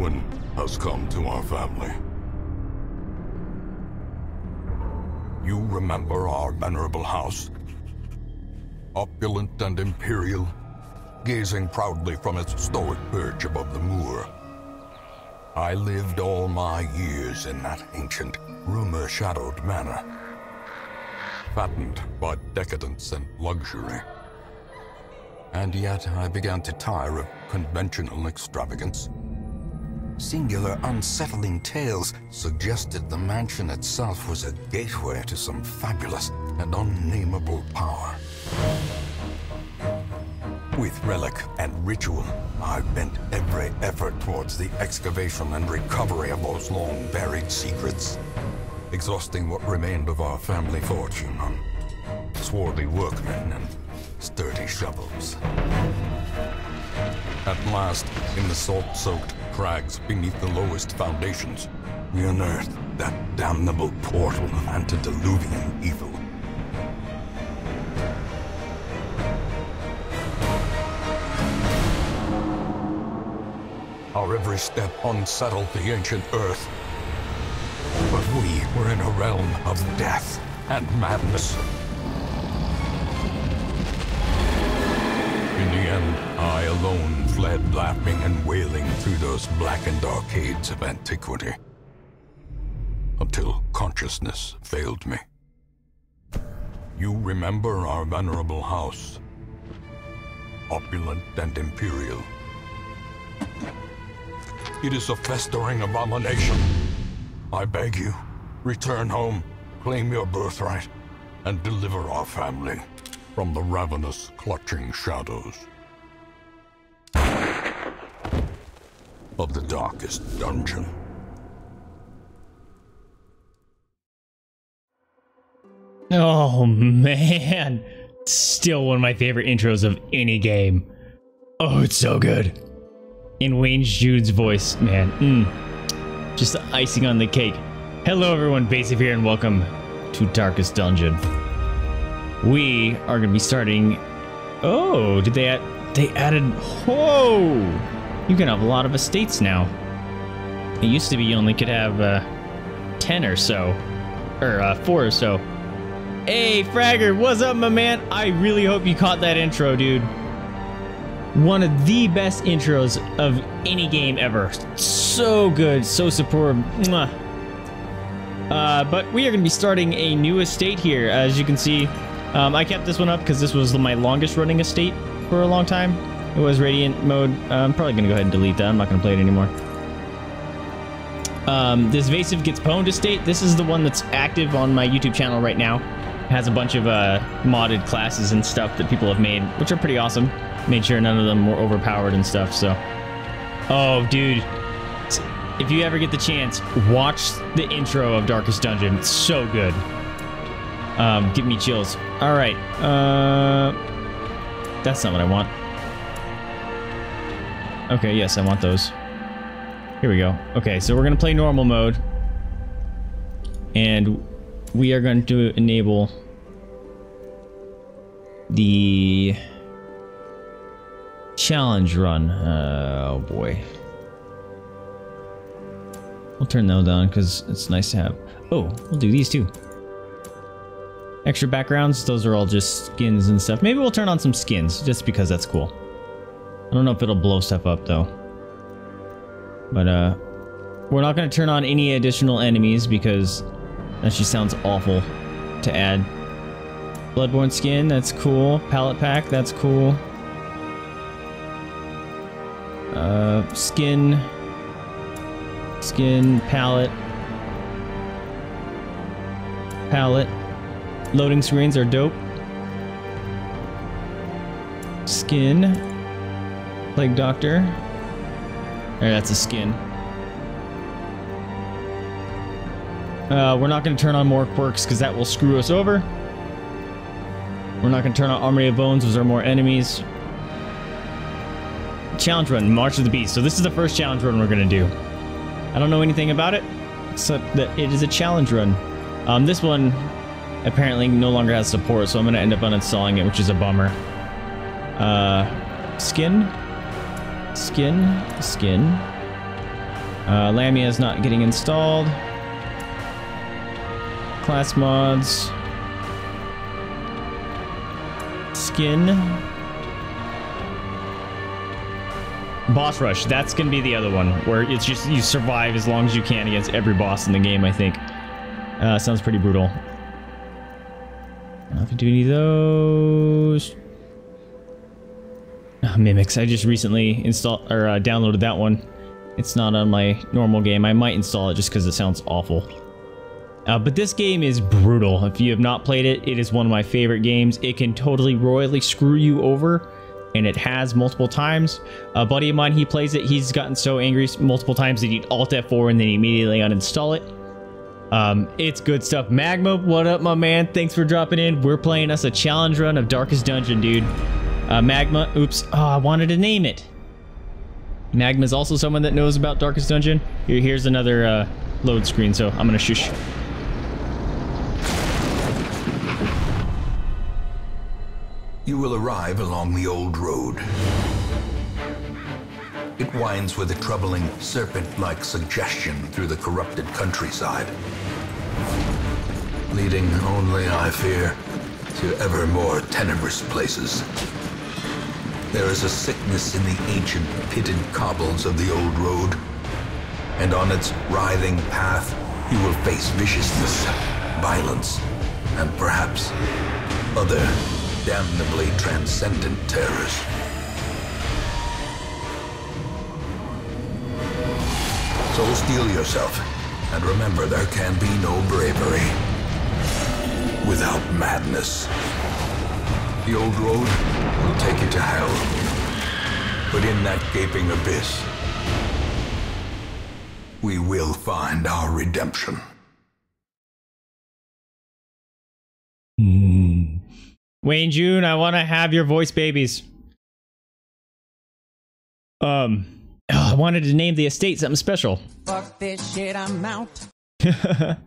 ruin has come to our family. You remember our venerable house? Opulent and imperial, gazing proudly from its stoic perch above the moor. I lived all my years in that ancient, rumor-shadowed manor, fattened by decadence and luxury. And yet I began to tire of conventional extravagance. Singular, unsettling tales suggested the mansion itself was a gateway to some fabulous and unnameable power. With relic and ritual, I've bent every effort towards the excavation and recovery of those long-buried secrets, exhausting what remained of our family fortune on swarthy workmen and sturdy shovels. At last, in the salt-soaked crags beneath the lowest foundations, we unearthed that damnable portal of antediluvian evil. Our every step unsettled the ancient earth. But we were in a realm of death and madness. In the end, I alone fled laughing and wailing through those blackened arcades of antiquity. Until consciousness failed me. You remember our venerable house. Opulent and imperial. It is a festering abomination. I beg you, return home, claim your birthright, and deliver our family from the ravenous, clutching shadows of the darkest dungeon. Oh man, still one of my favorite intros of any game. Oh, it's so good. In Wayne June's voice, man. Mm. Just the icing on the cake. Hello everyone, Vaesive here and welcome to Darkest Dungeon. We are going to be starting... Oh, did they add... They added... Whoa! You can have a lot of estates now. It used to be you only could have uh, 10 or so. Or uh, 4 or so. Hey, Fragger, what's up, my man? I really hope you caught that intro, dude. One of the best intros of any game ever. So good, so superb. Uh, but we are going to be starting a new estate here. As you can see, um, I kept this one up because this was my longest running estate for a long time. It was Radiant mode. Uh, I'm probably going to go ahead and delete that. I'm not going to play it anymore. Um, this Vaesive Gets Pwned estate, this is the one that's active on my YouTube channel right now. It has a bunch of uh, modded classes and stuff that people have made, which are pretty awesome. Made sure none of them were overpowered and stuff, so... Oh, dude. If you ever get the chance, watch the intro of Darkest Dungeon. It's so good. Um, give me chills. All right. Uh, that's not what I want. Okay, yes, I want those. Here we go. Okay, so we're going to play normal mode. And we are going to enable the challenge run. Uh, oh boy. We'll turn those on because it's nice to have. Oh, we'll do these too. Extra backgrounds, those are all just skins and stuff. Maybe we'll turn on some skins just because that's cool. I don't know if it'll blow stuff up though. But uh, we're not going to turn on any additional enemies because that just sounds awful to add. Bloodborne skin, that's cool. Palette pack, that's cool. Uh, skin, skin, palette, palette. Loading screens are dope. Skin, plague doctor. There, that's a skin. Uh, we're not going to turn on more quirks because that will screw us over. We're not going to turn on Armory of Bones. Those are more enemies. Challenge run, March of the Beast. So this is the first challenge run we're going to do. I don't know anything about it, except that it is a challenge run. Um, this one apparently no longer has support, so I'm going to end up uninstalling it, which is a bummer. Uh, skin? Skin? Skin? Uh, Lamia is not getting installed. Class mods. Skin. Boss rush. That's gonna be the other one where it's just you survive as long as you can against every boss in the game. I think. Uh, sounds pretty brutal. I to do any of those. Ah, Mimics. I just recently installed or uh, downloaded that one. It's not on my normal game. I might install it just because it sounds awful. Uh, but this game is brutal. If you have not played it, it is one of my favorite games. It can totally royally screw you over, and it has multiple times. A buddy of mine, he plays it. He's gotten so angry multiple times that he'd Alt F4 and then immediately uninstall it. Um, it's good stuff. Magma, what up, my man? Thanks for dropping in. We're playing us a challenge run of Darkest Dungeon, dude. Uh, Magma, oops. Oh, I wanted to name it. Magma is also someone that knows about Darkest Dungeon. Here, here's another uh, load screen, so I'm gonna shush. You will arrive along the old road. It winds with a troubling serpent-like suggestion through the corrupted countryside. Leading only, I fear, to ever more tenebrous places. There is a sickness in the ancient pitted cobbles of the old road. And on its writhing path, you will face viciousness, violence, and perhaps other damnably transcendent terrors. So steel yourself, and remember there can be no bravery without madness. The old road will take you to hell. But in that gaping abyss, we will find our redemption. Wayne June, I want to have your voice babies. Um, oh, I wanted to name the estate something special. Fuck this shit, I'm out.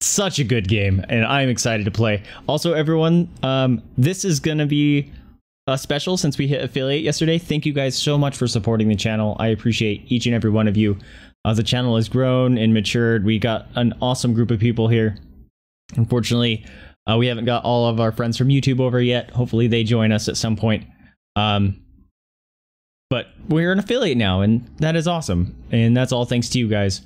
Such a good game, and I'm excited to play. Also, everyone, um, this is gonna be a special since we hit affiliate yesterday. Thank you guys so much for supporting the channel. I appreciate each and every one of you. Uh, the channel has grown and matured. We got an awesome group of people here. Unfortunately, uh, we haven't got all of our friends from YouTube over yet. Hopefully, they join us at some point. Um, but we're an affiliate now, and that is awesome. And that's all thanks to you guys.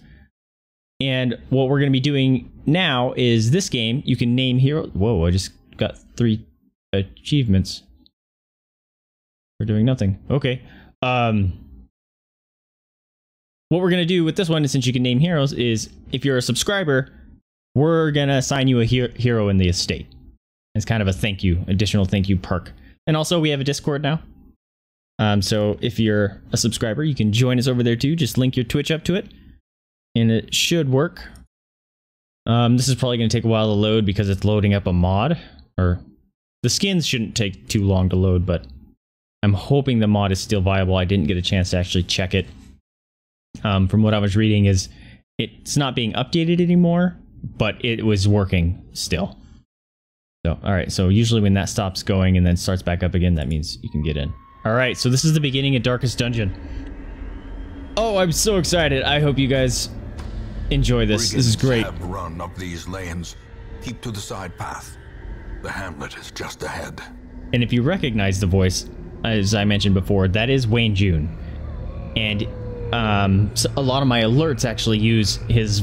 And what we're going to be doing now is this game. You can name hero. Whoa! I just got three achievements for doing nothing. Okay. Um, what we're going to do with this one, since you can name heroes, is if you're a subscriber, we're going to assign you a her- hero in the estate. It's kind of a thank you, additional thank you perk. And also, we have a Discord now. Um, so if you're a subscriber, you can join us over there too. Just link your Twitch up to it, and it should work. Um, this is probably going to take a while to load because it's loading up a mod, or the skins shouldn't take too long to load, but I'm hoping the mod is still viable. I didn't get a chance to actually check it. Um, from what I was reading, is it's not being updated anymore, but it was working still. So, all right. So usually when that stops going and then starts back up again, that means you can get in. All right. So this is the beginning of Darkest Dungeon. Oh, I'm so excited. I hope you guys enjoy this. This is great. Have run up these lanes. Keep to the side path. The hamlet is just ahead. And if you recognize the voice, as I mentioned before, that is Wayne June. And um, so a lot of my alerts actually use his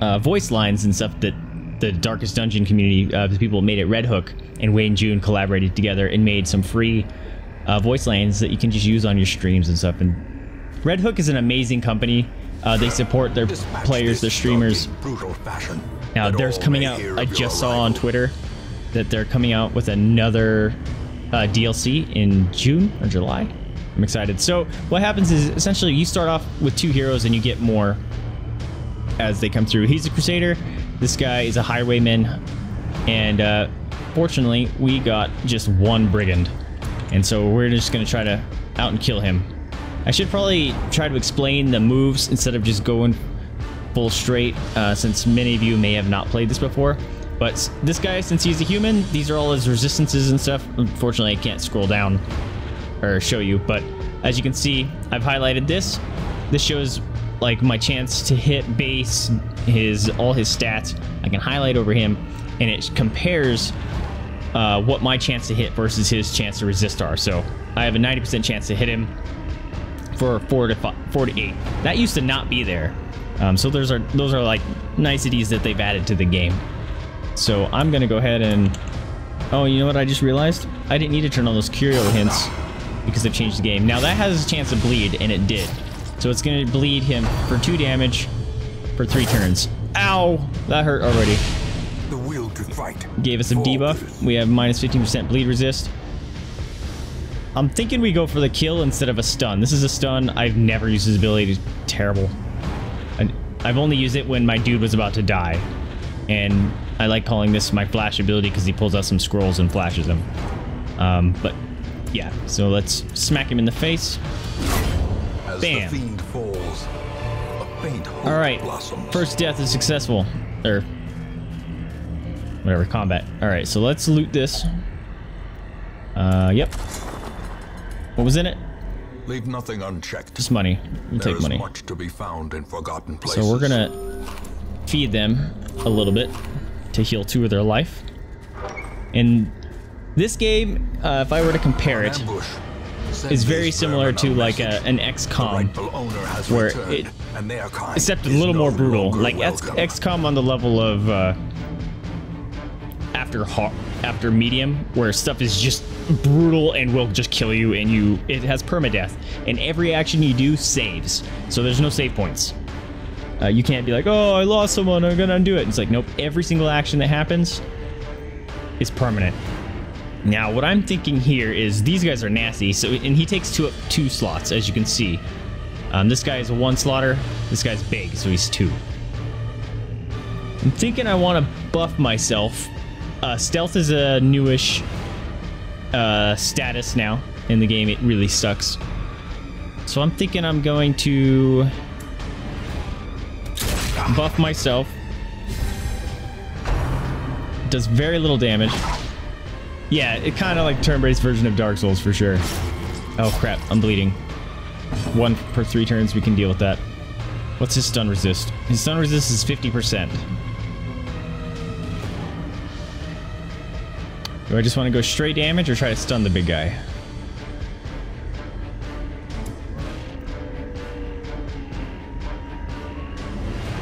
uh, voice lines and stuff that the Darkest Dungeon community, uh, the people that made it Red Hook and Wayne June collaborated together and made some free uh, voice lines that you can just use on your streams and stuff. And Red Hook is an amazing company. Uh, they support their Dispatch players, their streamers. brutal fashion, Now, there's coming out. I just saw on. Twitter that they're coming out with another uh, DLC in June or July. I'm excited. So what happens is essentially you start off with two heroes and you get more as they come through. He's a crusader. This guy is a highwayman, and uh, fortunately we got just one brigand, and so we're just gonna try to out and kill him. I should probably try to explain the moves instead of just going full straight, uh, since many of you may have not played this before. But this guy, since he's a human, these are all his resistances and stuff. Unfortunately, I can't scroll down or show you, but as you can see, I've highlighted this. This shows like my chance to hit base, his all his stats. I can highlight over him, and it compares uh, what my chance to hit versus his chance to resist are. So I have a 90% chance to hit him for four to five, four to eight. That used to not be there. Um, so those are those are like niceties that they've added to the game. So I'm gonna go ahead and oh, you know what I just realized? I didn't need to turn on those curio hints because they've changed the game. Now that has a chance to bleed, and it did. So it's gonna bleed him for two damage for three turns. Ow! That hurt already. The will to fight. Gave us a debuff. We have minus 15% bleed resist. I'm thinking we go for the kill instead of a stun. This is a stun. I've never used his ability. It's terrible. I've only used it when my dude was about to die. And I like calling this my flash ability because he pulls out some scrolls and flashes them. Um, but yeah, so let's smack him in the face. As Bam. the fiend falls, All right, blossoms. first death is successful. Or whatever, combat. All right, so let's loot this. Uh, yep. What was in it? Leave nothing unchecked. Just money. We'll There take money. much to be found in forgotten places. So we're gonna feed them a little bit to heal two of their life. And this game, uh, if I were to compare it, is very similar to like a, an XCOM, rightful owner has where it- except a little more brutal. Like. XCOM on the level of uh, after ho- after medium, where stuff is just brutal and will just kill you, and you it has permadeath, and every action you do saves. So there's no save points. Uh, you can't be like, oh, I lost someone, I'm gonna undo it. It's like, nope. Every single action that happens is permanent. Now, what I'm thinking here is these guys are nasty. So, and he takes two up two slots, as you can see. Um, this guy is a one slotter. This guy's big, so he's two. I'm thinking I want to buff myself. Uh, stealth is a newish uh, status now in the game. It really sucks. So I'm thinking I'm going to buff myself. Does very little damage. Yeah, it kind of like turn-based version of Dark Souls for sure. Oh crap, I'm bleeding. One per three turns, we can deal with that. What's his stun resist? His stun resist is 50%. Do I just want to go straight damage or try to stun the big guy?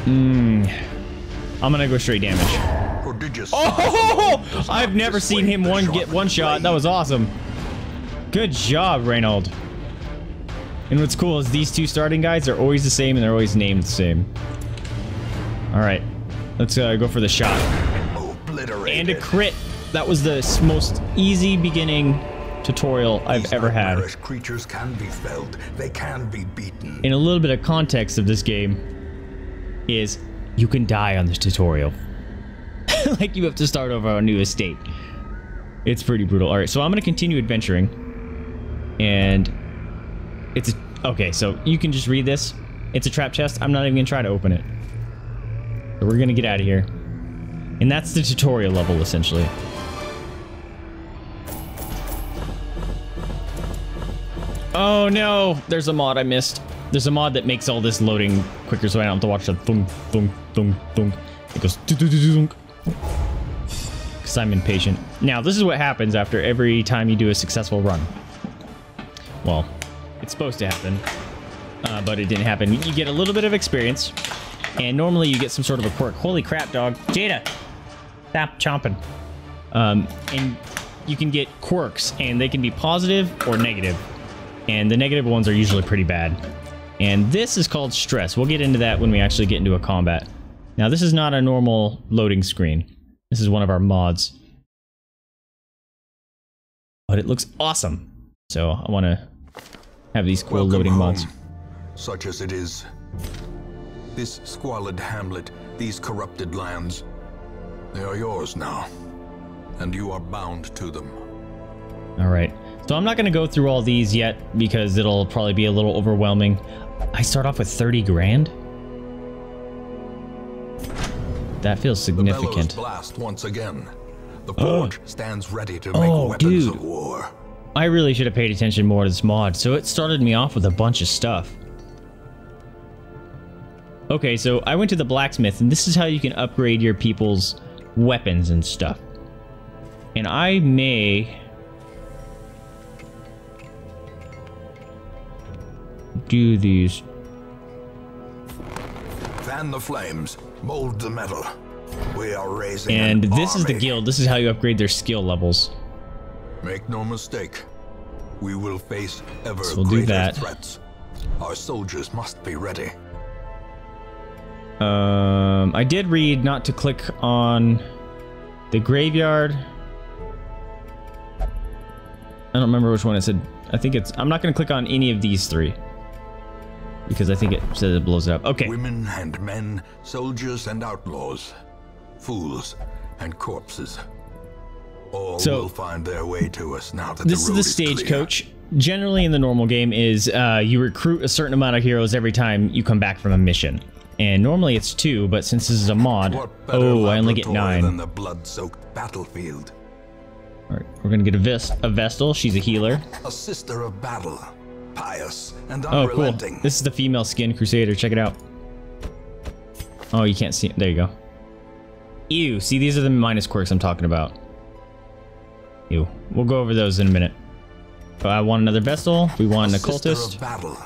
Hmm. I'm gonna go straight damage. Oh! I've never seen him one get one shot. That was awesome. Good job, Reynauld. And what's cool is these two starting guys are always the same and they're always named the same. All right, let's uh, go for the shot and a crit. That was the most easy beginning tutorial I've These ever had. creatures can be felled. They can be beaten. In a little bit of context of this game is you can die on this tutorial. like you have to start over on a new estate. It's pretty brutal. All right, so I'm going to continue adventuring. And it's a, okay, so you can just read this. It's a trap chest. I'm not even going to try to open it. So we're going to get out of here. And that's the tutorial level essentially. Oh no, there's a mod I missed. There's a mod that makes all this loading quicker so I don't have to watch the thunk, thunk, thunk, thunk. It goes dunk. Because I'm impatient. Now, this is what happens after every time you do a successful run. Well, it's supposed to happen, uh, but it didn't happen. You get a little bit of experience, and normally you get some sort of a quirk. Holy crap, dog. Jada! Stop chomping. Um, and you can get quirks, and they can be positive or negative. And the negative ones are usually pretty bad. And this is called stress. We'll get into that when we actually get into a combat. Now, this is not a normal loading screen. This is one of our mods. But it looks awesome. So I want to have these cool Welcome loading home, mods. Such as it is. This squalid hamlet, these corrupted lands, they are yours now. And you are bound to them. All right. So I'm not going to go through all these yet because it'll probably be a little overwhelming. I start off with 30 grand? That feels significant. blast once again. The forge stands ready to make Oh, weapons dude. of war. I really should have paid attention more to this mod. So it started me off with a bunch of stuff. Okay, so I went to the blacksmith, and this is how you can upgrade your people's weapons and stuff. And I may do these. Fan the flames, mold the metal. We are raising And an this is the guild. This is how you upgrade their skill levels. Make no mistake. We will face ever So we'll do greater that. threats. Our soldiers must be ready. Um, I did read not to click on the graveyard. I don't remember which one it said. I think it's. I'm not going to click on any of these three because I think it says it blows it up. Okay. Women and men, soldiers and outlaws, fools and corpses. All So- will find their way to us now that this the is the stagecoach. Generally, in the normal game, is uh, you recruit a certain amount of heroes every time you come back from a mission, and normally it's two. But since this is a mod, oh, I only get laboratory than nine. the blood-soaked battlefield? All right, we're gonna get a, Vest- a Vestal. She's a healer. A sister of battle, pious and Oh, cool. This is the female skin crusader. Check it out. Oh, you can't see it. There you go. Ew. See, these are the minus quirks I'm talking about. Ew. We'll go over those in a minute. Uh, I want another Vestal. We want an occultist. battle,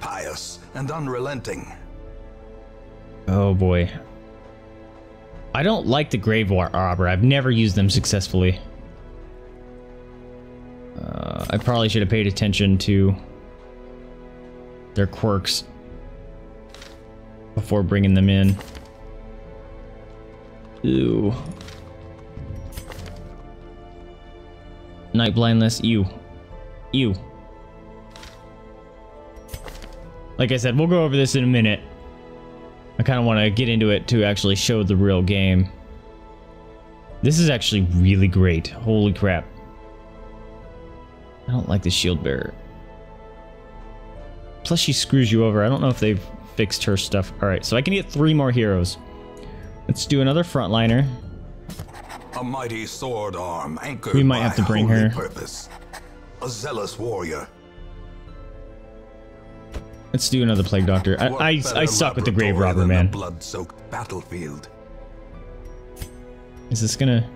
pious and unrelenting. Oh boy. I don't like the Grave Robber. I've never used them successfully. Uh, I probably should have paid attention to their quirks before bringing them in. Ooh. Night blindness. Ew. Ew. Like I said, we'll go over this in a minute. I kind of want to get into it to actually show the real game. This is actually really great. Holy crap. I don't like the shield breaker. Plus she screws you over. I don't know if they've fixed her stuff. Alright, so I can get three more heroes. Let's do another frontliner. A mighty sword arm anchored We might by have to bring holy her. purpose. A zealous warrior. Let's do another plague doctor. I, What I, I suck with the grave robber, man. Blood-soaked battlefield. Is this gonna...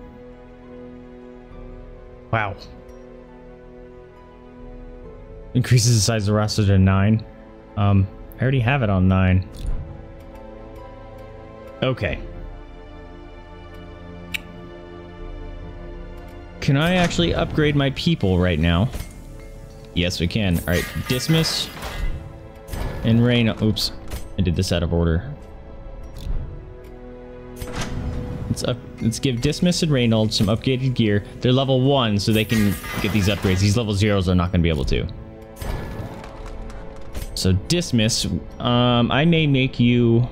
Wow. Increases the size of the roster to 9. Um, I already have it on 9. Okay. Can I actually upgrade my people right now? Yes, we can. Alright, Dismas and Rain... Oops. I did this out of order. Let's up. Let's give Dismas and Reynauld some upgraded gear. They're level one, so they can get these upgrades. These level zeros are not going to be able to. So Dismas, um, I may make you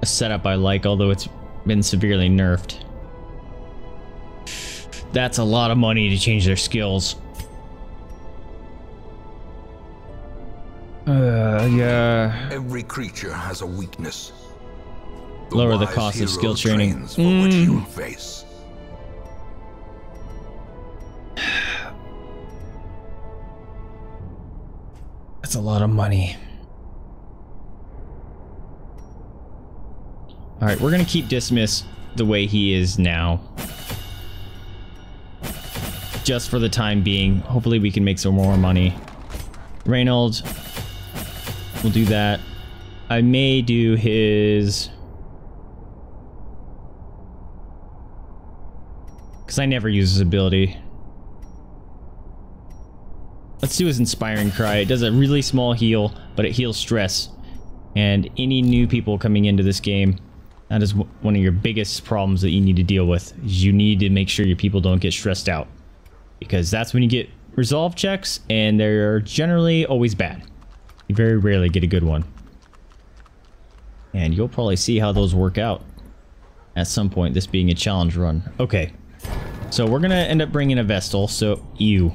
a setup I like, although it's been severely nerfed. That's a lot of money to change their skills. Uh, yeah. Every creature has a weakness. Lower the cost of skill training. trains For what Mm. That's a lot of money. All right, we're gonna keep Dismas the way he is now, just for the time being. Hopefully, we can make some more money. Reynolds, we'll do that. I may do his. Because I never use his ability. Let's do his Inspiring Cry. It does a really small heal, but it heals stress. And any new people coming into this game, that is one of your biggest problems that you need to deal with. You need to make sure your people don't get stressed out. Because that's when you get resolve checks, and they're generally always bad. You very rarely get a good one. And you'll probably see how those work out at some point, this being a challenge run. Okay. So we're going to end up bringing a Vestal, so you.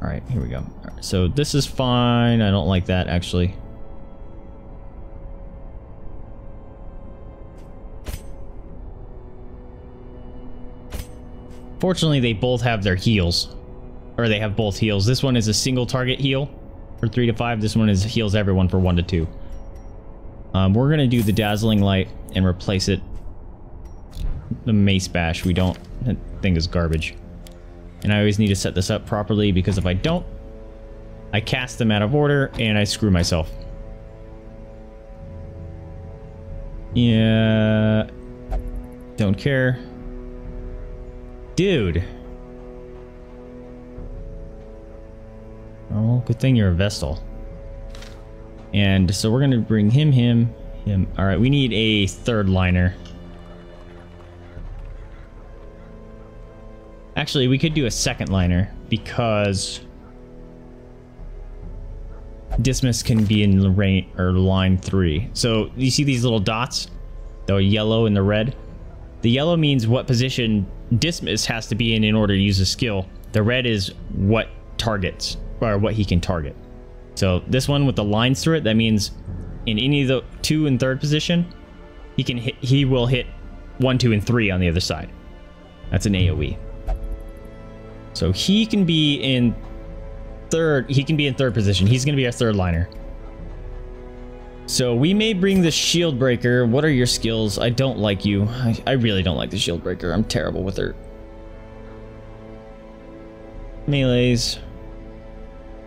All right, here we go. All right, so this is fine. I don't like that actually. Fortunately, they both have their heals. Or they have both heals. This one is a single target heal for 3 to 5. This one is heals everyone for 1 to 2. Um, we're going to do the Dazzling Light and replace it. The Mace Bash, we don't. That thing is garbage. And I always need to set this up properly because if I don't, I cast them out of order and I screw myself. Yeah. Don't care. Dude. Oh, good thing you're a Vestal. And so we're going to bring him, him, him. All right, we need a third liner. Actually, we could do a second liner because Dismas can be in rain or line three. So you see these little dots, the yellow and the red. The yellow means what position Dismas has to be in in order to use a skill. The red is what targets or what he can target. So this one with the lines through it, that means in any of the two and third position, he can hit. He will hit one, two, and three on the other side. That's an AOE. So he can be in third. He can be in third position. He's going to be our third liner. So we may bring the shield breaker. What are your skills? I don't like you. I, I really don't like the shield breaker. I'm terrible with her. Melees.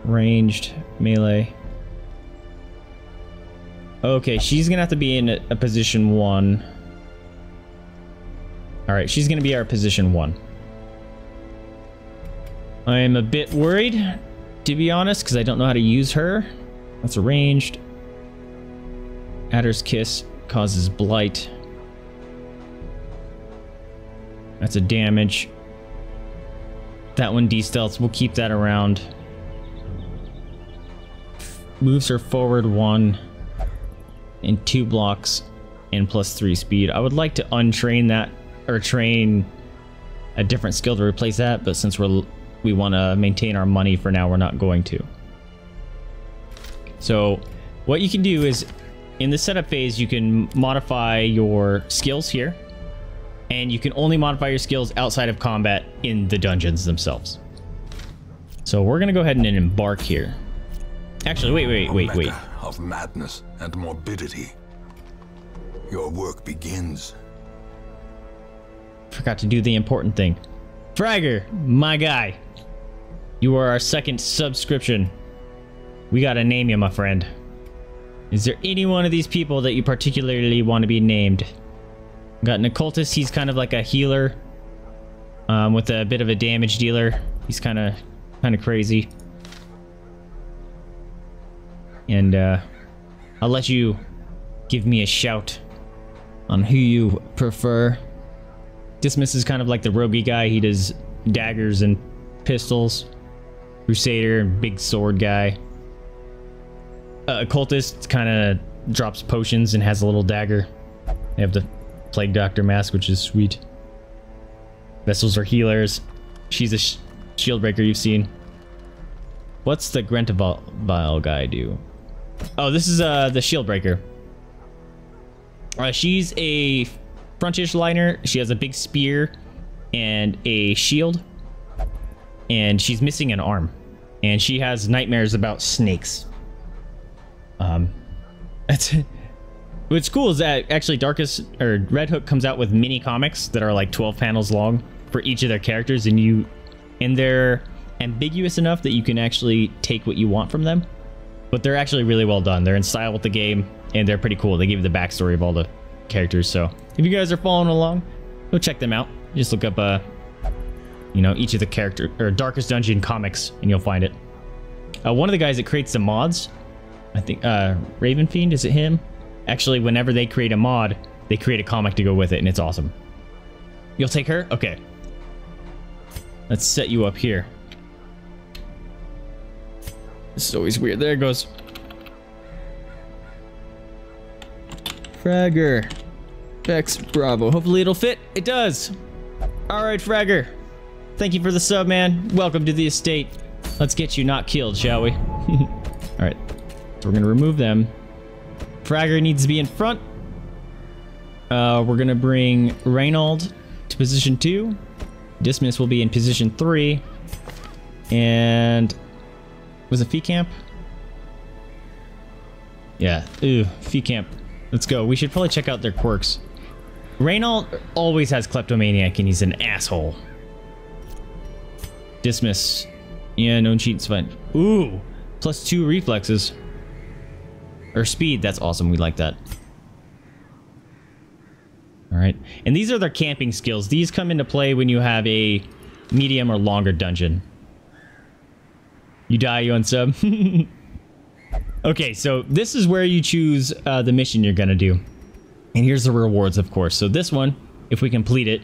Ranged. Melee. Okay, she's gonna have to be in a, a position one. Alright, she's gonna be our position one. I am a bit worried to be honest, because I don't know how to use her. That's arranged. Adder's Kiss causes Blight. That's a damage. That one de-stealths. We'll keep that around. Moves her forward one and two blocks and plus three speed. I would like to untrain that or train a different skill to replace that, but since we're we want to maintain our money for now. We're not going to. So what you can do is in the setup phase, you can modify your skills here. And you can only modify your skills outside of combat in the dungeons themselves. So we're going to go ahead and embark here. Actually, wait, wait, wait, wait. Of madness and morbidity. Your work begins. Forgot to do the important thing. Fragger, my guy. You are our second subscription. We gotta name you, my friend. Is there any one of these people that you particularly want to be named? Got an occultist. He's kind of like a healer, um, with a bit of a damage dealer. He's kind of, kind of crazy. And uh, I'll let you give me a shout on who you prefer. Dismas is kind of like the roguey guy. He does daggers and pistols. Crusader, big sword guy. Uh, occultist kind of drops potions and has a little dagger. They have the Plague Doctor mask, which is sweet. Vestals are healers. She's a sh shield breaker you've seen. What's the Grentavile guy do? Oh, this is uh, the shield breaker. Uh, she's a frontish liner. She has a big spear and a shield and she's missing an arm, and she has nightmares about snakes. Um, that's what's cool is that actually Darkest or Red Hook comes out with mini comics that are like 12 panels long for each of their characters, and you and they're ambiguous enough that you can actually take what you want from them. But they're actually really well done. They're in style with the game, and they're pretty cool. They give you the backstory of all the characters. So if you guys are following along, go check them out. Just look up uh, you know, each of the character or Darkest Dungeon comics, and you'll find it. Uh, one of the guys that creates the mods, I think, uh, Raven Fiend, is it him? Actually, whenever they create a mod, they create a comic to go with it, and it's awesome. You'll take her? Okay. Let's set you up here. This is always weird. There it goes. Fragger. X Bravo. Hopefully it'll fit. It does. All right, Fragger. Thank you for the sub, man. Welcome to the estate. Let's get you not killed, shall we? All right. So we're going to remove them. Fragger needs to be in front. Uh, we're going to bring Reynauld to position two. Dismas will be in position three. And was it fee camp? Yeah. Ooh, fee camp. Let's go. We should probably check out their quirks. Reynauld always has kleptomaniac and he's an asshole. Dismas. Yeah, no cheats fine. Ooh, plus two reflexes. Or speed, that's awesome. We like that. Alright. And these are their camping skills. These come into play when you have a medium or longer dungeon. You die, you unsub. okay, so this is where you choose uh, the mission you're gonna do. And here's the rewards, of course. So this one, if we complete it,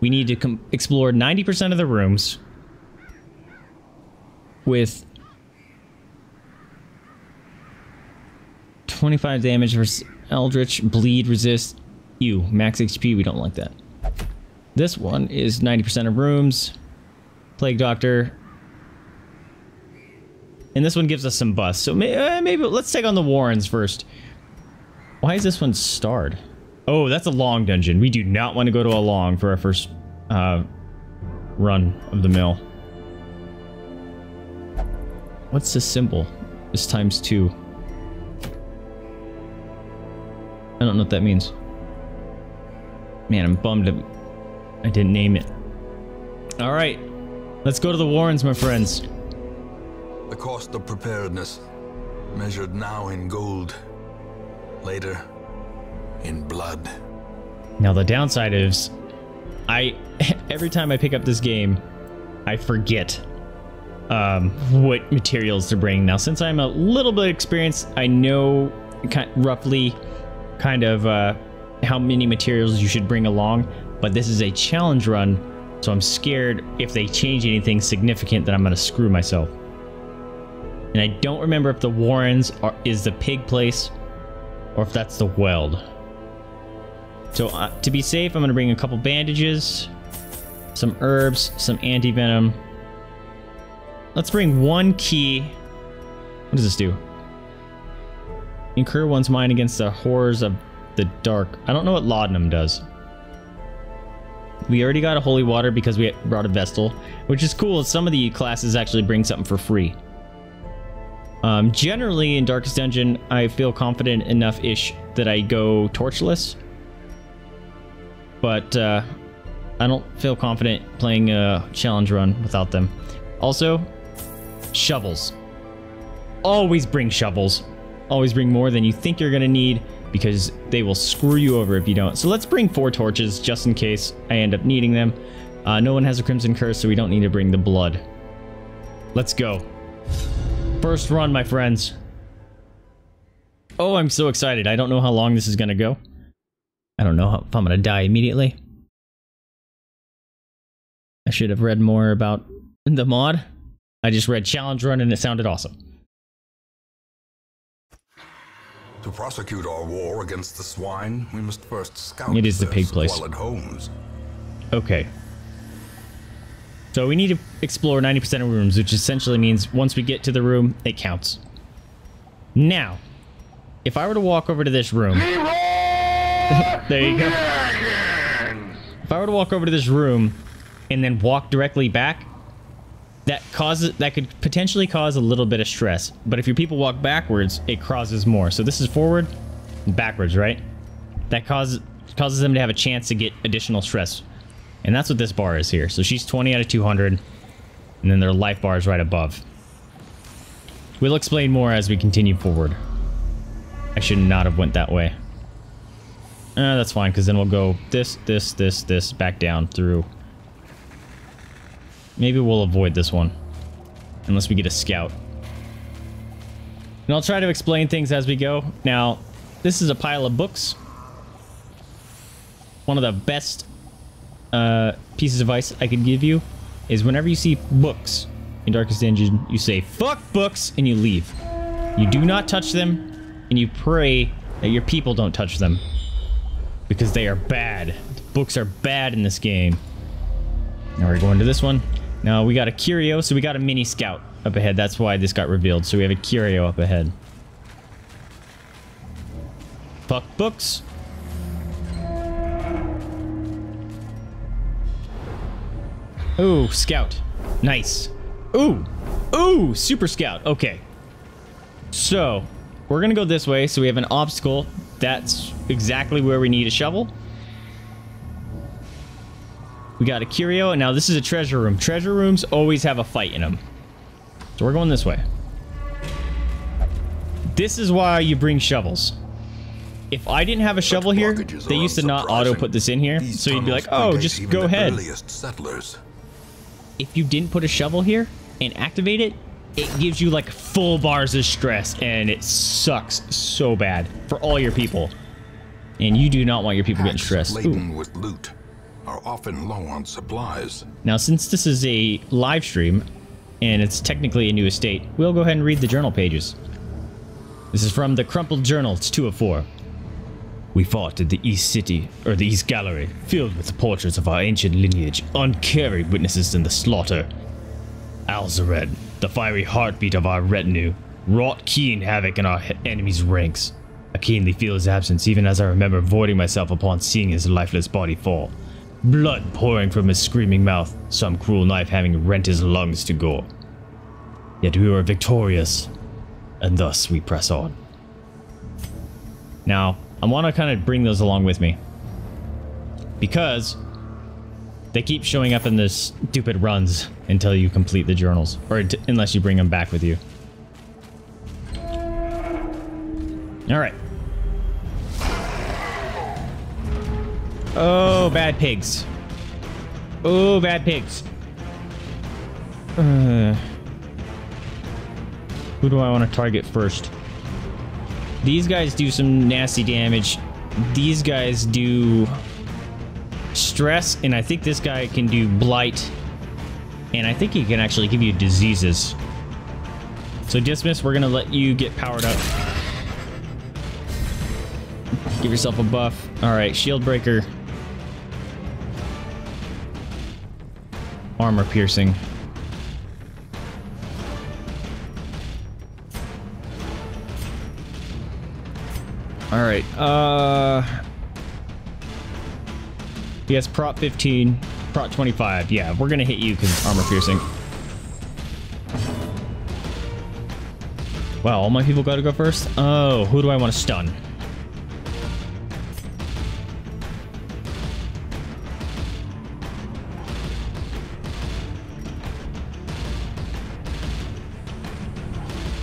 we need to explore 90% of the rooms with 25 damage versus Eldritch, bleed, resist, you, max HP, we don't like that. This one is 90% of rooms, Plague Doctor, and this one gives us some busts. So may, uh, maybe let's take on the Warrens first. Why is this one starred? Oh, that's a long dungeon. We do not want to go to a long for our first uh, run of the mill. What's this symbol? This times two. I don't know what that means. Man, I'm bummed I didn't name it. Alright. Let's go to the Warrens, my friends. The cost of preparedness, measured now in gold, later in blood. Now the downside is, I every time I pick up this game, I forget um, what materials to bring. Now, since I'm a little bit experienced, I know kind roughly kind of uh, how many materials you should bring along. But this is a challenge run, so I'm scared if they change anything significant that I'm going to screw myself. And I don't remember if the Warrens are, is the pig place or if that's the Weald. So uh, to be safe, I'm going to bring a couple bandages, some herbs, some anti-venom. Let's bring one key. What does this do? Incur one's mind against the horrors of the dark. I don't know what laudanum does. We already got a holy water because we brought a Vestal, which is cool. Some of the classes actually bring something for free. Um, generally, in Darkest Dungeon, I feel confident enough-ish that I go torchless. But uh, I don't feel confident playing a challenge run without them. Also, shovels. Always bring shovels. Always bring more than you think you're to need because they will screw you over if you don't. So let's bring four torches just in case I end up needing them. Uh, no one has a Crimson Curse, so we don't need to bring the blood. Let's go. First run, my friends. Oh, I'm so excited. I don't know how long this is going to go. I don't know if I'm going to die immediately. I should have read more about the mod. I just read challenge run and it sounded awesome. To prosecute our war against the swine, we must first scout it is the pig place. homes. Okay, so we need to explore 90% of rooms, which essentially means once we get to the room, it counts. Now, if I were to walk over to this room... there you go. If I were to walk over to this room and then walk directly back, that causes that could potentially cause a little bit of stress. But if your people walk backwards, it causes more. So this is forward, backwards, right? That causes causes them to have a chance to get additional stress. And that's what this bar is here. So she's 20 out of 200. And then their life bar is right above. We'll explain more as we continue forward. I should not have went that way. Uh, that's fine, because then we'll go this, this, this, this, back down through. Maybe we'll avoid this one. Unless we get a scout. And I'll try to explain things as we go. Now, this is a pile of books. One of the best uh, pieces of advice I could give you is whenever you see books in Darkest Dungeon, you say, fuck books, and you leave. You do not touch them, and you pray that your people don't touch them. Because they are bad. Books are bad in this game. Now we're going to this one. Now we got a curio, so we got a mini scout up ahead. That's why this got revealed. So we have a curio up ahead. Fuck books. Ooh, scout. Nice. Ooh. Ooh, super scout. Okay. So, we're gonna go this way. So we have an obstacle. That's exactly where we need a shovel. We got a curio, and now this is a treasure room. Treasure rooms always have a fight in them. So we're going this way. This is why you bring shovels. If I didn't have a shovel here, they used to not auto-put this in here. These So you'd be like, oh, just go ahead. settlers. If you didn't put a shovel here and activate it, it gives you like full bars of stress and it sucks so bad for all your people. And you do not want your people getting stressed. Ooh. laden with loot are often low on supplies. Now, since this is a live stream and it's technically a new estate, we'll go ahead and read the journal pages. This is from the Crumpled Journal. It's 204. We fought in the East City, or the East Gallery, filled with the portraits of our ancient lineage, uncarried witnesses in the slaughter. Alhazred, the fiery heartbeat of our retinue, wrought keen havoc in our enemy's ranks. I keenly feel his absence even as I remember voiding myself upon seeing his lifeless body fall. Blood pouring from his screaming mouth, some cruel knife having rent his lungs to gore. Yet we were victorious, and thus we press on. Now, I want to kind of bring those along with me. Because they keep showing up in the stupid runs until you complete the journals, or unless you bring them back with you. All right. Oh, bad pigs. Oh, bad pigs. Uh, who do I want to target first? These guys do some nasty damage. These guys do stress, and I think this guy can do blight. And I think he can actually give you diseases. So Dismas, we're gonna let you get powered up. Give yourself a buff. Alright, shield breaker. Armor piercing. Alright, uh... Yes, prop 15, prop 25. Yeah, we're gonna hit you because it's armor piercing. Wow, all my people gotta go first? Oh, who do I want to stun?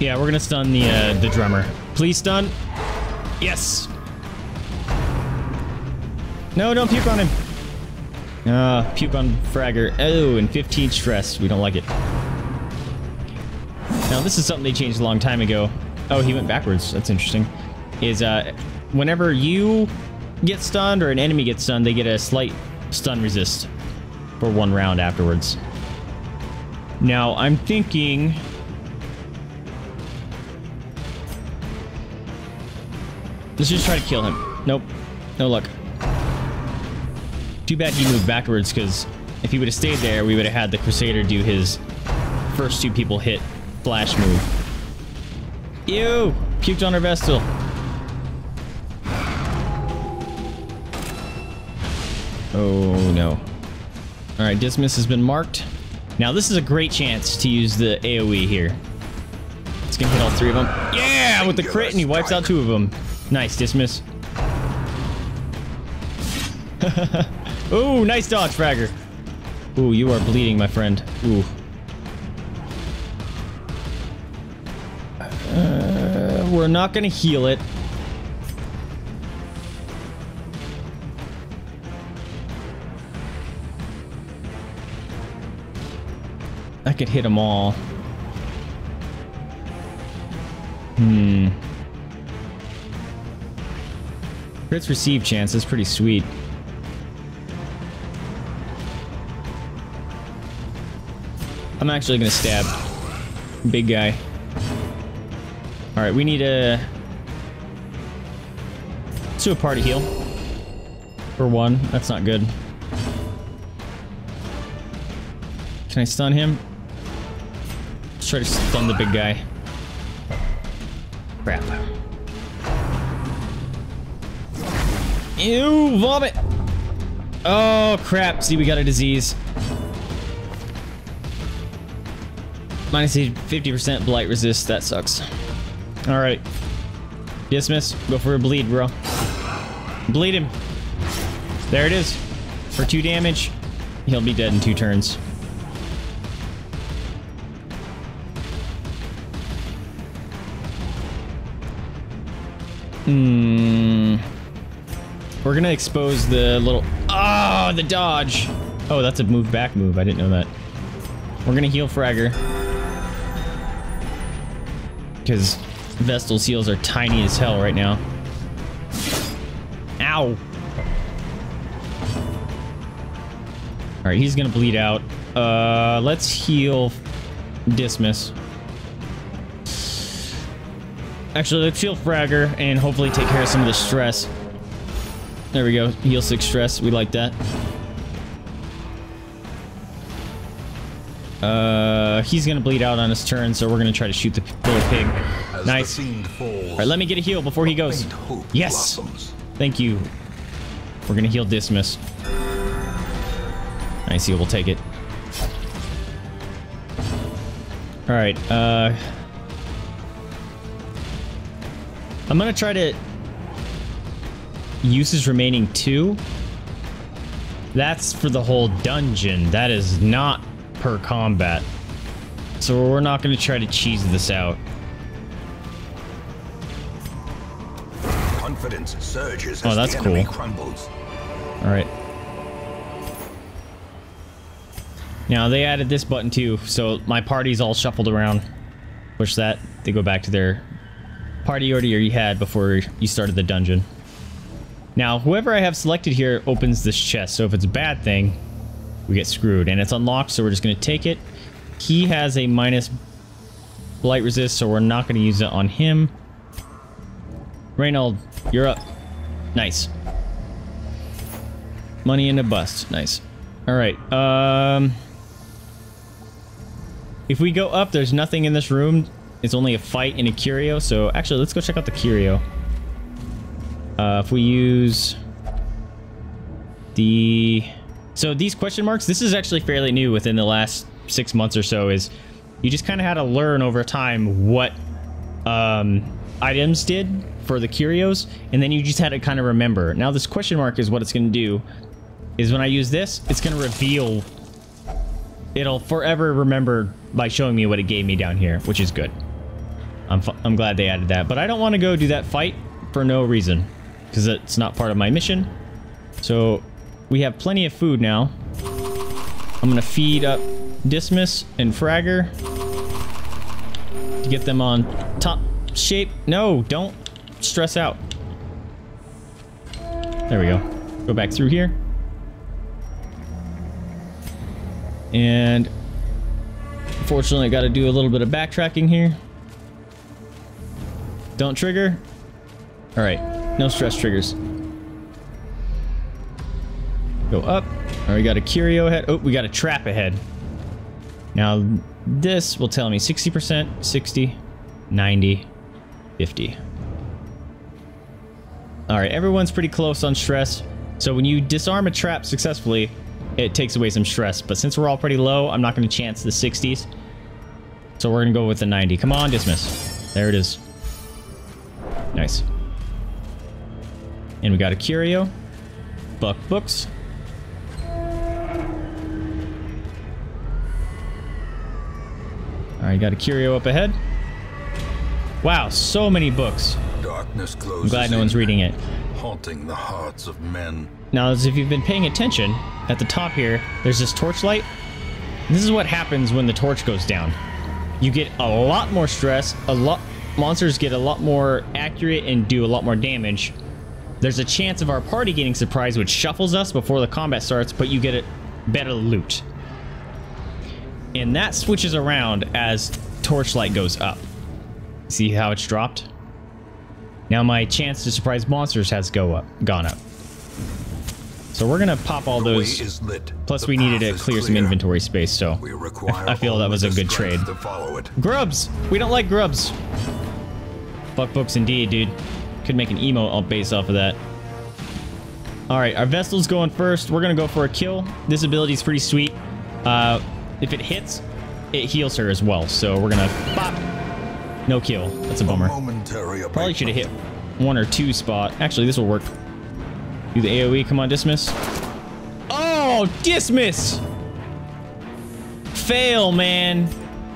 Yeah, we're gonna stun the uh, the drummer. Please stun. Yes. No, don't puke on him. Uh, puke on Fragger. Oh, and 15 stress. We don't like it. Now, this is something they changed a long time ago. Oh, he went backwards. That's interesting. Is, uh, whenever you get stunned or an enemy gets stunned, they get a slight stun resist for one round afterwards. Now, I'm thinking... Let's just try to kill him. Nope. No luck. Too bad he moved backwards, because if he would have stayed there, we would have had the Crusader do his first two people hit flash move. Ew! Puked on our Vestal. Oh, no. Alright, Dismas has been marked. Now, this is a great chance to use the AoE here. It's gonna hit all three of them. Yeah! With the crit, and he wipes out two of them. Nice, Dismas. Ooh, nice dodge, Fragger. Ooh, you are bleeding, my friend. Ooh. Uh, we're not gonna heal it. I could hit them all. Crits receive chance is pretty sweet. I'm actually gonna stab. Big guy. Alright, we need a... Let's do a party heal. For one, that's not good. Can I stun him? Let's try to stun the big guy. Crap. Ew, vomit! Oh, crap. See, we got a disease. Minus 50% blight resist. That sucks. All right. Dismas. Go for a bleed, bro. Bleed him. There it is. For two damage. He'll be dead in two turns. Hmm. We're gonna expose the little... Oh, the dodge! Oh, that's a move back move. I didn't know that. We're gonna heal Fragger. Because Vestal seals are tiny as hell right now. Ow! Alright, he's gonna bleed out. Uh, let's heal Dismas. Actually, let's heal Fragger and hopefully take care of some of the stress. There we go. Heal 6 stress. We like that. Uh, he's gonna bleed out on his turn, so we're gonna try to shoot the little pig. As nice. falls, All right, let me get a heal before he goes. Yes. blossoms. Thank you. We're gonna heal Dismas. Nice heal. We'll take it. All right. Uh, I'm gonna try to use his remaining two. That's for the whole dungeon. That is not per combat. So we're not gonna try to cheese this out. Confidence surges Oh, that's cool. crumbles. All right. Now they added this button too, so my party's all shuffled around. Push that, they go back to their party order you had before you started the dungeon. Now, whoever I have selected here opens this chest, so if it's a bad thing, we get screwed. And it's unlocked, so we're just going to take it. He has a minus blight resist, so we're not going to use it on him. Reynauld, you're up. Nice. Money in a bust. Nice. All right. Um, if we go up, there's nothing in this room. It's only a fight and a curio. So actually, let's go check out the curio. Uh, if we use the so these question marks, this is actually fairly new within the last six months or so. Is you just kind of had to learn over time what um, items did for the curios, and then you just had to kind of remember. Now this question mark is what it's going to do. Is when I use this, it's going to reveal. It'll forever remember by showing me what it gave me down here, which is good. I'm I'm glad they added that, but I don't want to go do that fight for no reason, because it's not part of my mission. So we have plenty of food now. I'm gonna feed up Dismas and Fragger to get them on top shape. No, don't stress out. There we go. Go back through here. And unfortunately, I got to do a little bit of backtracking here. Don't trigger. All right, no stress triggers. Go up. All right, we got a curio ahead. Oh, we got a trap ahead. Now, this will tell me 60%, 60, 90, 50. All right, everyone's pretty close on stress. So when you disarm a trap successfully, it takes away some stress. But since we're all pretty low, I'm not going to chance the 60s. So we're going to go with the 90. Come on, Dismas. There it is. Nice. And we got a curio. Buck books. Alright, got a curio up ahead. Wow, so many books. Darkness I'm glad no one's reading it. haunting the hearts of men. Now, as if you've been paying attention, at the top here, there's this torchlight. This is what happens when the torch goes down. You get a lot more stress, a lot monsters get a lot more accurate and do a lot more damage. There's a chance of our party getting surprised, which shuffles us before the combat starts, but you get a better loot. And that switches around as torchlight goes up. See how it's dropped? Now my chance to surprise monsters has go up, gone up. So we're gonna pop all those. Plus, The we needed to is clear some inventory space, so I feel that was a good trade. To follow it. grubs. We don't like grubs. Fuck books indeed, dude. Could make an emo all based off of that. All right, our Vestal's going first. We're gonna go for a kill. This ability is pretty sweet. Uh, if it hits, it heals her as well. So we're gonna pop. No kill. That's a bummer. Probably should have hit one or two spot. Actually, this will work. Do the AoE. Come on, Dismas. Oh, Dismas! Fail, man.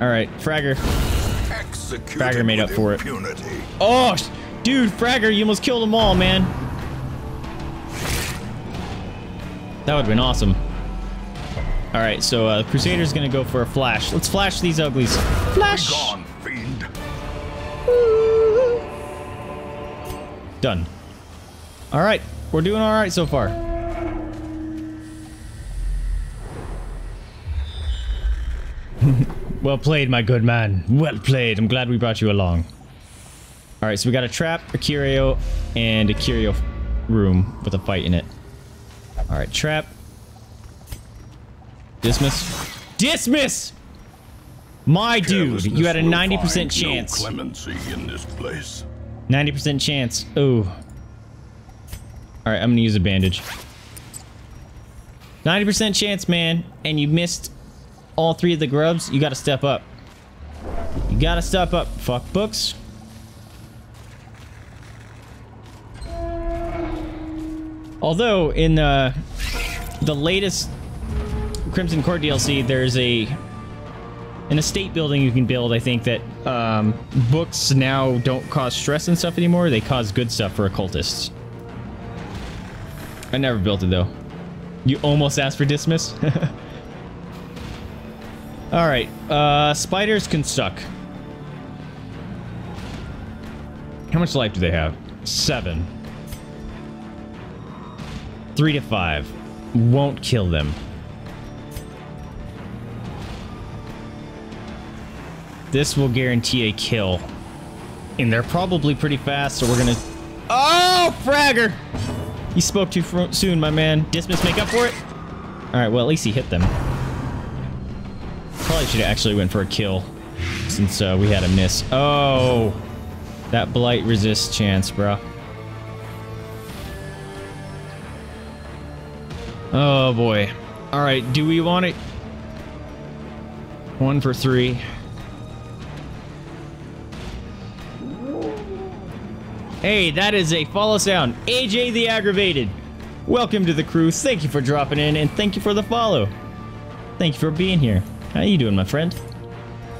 All right, Fragger. Fragger made up for it. impunity. Oh, dude, Fragger, you almost killed them all, man. That would have been awesome. All right, so uh, Crusader's gonna go for a flash. Let's flash these uglies. Flash. Gone, fiend. Done. All right, we're doing all right so far. well played, my good man. Well played. I'm glad we brought you along. All right, so we got a trap, a curio, and a curio room with a fight in it. All right, trap. Dismas. Dismas! My dude, you had a 90% chance. No clemency in this place. 90% chance. Oh. Alright, I'm gonna use a bandage. 90% chance, man. And you missed all three of the grubs. You gotta step up. You gotta step up. Fuck books. Although, in the, the latest Crimson Court DLC, there's a an estate building you can build, I think that um, books now don't cause stress and stuff anymore. They cause good stuff for occultists. I never built it though. You almost asked for dismiss. All right, uh, spiders can suck. How much life do they have? Seven. Three to five. Won't kill them. This will guarantee a kill. And they're probably pretty fast, so we're gonna... Oh, Fragger! You spoke too soon, my man. Dismas make up for it? Alright, well, at least he hit them. Probably should have actually went for a kill, since uh, we had a miss. Oh! That blight resist chance, bro. Oh, boy. Alright, do we want it? One for three. Hey, that is a follow sound. AJ the Aggravated. Welcome to the crew. Thank you for dropping in and thank you for the follow. Thank you for being here. How you doing, my friend?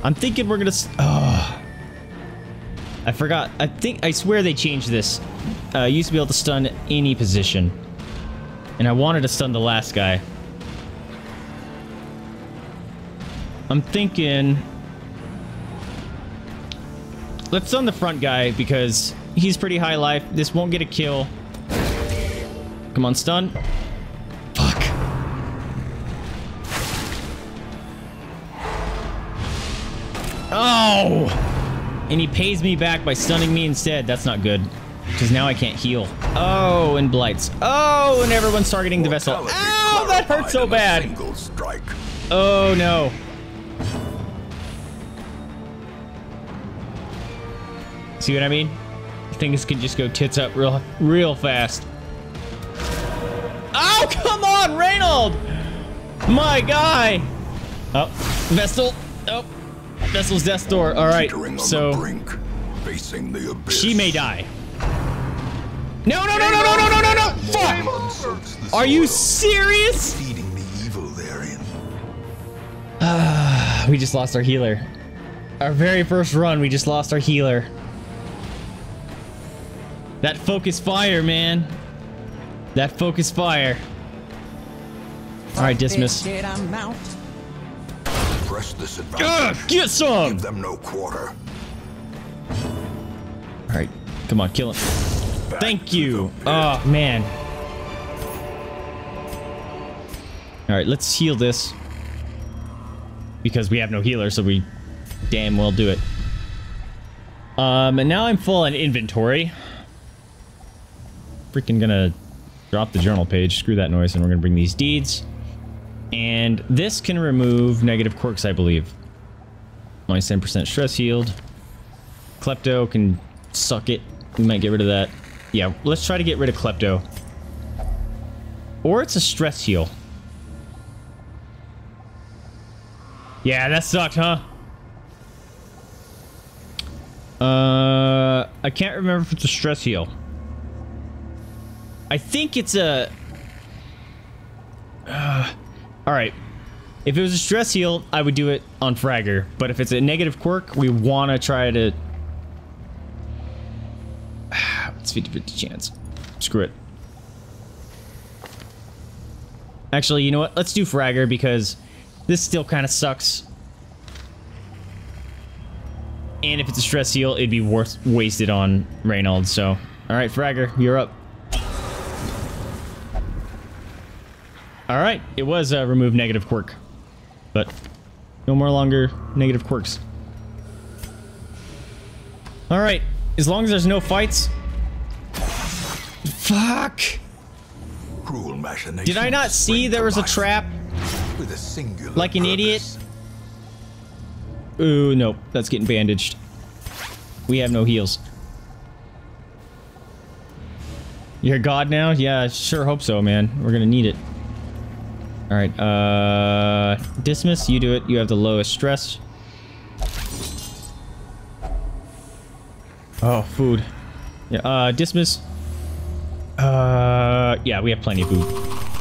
I'm thinking we're gonna. Oh. I forgot. I think. I swear they changed this. Uh, used to be able to stun any position. And I wanted to stun the last guy. I'm thinking. Let's stun the front guy because he's pretty high life. This won't get a kill. Come on, stun. Fuck. Oh! And he pays me back by stunning me instead. That's not good. Because now I can't heal. Oh, and blights. Oh, and everyone's targeting the Vestal. Ow, that hurt clarified so bad. Oh, no. See what I mean? Things can just go tits up real, real fast. Oh, come on, Reynauld! My guy! Oh, Vestal. Oh, Vestal's death door. All right, so brink, facing the abyss. she may die. No, no, no, no, no, no, no, no, no! Fuck! Blood soaks the Are you serious? feeding the evil therein. We just lost our healer. Our very first run, we just lost our healer. That focus fire, man. That focus fire. All right, Dismas. Shit, I'm out. Press this Ugh, get some. Give them no quarter. All right, come on, kill him. Thank you. Oh man. All right, let's heal this because we have no healer, so we damn well do it. Um, and now I'm full on inventory. Freaking gonna drop the journal page. Screw that noise, and we're gonna bring these deeds. And this can remove negative quirks, I believe. Minus 10% stress healed. Klepto can suck it. We might get rid of that. Yeah, let's try to get rid of Klepto. Or it's a stress heal. Yeah, that sucked, huh? Uh, I can't remember if it's a stress heal. I think it's a... Uh, Alright. If it was a stress heal, I would do it on Fragger. But if it's a negative quirk, we want to try to... it's 50-50 chance. Screw it. Actually, you know what? Let's do Fragger because this still kind of sucks. And if it's a stress heal, it'd be worth wasted on Reynolds. So, all right, Fragger, you're up. All right, it was a remove negative quirk, but no more longer negative quirks. All right, as long as there's no fights. Fuck! Cruel machination. Did I not see there was a trap? With a singular Like an idiot? purpose. Ooh, nope. That's getting bandaged. We have no heals. You're God now? Yeah, I sure hope so, man. We're gonna need it. Alright, uh... Dismas, you do it. You have the lowest stress. Oh, food. Yeah, uh, Dismas. Uh, yeah, we have plenty of food.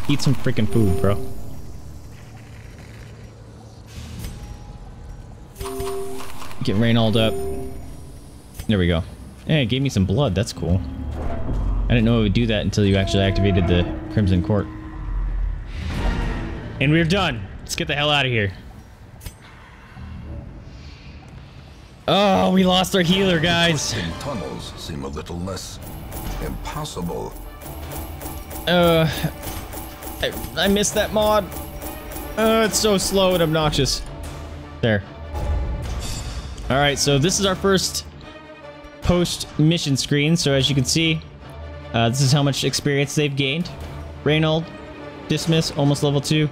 Eat some freaking food, bro. Get Reynauld up. There we go. Hey, it gave me some blood. That's cool. I didn't know it would do that until you actually activated the Crimson Court. And we're done. Let's get the hell out of here. Oh, we lost our healer, guys. Tunnels seem a little less impossible. Uh, I, I missed that mod. Uh, it's so slow and obnoxious. There. All right, so this is our first post-mission screen. So as you can see, uh, this is how much experience they've gained. Reynauld, Dismas, almost level two.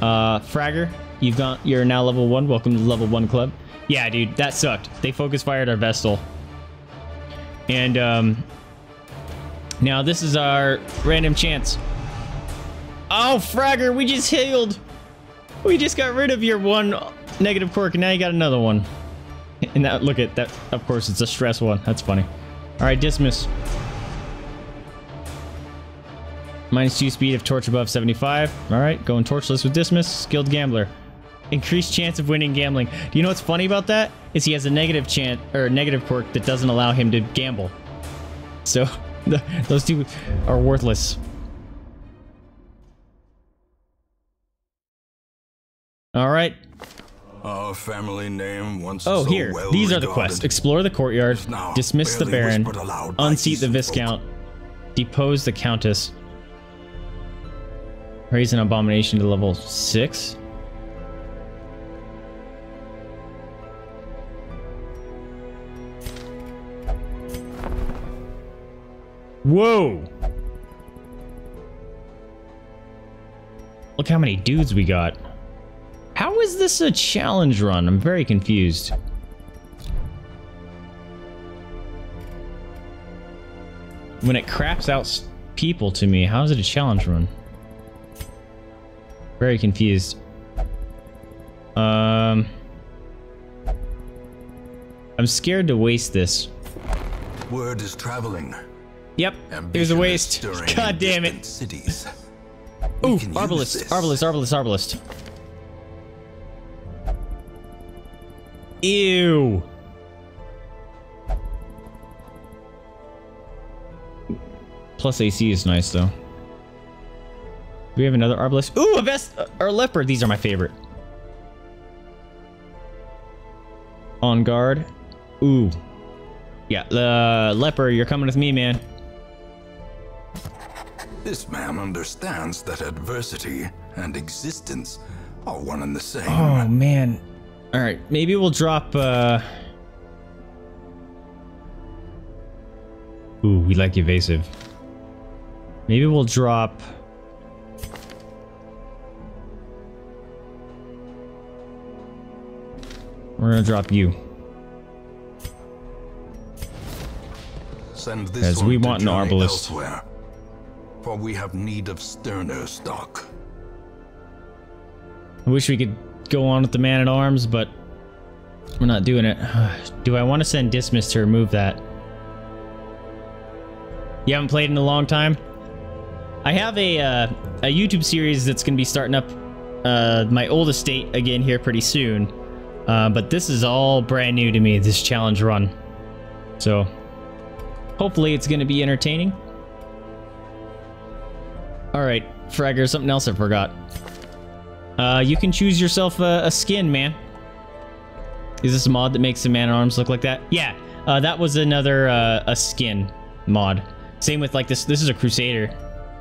Uh, Fragger, you've got you're now level one. Welcome to the level one club. Yeah, dude, that sucked. They focus fired our Vestal. And um, now this is our random chance. Oh, Fragger, we just healed. We just got rid of your one negative quirk, and now you got another one. And that, look at that. Of course, it's a stress one. That's funny. All right, Dismas. Minus two speed of torch above 75. All right, going torchless with Dismas. Skilled gambler. Increased chance of winning gambling. Do you know what's funny about that? Is he has a negative chance or negative quirk that doesn't allow him to gamble. So those two are worthless. All right. Our family name once Oh, so here. well These are the quests. Explore the courtyard, dismiss the Baron, whispered aloud by unseat the. Viscount, depose the Countess, raise an abomination to level 6. Whoa! Look how many dudes we got. How is this a challenge run? I'm very confused. When it craps out people to me, how is it a challenge run? Very confused. Um... I'm scared to waste this. Word is traveling. Yep, it was a waste. God damn it. Cities. Ooh, Arbalest. Arbalest, Arbalest, Arbalest. Ew. Plus AC is nice though. Do we have another Arbalest? Ooh, a vest uh, or leper. These are my favorite. On guard. Ooh. Yeah, the leper, you're coming with me, man. This man understands that adversity and existence are one and the same. Oh man. All right, maybe we'll drop. uh Ooh, we like evasive. Maybe we'll drop. We're gonna drop you. Send this As one we to want an journey arbalest. elsewhere, we have need of sterner stock. I wish we could go on with the man at arms, but we're not doing it. Do I want to send Dismas to remove that? You haven't played in a long time? I have a uh, a YouTube series that's going to be starting up uh, my old estate again here pretty soon. Uh, but this is all brand new to me, this challenge run. So, hopefully it's going to be entertaining. Alright, Fragger, something else I forgot. Uh, you can choose yourself a, a, skin, man. Is this a mod that makes the man-at-arms look like that? Yeah, uh, that was another uh, a skin mod. Same with like this. This is a Crusader,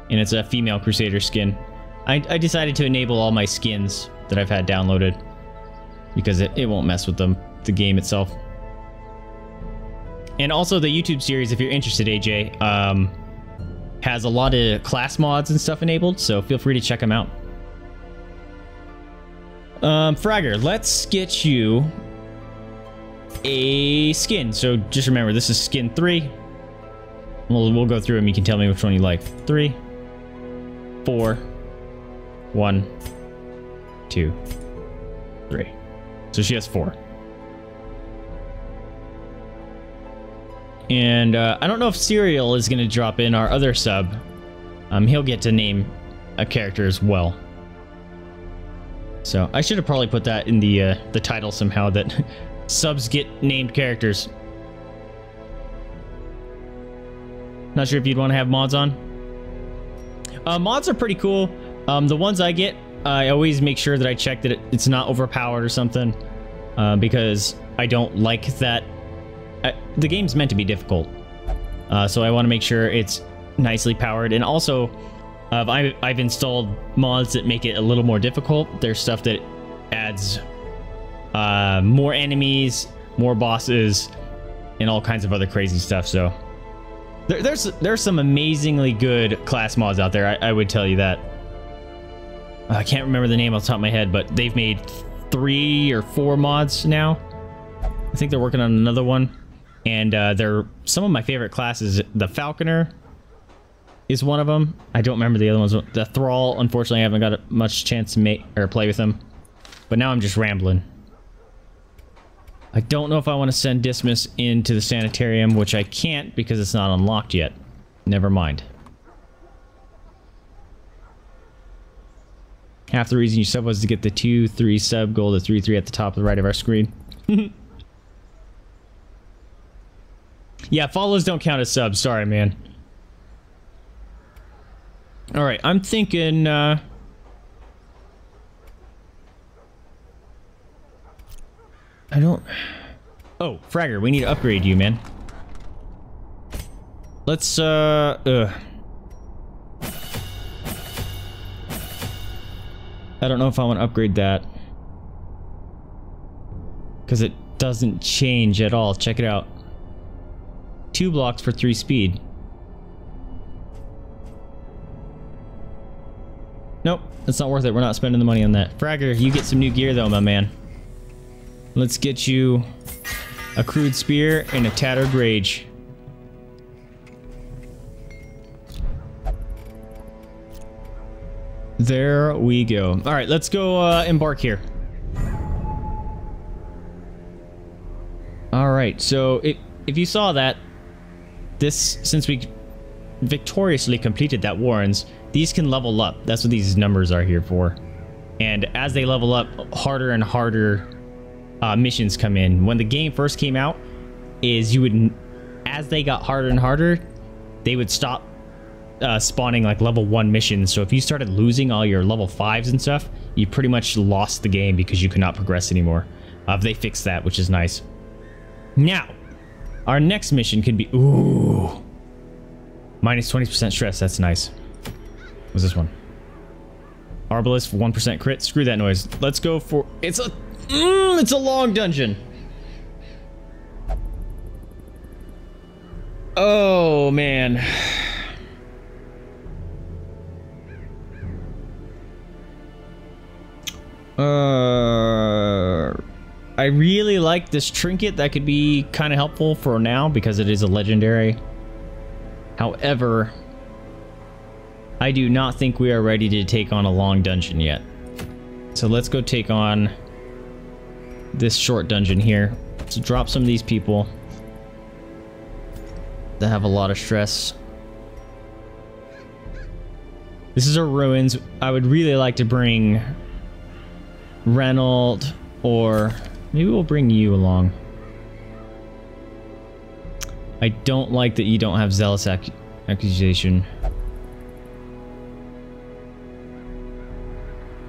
and it's a female Crusader skin. I, I decided to enable all my skins that I've had downloaded because it, it won't mess with them, the game itself. And also the YouTube series, if you're interested, AJ, um, has a lot of class mods and stuff enabled, so feel free to check them out. Um, Fragger, let's get you a skin. So just remember, this is skin three. We'll, we'll go through them. You can tell me which one you like. Three, four, one, two, three. So she has four. And uh, I don't know if Serial is going to drop in our other sub. Um, he'll get to name a character as well. So I should have probably put that in the uh, the title somehow that subs get named characters. Not sure if you'd want to have mods on. Uh, mods are pretty cool. Um, the ones I get, I always make sure that I check that it, it's not overpowered or something, uh, because I don't like that. I, the game's meant to be difficult, uh, so I want to make sure it's nicely powered. And also, uh, I've, I've installed mods that make it a little more difficult. There's stuff that adds uh, more enemies, more bosses, and all kinds of other crazy stuff. So there, there's there's some amazingly good class mods out there. I, I would tell you that. I can't remember the name off the top of my head, but they've made three or four mods now. I think they're working on another one. And uh, they're some of my favorite classes. The Falconer is one of them. I don't remember the other ones. The Thrall, unfortunately, I haven't got much chance to make or play with them. But now I'm just rambling. I don't know if I want to send Dismas into the sanitarium, which I can't because it's not unlocked yet. Never mind. Half the reason you sub was to get the 2-3 sub goal, the 3-3 at the top of the right of our screen. yeah, follows don't count as subs. Sorry, man. Alright, I'm thinking... Uh, I don't... Oh, Fragger, we need to upgrade you, man. Let's, uh... Ugh. I don't know if I want to upgrade that. Because it doesn't change at all. Check it out. Two blocks for three speed. Nope, that's not worth it. We're not spending the money on that. Fragger, you get some new gear though, my man. Let's get you a crude spear and a tattered rage. There we go. All right, let's go uh, embark here. All right, so it, if you saw that, this, since we victoriously completed that Warrens, these can level up. That's what these numbers are here for. And as they level up, harder and harder uh, missions come in. When the game first came out, is you would, as they got harder and harder, they would stop uh, spawning like level one missions. So if you started losing all your level fives and stuff, you pretty much lost the game because you could not progress anymore. Uh, they fixed that, which is nice. Now, our next mission could be ooh minus 20% stress. That's nice. What's this one? Arbalest 1% crit. Screw that noise. Let's go for it's a mm, it's a long dungeon. Oh man. Uh, I really like this trinket. That could be kind of helpful for now because it is a legendary. However, I do not think we are ready to take on a long dungeon yet. So let's go take on this short dungeon here. So drop some of these people that have a lot of stress. This is our ruins. I would really like to bring Reynauld or maybe we'll bring you along. I don't like that you don't have zealous ac accusation.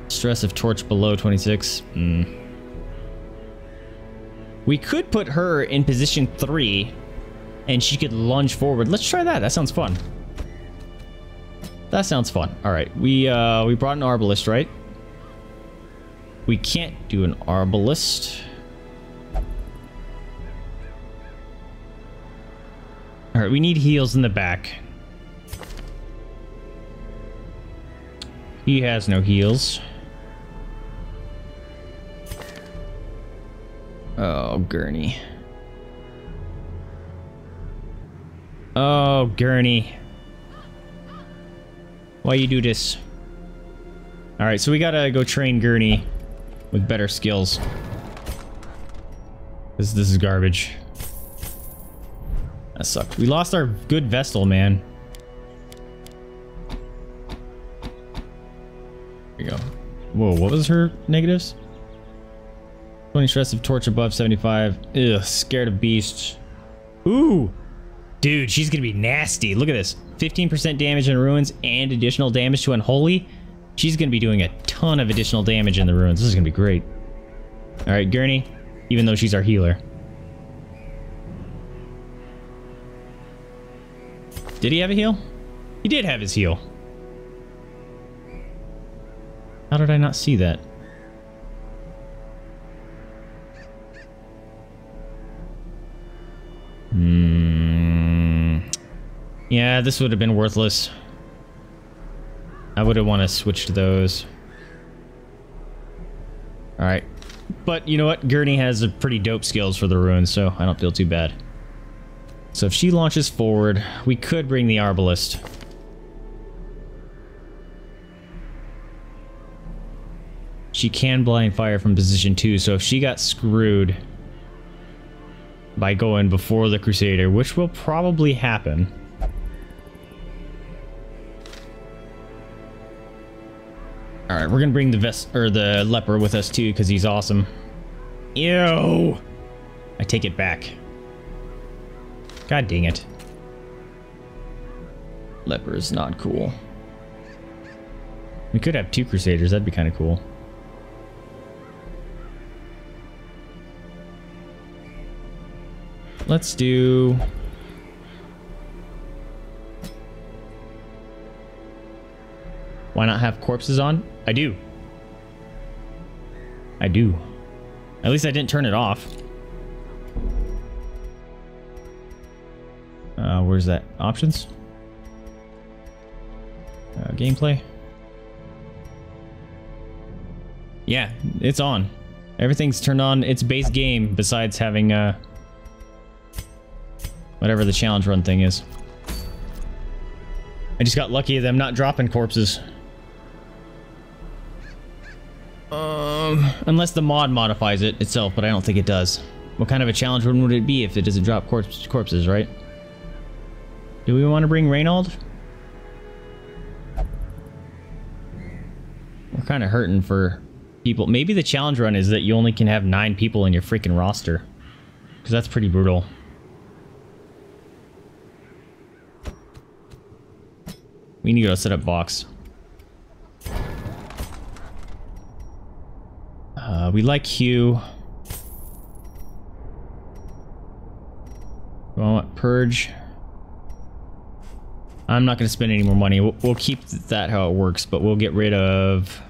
Stress of torch below 26. Mm. We could put her in position three and she could lunge forward. Let's try that. That sounds fun. That sounds fun. All right, we uh, we brought an arbalest, right? We can't do an arbalest. All right, we need heals in the back. He has no heals. Oh, Gurney. Oh, Gurney. Why you do this? Alright, so we gotta go train Gurney with better skills. This, this is garbage. That sucked. We lost our good Vestal, man. There go. Whoa, what was her negatives? 20 stress of torch above 75. Ugh, scared of beasts. Ooh! Dude, she's gonna be nasty. Look at this. 15% damage in ruins and additional damage to unholy. She's gonna be doing a ton of additional damage in the ruins. This is gonna be great. Alright, Gurney, even though she's our healer. Did he have a heal? He did have his heal. How did I not see that? Hmm. Yeah, this would have been worthless. I would have want to switch to those. Alright. But you know what? Gurney has a pretty dope skills for the ruins, so I don't feel too bad. So if she launches forward, we could bring the Arbalest. She can blind fire from position 2, so if she got screwed by going before the Crusader, which will probably happen. All right, we're gonna bring the vest or the leper with us too because he's awesome. Ew! I take it back. God dang it. Leper is not cool. We could have two crusaders. That'd be kind of cool. Let's do... Why not have corpses on? I do. I do. At least I didn't turn it off. Where's that? Options? Uh, gameplay? Yeah, it's on. Everything's turned on its base game besides having uh, Whatever the challenge run thing is. I just got lucky of them not dropping corpses. Um, unless the mod modifies it itself, but I don't think it does. What kind of a challenge run would it be if it doesn't drop corpse corpses, right? Do we want to bring Reynauld? We're kind of hurting for people. Maybe the challenge run is that you only can have nine people in your freaking roster. Because that's pretty brutal. We need to go set up Vox. Uh, we like Hugh. We want Purge. I'm not going to spend any more money. We'll, we'll keep that how it works, but we'll get rid of...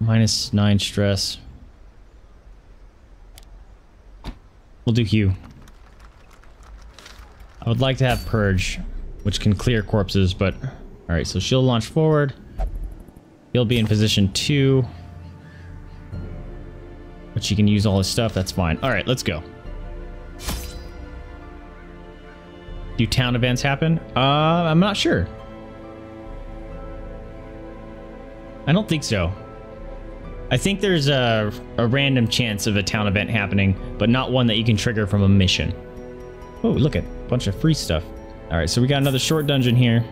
Minus 9 stress. We'll do Hugh. I would like to have Purge, which can clear corpses, but... Alright, so she'll launch forward. He'll be in position two. But she can use all his stuff, that's fine. Alright, let's go. Do town events happen? Uh, I'm not sure. I don't think so. I think there's a, a random chance of a town event happening, but not one that you can trigger from a mission. Oh, look at a bunch of free stuff. All right, so we got another short dungeon here.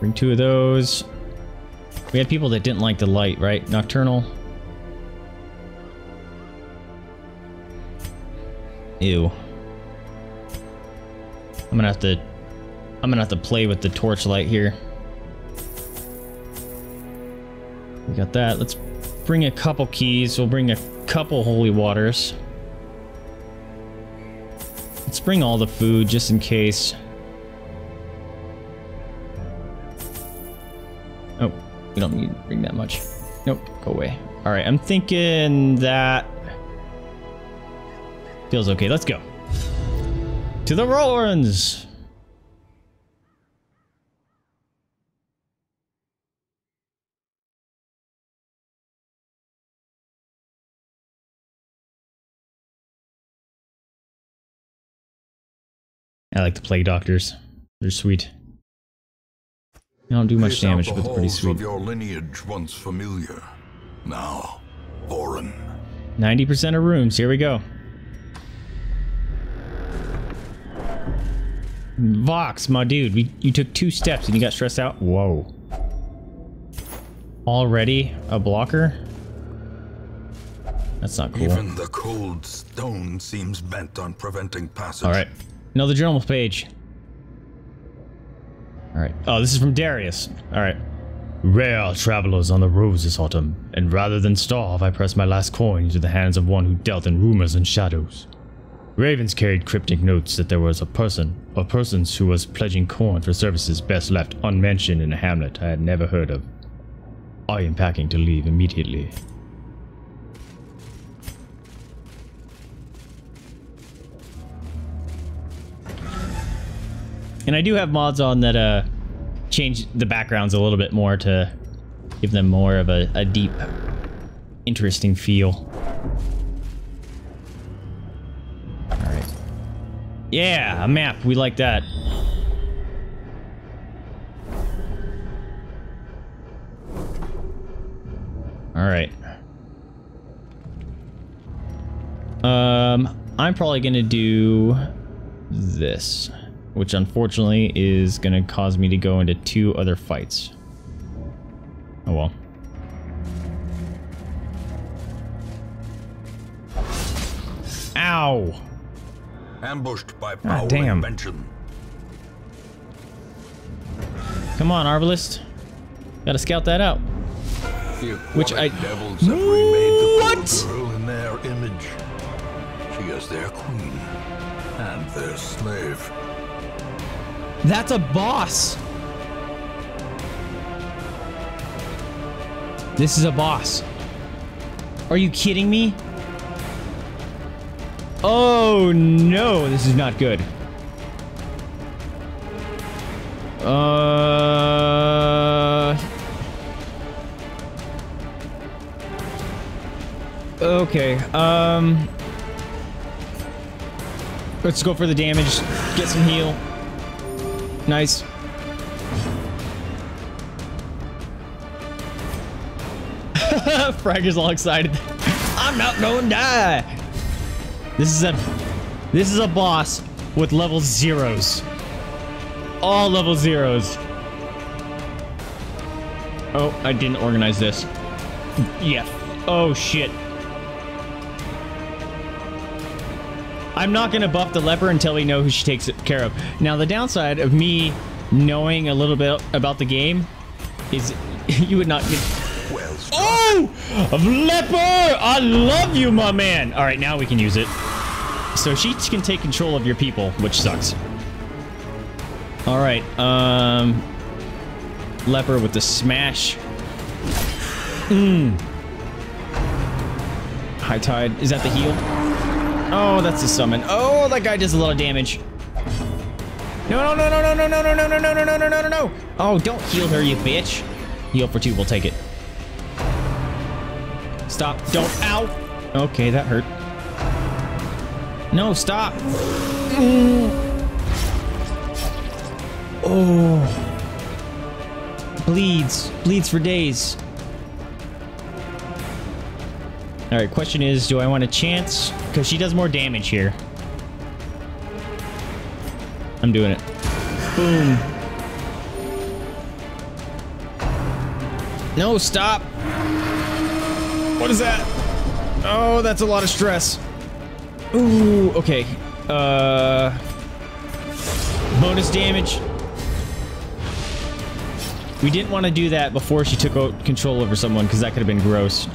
Bring two of those. We had people that didn't like the light, right? Nocturnal. Ew. I'm gonna have to I'm gonna have to play with the torchlight here. We got that. Let's bring a couple keys. We'll bring a couple holy waters. Let's bring all the food just in case. Oh, we don't need to bring that much. Nope, go away. All right, I'm thinking that feels okay. Let's go. To the Rollins. I like the plague doctors. They're sweet. They don't do much damage, but they're pretty sweet. of your lineage once familiar, now foreign. 90% of rooms. Here we go. Vox, my dude, we, you took two steps and you got stressed out? Whoa. Already a blocker? That's not cool. Even the cold stone seems bent on preventing passage. Alright. Another journal page. Alright. Oh, this is from Darius. Alright. Rare travelers on the roads this autumn, and rather than starve, I press my last coin into the hands of one who dealt in rumors and shadows. Ravens carried cryptic notes that there was a person, or persons who was pledging corn for services best left unmentioned in a hamlet I had never heard of. I am packing to leave immediately. And I do have mods on that uh change the backgrounds a little bit more to give them more of a, a deep, interesting feel. Yeah, a map. We like that. Alright. Um, I'm probably gonna do this, which unfortunately is gonna cause me to go into two other fights. Oh well. Ow! Ambushed by ah, foul damn. invention. Come on, Arbalest. Gotta scout that out. Which I- devils have remade the What? girl in their image. She is their queen and their slave. That's a boss! This is a boss. Are you kidding me? Oh no, this is not good. Uh. Okay. Um. Let's go for the damage. Get some heal. Nice. Frag is all excited. I'm not going to die. This is a this is a boss with level zeros. All level zeros. Oh, I didn't organize this. Yeah. Oh shit. I'm not gonna buff the leper until we know who she takes care of. Now the downside of me knowing a little bit about the game is you would not get. Oh! Leper! I love you, my man! Alright, now we can use it. So she can take control of your people, which sucks. Alright, um... Leper with the smash. Mmm. High tide. Is that the heal? Oh, that's the summon. Oh, that guy does a lot of damage. No, no, no, no, no, no, no, no, no, no, no, no, no, no, no, no. Oh, don't heal her, you bitch. Heal for two, we'll take it. Stop. Don't. Ow. Okay, that hurt. No, stop. Oh. Bleeds. Bleeds for days. Alright, question is, do I want a chance? Because she does more damage here. I'm doing it. Boom. No, stop. What is that? Oh, that's a lot of stress. Ooh, okay. Uh, bonus damage. We didn't want to do that before she took control over someone because that could have been gross.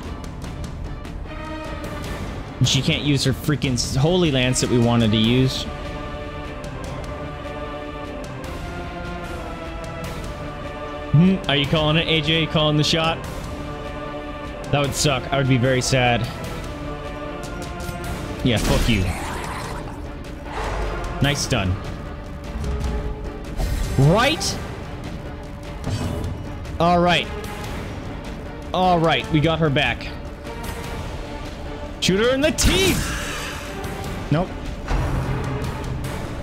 She can't use her freaking Holy Lance that we wanted to use. Hmm, are you calling it, AJ? Calling the shot? That would suck. I would be very sad. Yeah, fuck you. Nice stun. Right? Alright. Alright, we got her back. Shoot her in the teeth! Nope.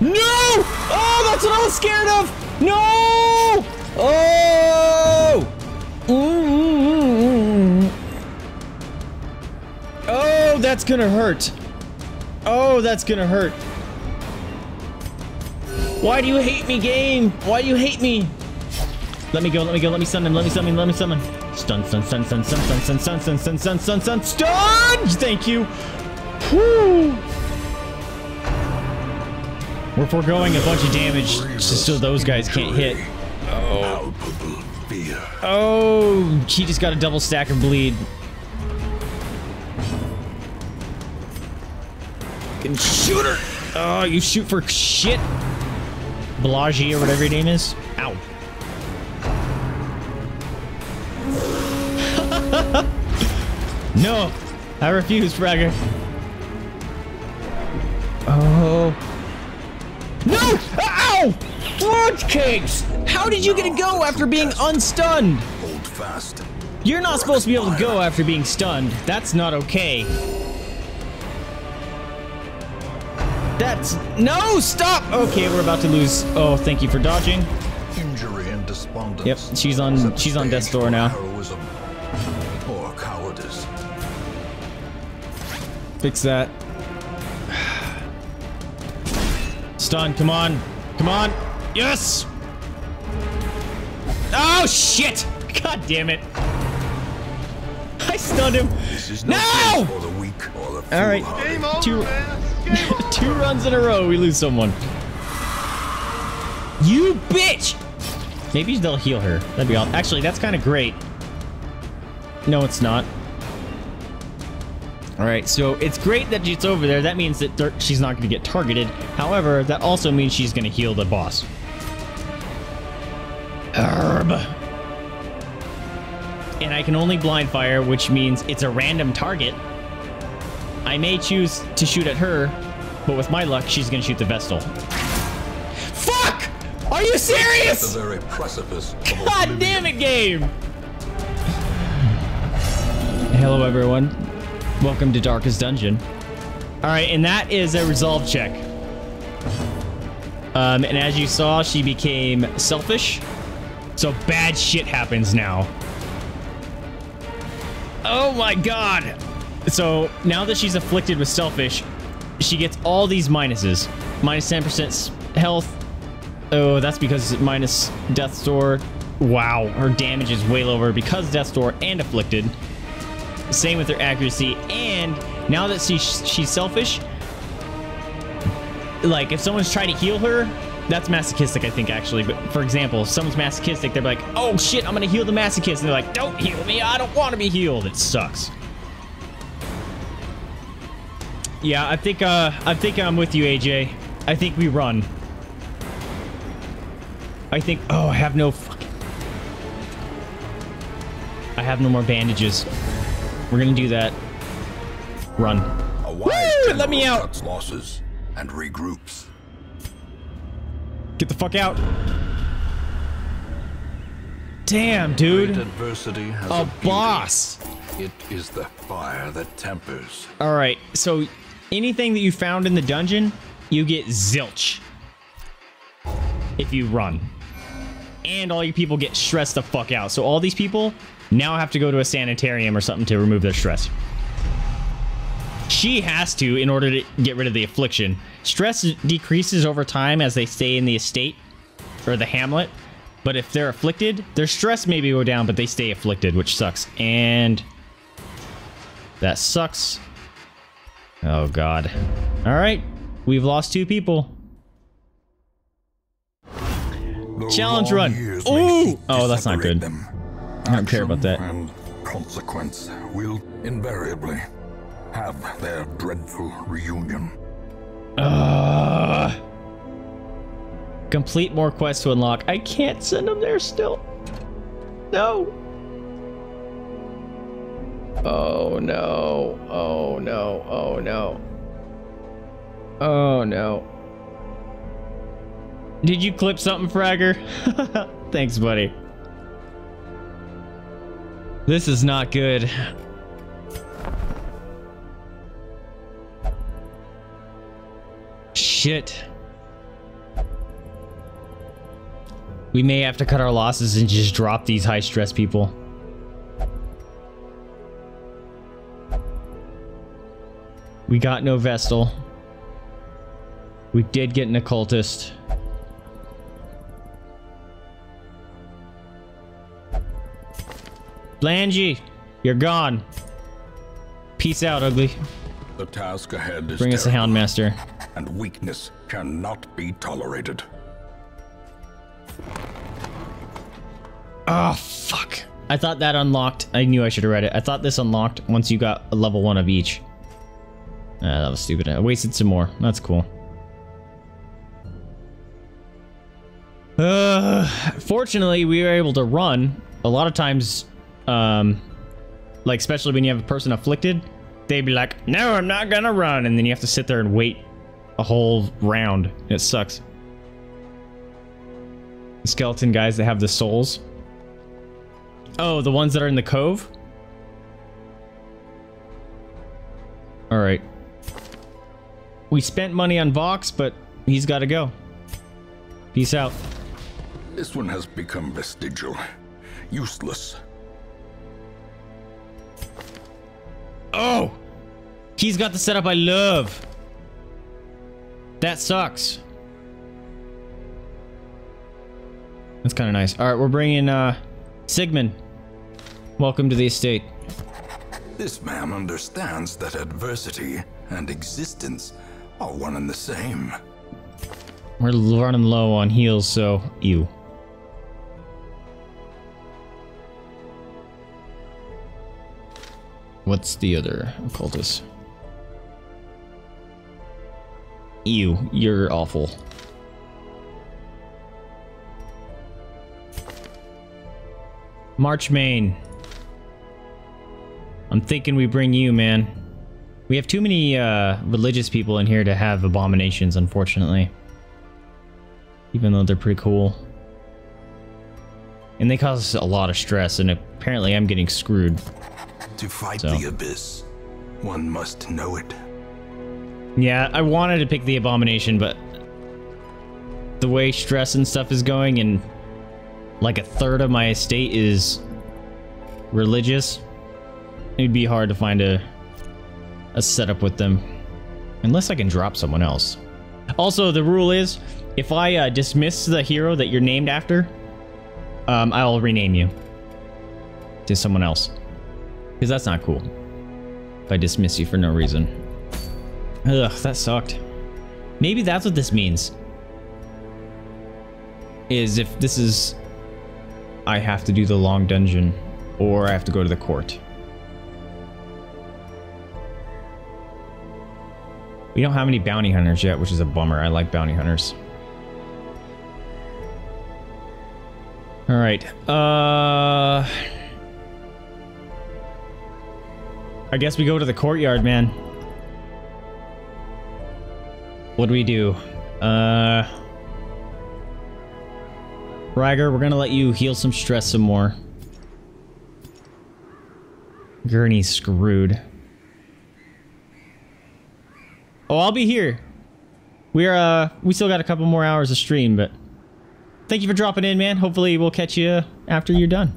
No! Oh, that's what I was scared of! No! Oh! That's gonna hurt. Oh, that's gonna hurt. Why do you hate me, game? Why do you hate me? Let me go, let me go, let me him, let me summon, let me summon. Stun, stun, stun, stun, stun, stun, stun, stun, stun, stun, stun, stun, stun, stun! Thank you. Whew. We're foregoing a bunch of damage just so those guys can't hit. Oh. Oh, he just got a double stack of bleed. Can shoot her. Oh, you shoot for shit. Blagi or whatever your name is. Ow. no, I refuse, Fragger. Oh. No! Ow! Fudge cakes! How did you get to go after being unstunned? Hold fast. You're not supposed to be able to go after being stunned. That's not okay. That's... No! Stop! Okay, we're about to lose. Oh, thank you for dodging. Injury and despondence. Yep, she's on she's on death's door now. Heroism or cowardice. Fix that. Stun, come on. Come on. Yes! Oh, shit! God damn it. I stunned him. This is No! no! place for the weak or the All right. foolhardy. Two, two runs in a row, we lose someone. You bitch! Maybe they'll heal her. That'd be all. Actually, that's kind of great. No, it's not. All right, so it's great that she's over there. That means that she's not going to get targeted. However, that also means she's going to heal the boss. Herb. And I can only blind fire, which means it's a random target. I may choose to shoot at her, but with my luck, she's going to shoot the Vestal. Fuck! Are you At the serious? very precipice God damn it, game! Hello, everyone. Welcome to Darkest Dungeon. All right, and that is a resolve check. Um, and as you saw, she became selfish. So bad shit happens now. Oh my god. So now that she's afflicted with selfish, she gets all these minuses. Minus 10% health. Oh, that's because minus Death's Door. Wow, her damage is way lower because Death's Door and afflicted. Same with her accuracy. And now that she's, she's selfish, like if someone's trying to heal her, that's masochistic, I think, actually. But for example, if someone's masochistic, they're like, oh shit, I'm gonna heal the masochist. And they're like, don't heal me, I don't want to be healed. It sucks. Yeah, I think, uh, I think I'm with you, AJ. I think we run. I think, oh, I have no fucking... I have no more bandages. We're gonna do that. Run. A wise Woo! Let me out. cuts losses and regroups. Get the fuck out. Damn, dude. Great adversity has A beauty. boss. It is the fire that tempers. All right, so anything that you found in the dungeon, you get zilch if you run. and all you people get stressed the fuck out. So all these people now have to go to a sanitarium or something to remove their stress. She has to in order to get rid of the affliction. Stress decreases over time as they stay in the estate or the hamlet. But if they're afflicted, their stress maybe go down, but they stay afflicted, which sucks. And that sucks. Oh god. All right, we've lost two people. The Challenge run. Ooh! Oh, that's not good. them. I don't care about that. And consequence will invariably have their dreadful reunion. Uh, complete more quests to unlock. I can't send them there still. No. Oh no. Oh no. Oh no. Oh no. Did you clip something, Fragger? Thanks, buddy. This is not good. Shit. We may have to cut our losses and just drop these high stress people. We got no Vestal. We did get an occultist. Blangy, you're gone. Peace out, ugly. The task ahead is Bring us a Houndmaster. and weakness cannot be tolerated. Oh, fuck. I thought that unlocked. I knew I should have read it. I thought this unlocked once you got a level one of each. Ah, that was stupid. I wasted some more. That's cool. Uh, fortunately, we were able to run. A lot of times, um, like especially when you have a person afflicted, they'd be like, "No, I'm not gonna run," and then you have to sit there and wait a whole round. It sucks. Skeleton guys that have the souls. Oh, the ones that are in the cove? Alright. We spent money on Vox, but he's gotta go. Peace out. This one has become vestigial, useless. Oh! He's got the setup I love. That sucks. That's kind of nice. Alright, we're bringing, uh, Sigmund. Welcome to the estate. This man understands that adversity and existence are one and the same. We're running low on heals, so ew. What's the other occultist? Ew, you're awful. March Main. I'm thinking we bring you, man. We have too many uh, religious people in here to have abominations, unfortunately. Even though they're pretty cool. And they cause a lot of stress, and apparently I'm getting screwed. To fight So. the abyss, one must know it. Yeah, I wanted to pick the abomination, but the way stress and stuff is going, and like a third of my estate is religious, it'd be hard to find a a setup with them, unless I can drop someone else. Also, the rule is, if I uh, dismiss the hero that you're named after, um, I'll rename you to someone else, because that's not cool. If I dismiss you for no reason. Ugh, that sucked. Maybe that's what this means. Is if this is... I have to do the long dungeon, or I have to go to the court. We don't have any bounty hunters yet, which is a bummer. I like bounty hunters. Alright, uh... I guess we go to the courtyard, man. What do we do? Uh... Ryger, we're gonna let you heal some stress some more. Gurney's screwed. Oh, I'll be here. We're, uh, we still got a couple more hours of stream, but thank you for dropping in, man. Hopefully we'll catch you after you're done.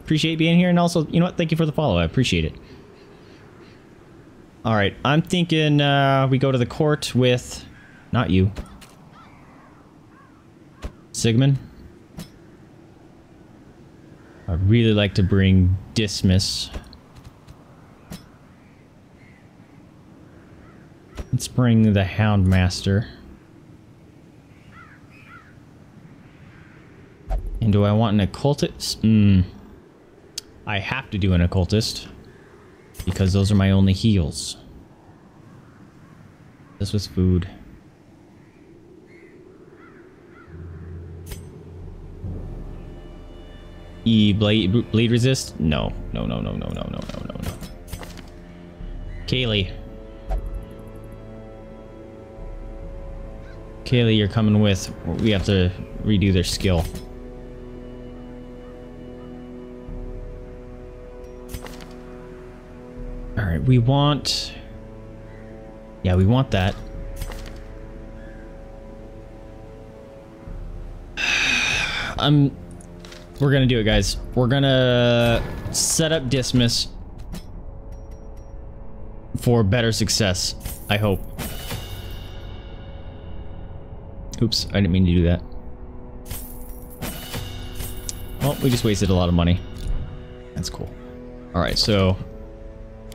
Appreciate being here, and also, you know what? Thank you for the follow. I appreciate it. All right, I'm thinking uh, we go to the court with, not you, Sigmund. I'd really like to bring Dismas. Let's bring the Houndmaster. And do I want an occultist? Hmm. I have to do an occultist. Because those are my only heals. This was food. E blade bleed resist? No. No, no, no, no, no, no, no, no, no. Kaylee. Kaylee, you're coming with. We have to redo their skill. Alright, we want... Yeah, we want that. I'm um, we're gonna do it, guys. We're gonna set up Dismas for better success, I hope. Oops, I didn't mean to do that. Well, we just wasted a lot of money. That's cool. Alright, so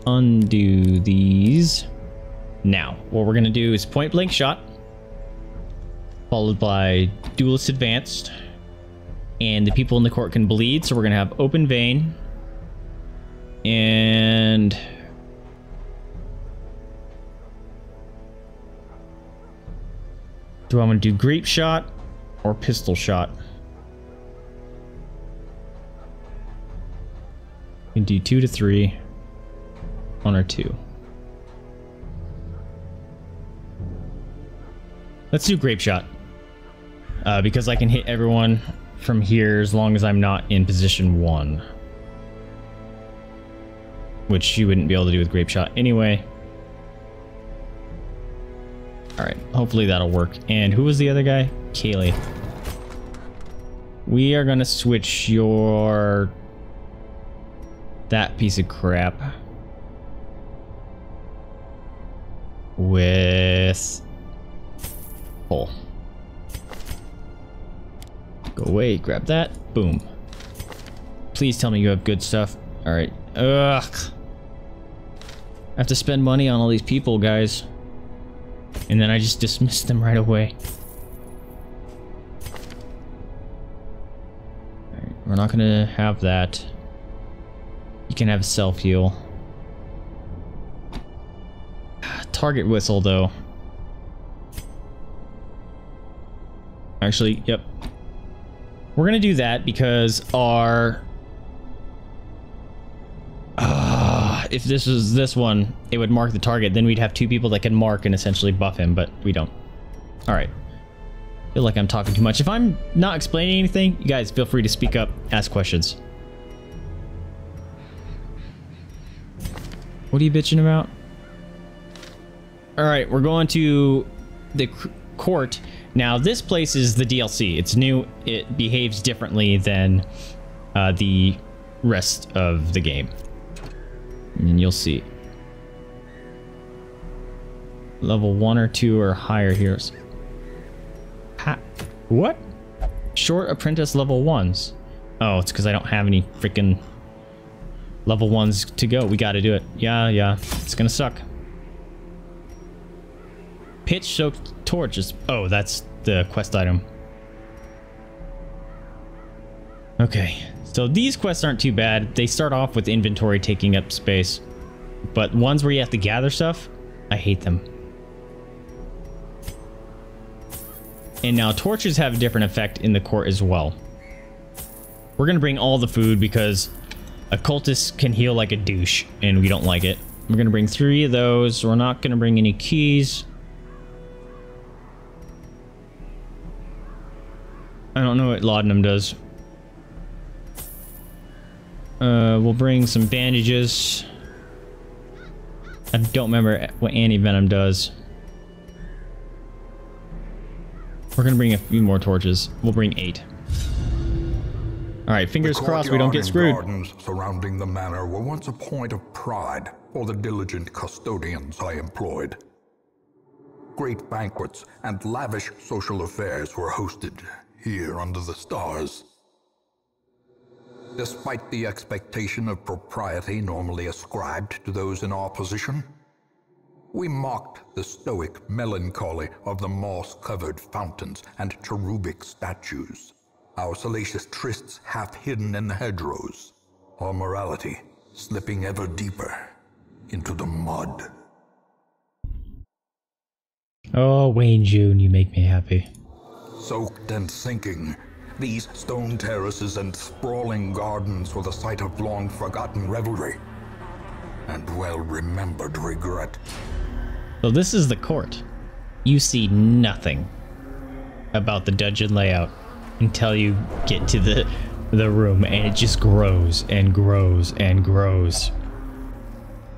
undo these. Now, what we're gonna do is point blank shot, followed by duelist advanced, and the people in the court can bleed, so we're gonna have open vein. And... Do I want to do grape shot or pistol shot? We can do two to three. One or two. Let's do grape shot. Uh, because I can hit everyone from here as long as I'm not in position one. Which you wouldn't be able to do with Grape Shot anyway. Alright, hopefully that'll work. And who was the other guy? Kaylee. We are gonna switch your... That piece of crap. With... Pull. Go away, grab that. Boom. Please tell me you have good stuff. Alright. Ugh. I have to spend money on all these people, guys. And then I just dismiss them right away. We're not gonna have that. You can have self-heal. Target whistle, though. Actually, yep, we're to do that because our... if this was this one, it would mark the target. Then we'd have two people that can mark and essentially buff him, but we don't. All right. feel like I'm talking too much. If I'm not explaining anything, you guys feel free to speak up, ask questions. What are you bitching about? All right, we're going to the court now, this place is the DLC. It's new. It behaves differently than uh, the rest of the game. And you'll see. Level 1 or 2 or higher heroes. Ha what? Short apprentice level 1s. Oh, it's because I don't have any freaking level 1s to go. We got to do it. Yeah, yeah. It's going to suck. Pitch soaked torches. Oh, that's the quest item. Okay, so these quests aren't too bad. They start off with inventory taking up space. But ones where you have to gather stuff, I hate them. And now torches have a different effect in the court as well. We're going to bring all the food because occultists can heal like a douche and we don't like it. We're going to bring three of those. We're not going to bring any keys. I don't know what laudanum does. Uh, we'll bring some bandages. I don't remember what anti-venom does. We're gonna bring a few more torches. We'll bring eight. All right, fingers crossed we don't get screwed. gardens surrounding the manor were once a point of pride for the diligent custodians I employed. Great banquets and lavish social affairs were hosted here under the stars. Despite the expectation of propriety normally ascribed to those in our position, we mocked the stoic melancholy of the moss-covered fountains and cherubic statues, our salacious trysts half hidden in the hedgerows, our morality slipping ever deeper into the mud. Oh, Wayne June, you make me happy. Soaked and sinking, these stone terraces and sprawling gardens were the site of long forgotten revelry and well remembered regret. So this is the court. You see nothing about the dungeon layout until you get to the the room and it just grows and grows and grows.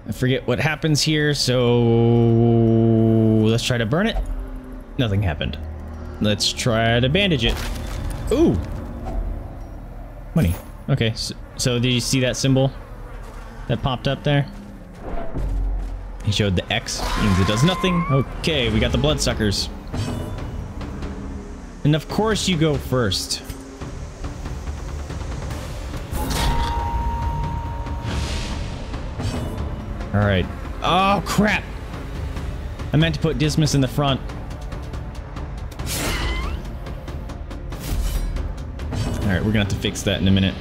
I forget what happens here, so let's try to burn it. Nothing happened. Let's try to bandage it. Ooh! Money. Okay, so, so did you see that symbol that popped up there? He showed the X, means it does nothing. Okay, we got the bloodsuckers. And of course you go first. Alright. Oh, crap! I meant to put Dismas in the front. Alright, we're gonna have to fix that in a minute.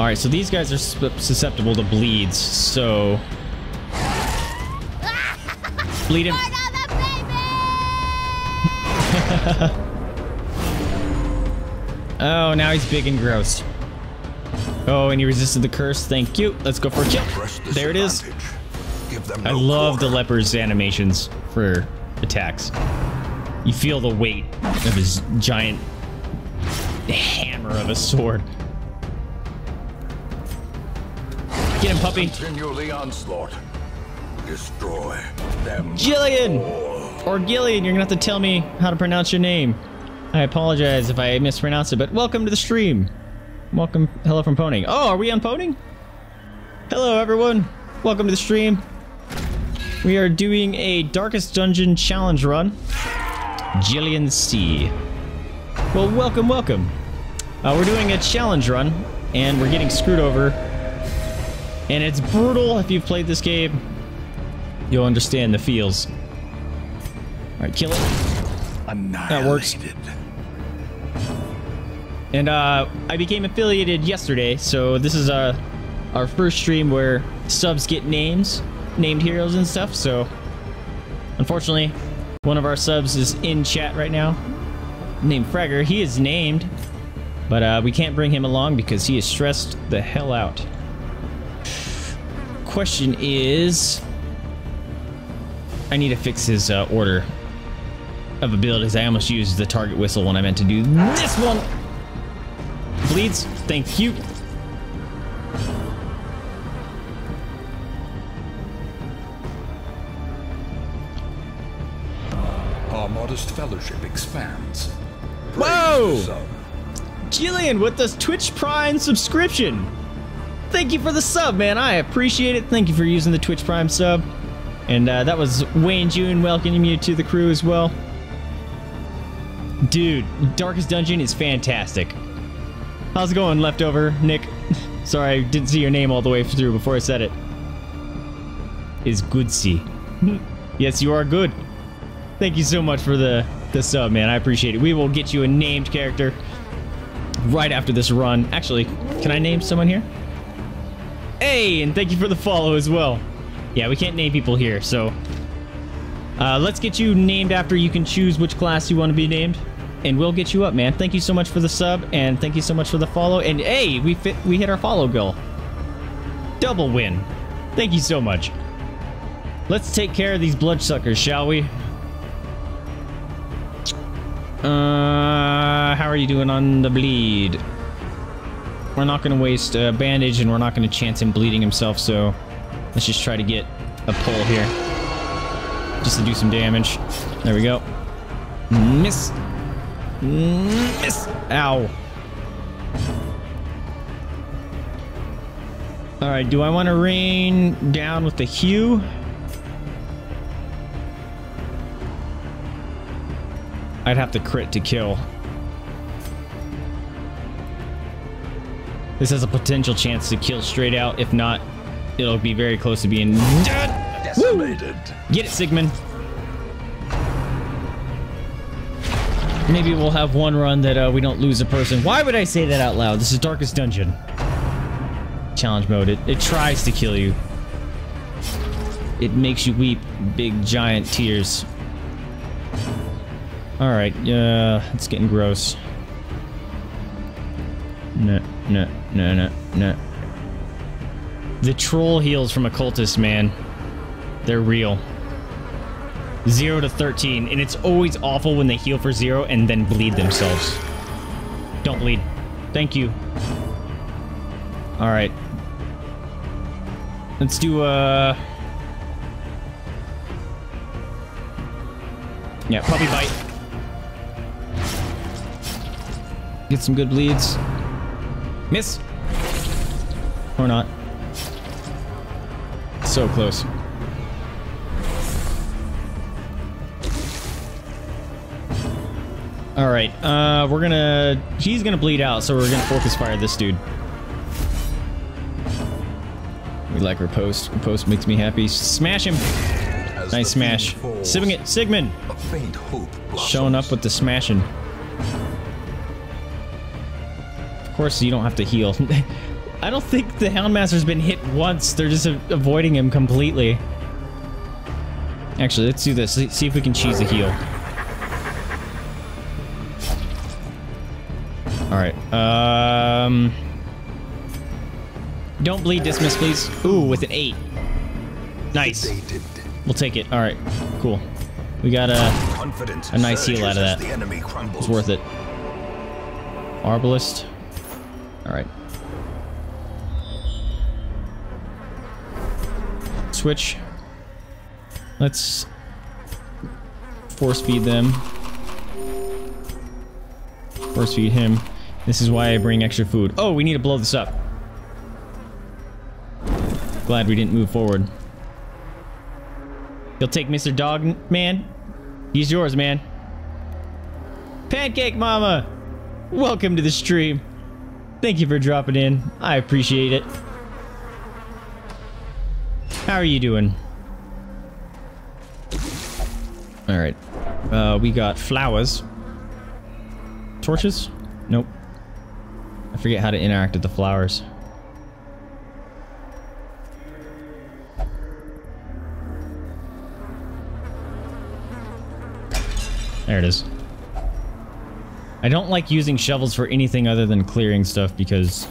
Alright, so these guys are susceptible to bleeds, so... Bleed him. oh, now he's big and gross. Oh, and he resisted the curse. Thank you. Let's go for a kill. There it is. advantage. Give them I love the leper's animations for attacks. You feel the weight of his giant of a sword. Get him, puppy. Continue the onslaught. Destroy them. Gillian! Or Gillian, you're gonna have to tell me how to pronounce your name. I apologize if I mispronounce it, but welcome to the stream. Welcome, hello from Poning. Oh, are we on Poning? Hello, everyone. Welcome to the stream. We are doing a Darkest Dungeon challenge run. Gillian C. Well, welcome, welcome. Uh, we're doing a challenge run, and we're getting screwed over. And it's brutal if you've played this game. You'll understand the feels. Alright, kill it. That works. And uh, I became affiliated yesterday, so this is uh, our first stream where subs get names, named heroes and stuff. So, unfortunately, one of our subs is in chat right now, named Fragger. He is named, but uh, we can't bring him along because he is stressed the hell out. Question is, I need to fix his uh, order of abilities. I almost used the target whistle when I meant to do this one. Bleeds. Thank you. Our modest fellowship expands. Whoa! Jillian with the Twitch Prime subscription. Thank you for the sub, man. I appreciate it. Thank you for using the Twitch Prime sub. And uh, that was Wayne June welcoming you to the crew as well. Dude, Darkest Dungeon is fantastic. How's it going, Leftover, Nick? Sorry, I didn't see your name all the way through before I said it. Is Goodsy. yes, you are good. Thank you so much for the, the sub, man. I appreciate it. We will get you a named character right after this run. Actually, can I name someone here? Hey, and thank you for the follow as well. Yeah, we can't name people here, so... Uh, let's get you named after you can choose which class you want to be named. And we'll get you up, man. Thank you so much for the sub, and thank you so much for the follow. And hey, we fit, we hit our follow goal. Double win. Thank you so much. Let's take care of these bloodsuckers, shall we? Uh, how are you doing on the bleed? We're not going to waste a bandage, and we're not going to chance him bleeding himself, so let's just try to get a pull here. Just to do some damage. There we go. Miss. Miss. Ow. All right, do I want to rain down with the hew? I'd have to crit to kill. This has a potential chance to kill straight out. If not, it'll be very close to being dead. Decimated. Get it, Sigmund. Maybe we'll have one run that uh, we don't lose a person. Why would I say that out loud? This is Darkest Dungeon. Challenge mode. It, it tries to kill you. It makes you weep big giant tears. Alright, uh, it's getting gross. No, no, no, no, no. The troll heals from occultist, man. They're real. 0 to 13, and it's always awful when they heal for 0 and then bleed themselves. Don't bleed. Thank you. Alright. Let's do. Uh... Yeah, puppy bite. Get some good bleeds. Miss! Or not. So close. All right, uh, we're gonna... He's gonna bleed out, so we're gonna focus fire this dude. We like riposte. post makes me happy. Smash him! As Nice smash. falls, Sigmund, Sigmund! A faint hope Showing up with the smashing. Of course, you don't have to heal. I don't think the Houndmaster's been hit once. They're just avoiding him completely. Actually, let's do this. See see if we can cheese a heal. Alright, um... Don't bleed Dismas, please. Ooh, with an 8. Nice. We'll take it. Alright, cool. We got a... A nice heal out of that. The enemy crumbles. It's worth it. Arbalest. Alright. Switch. Let's force feed them. Force feed him. This is why I bring extra food. Oh, we need to blow this up. Glad we didn't move forward. You'll take Mr. Dog Man? He's yours, man. Pancake Mama! Welcome to the stream. Thank you for dropping in. I appreciate it. How are you doing? Alright. Uh, we got flowers. Torches? Nope. I forget how to interact with the flowers. There it is. I don't like using shovels for anything other than clearing stuff because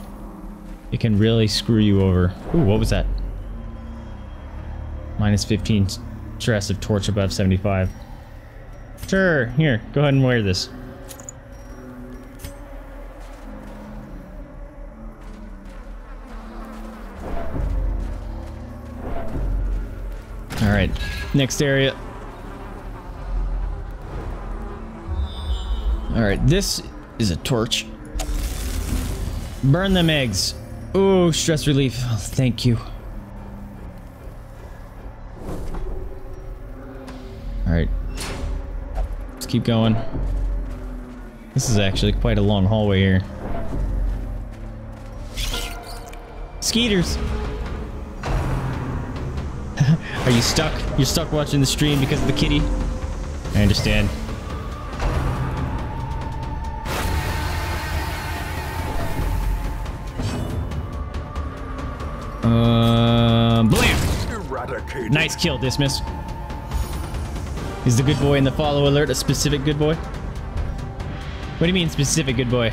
it can really screw you over. Ooh, what was that? Minus 15 stress of torch above 75. Sure, here, go ahead and wear this. Alright, next area. Alright, this is a torch. Burn them eggs. Ooh, stress relief. Oh, thank you. Alright. Let's keep going. This is actually quite a long hallway here. Skeeters! Are you stuck? You're stuck watching the stream because of the kitty? I understand. Um, blam! Eradicated. Nice kill, Dismas. Is the good boy in the follow alert a specific good boy? What do you mean specific good boy?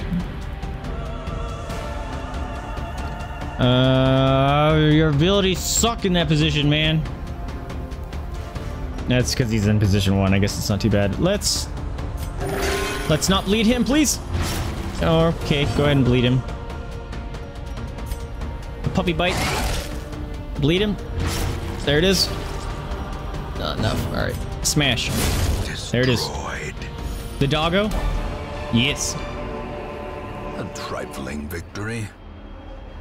Uh, your abilities suck in that position, man. That's because he's in position one. I guess it's not too bad. Let's... Let's not bleed him, please. Okay, go ahead and bleed him. Puppy bite. Bleed him. There it is. Not enough. All right. Smash. There it is. Destroyed. The doggo? Yes. A trifling victory.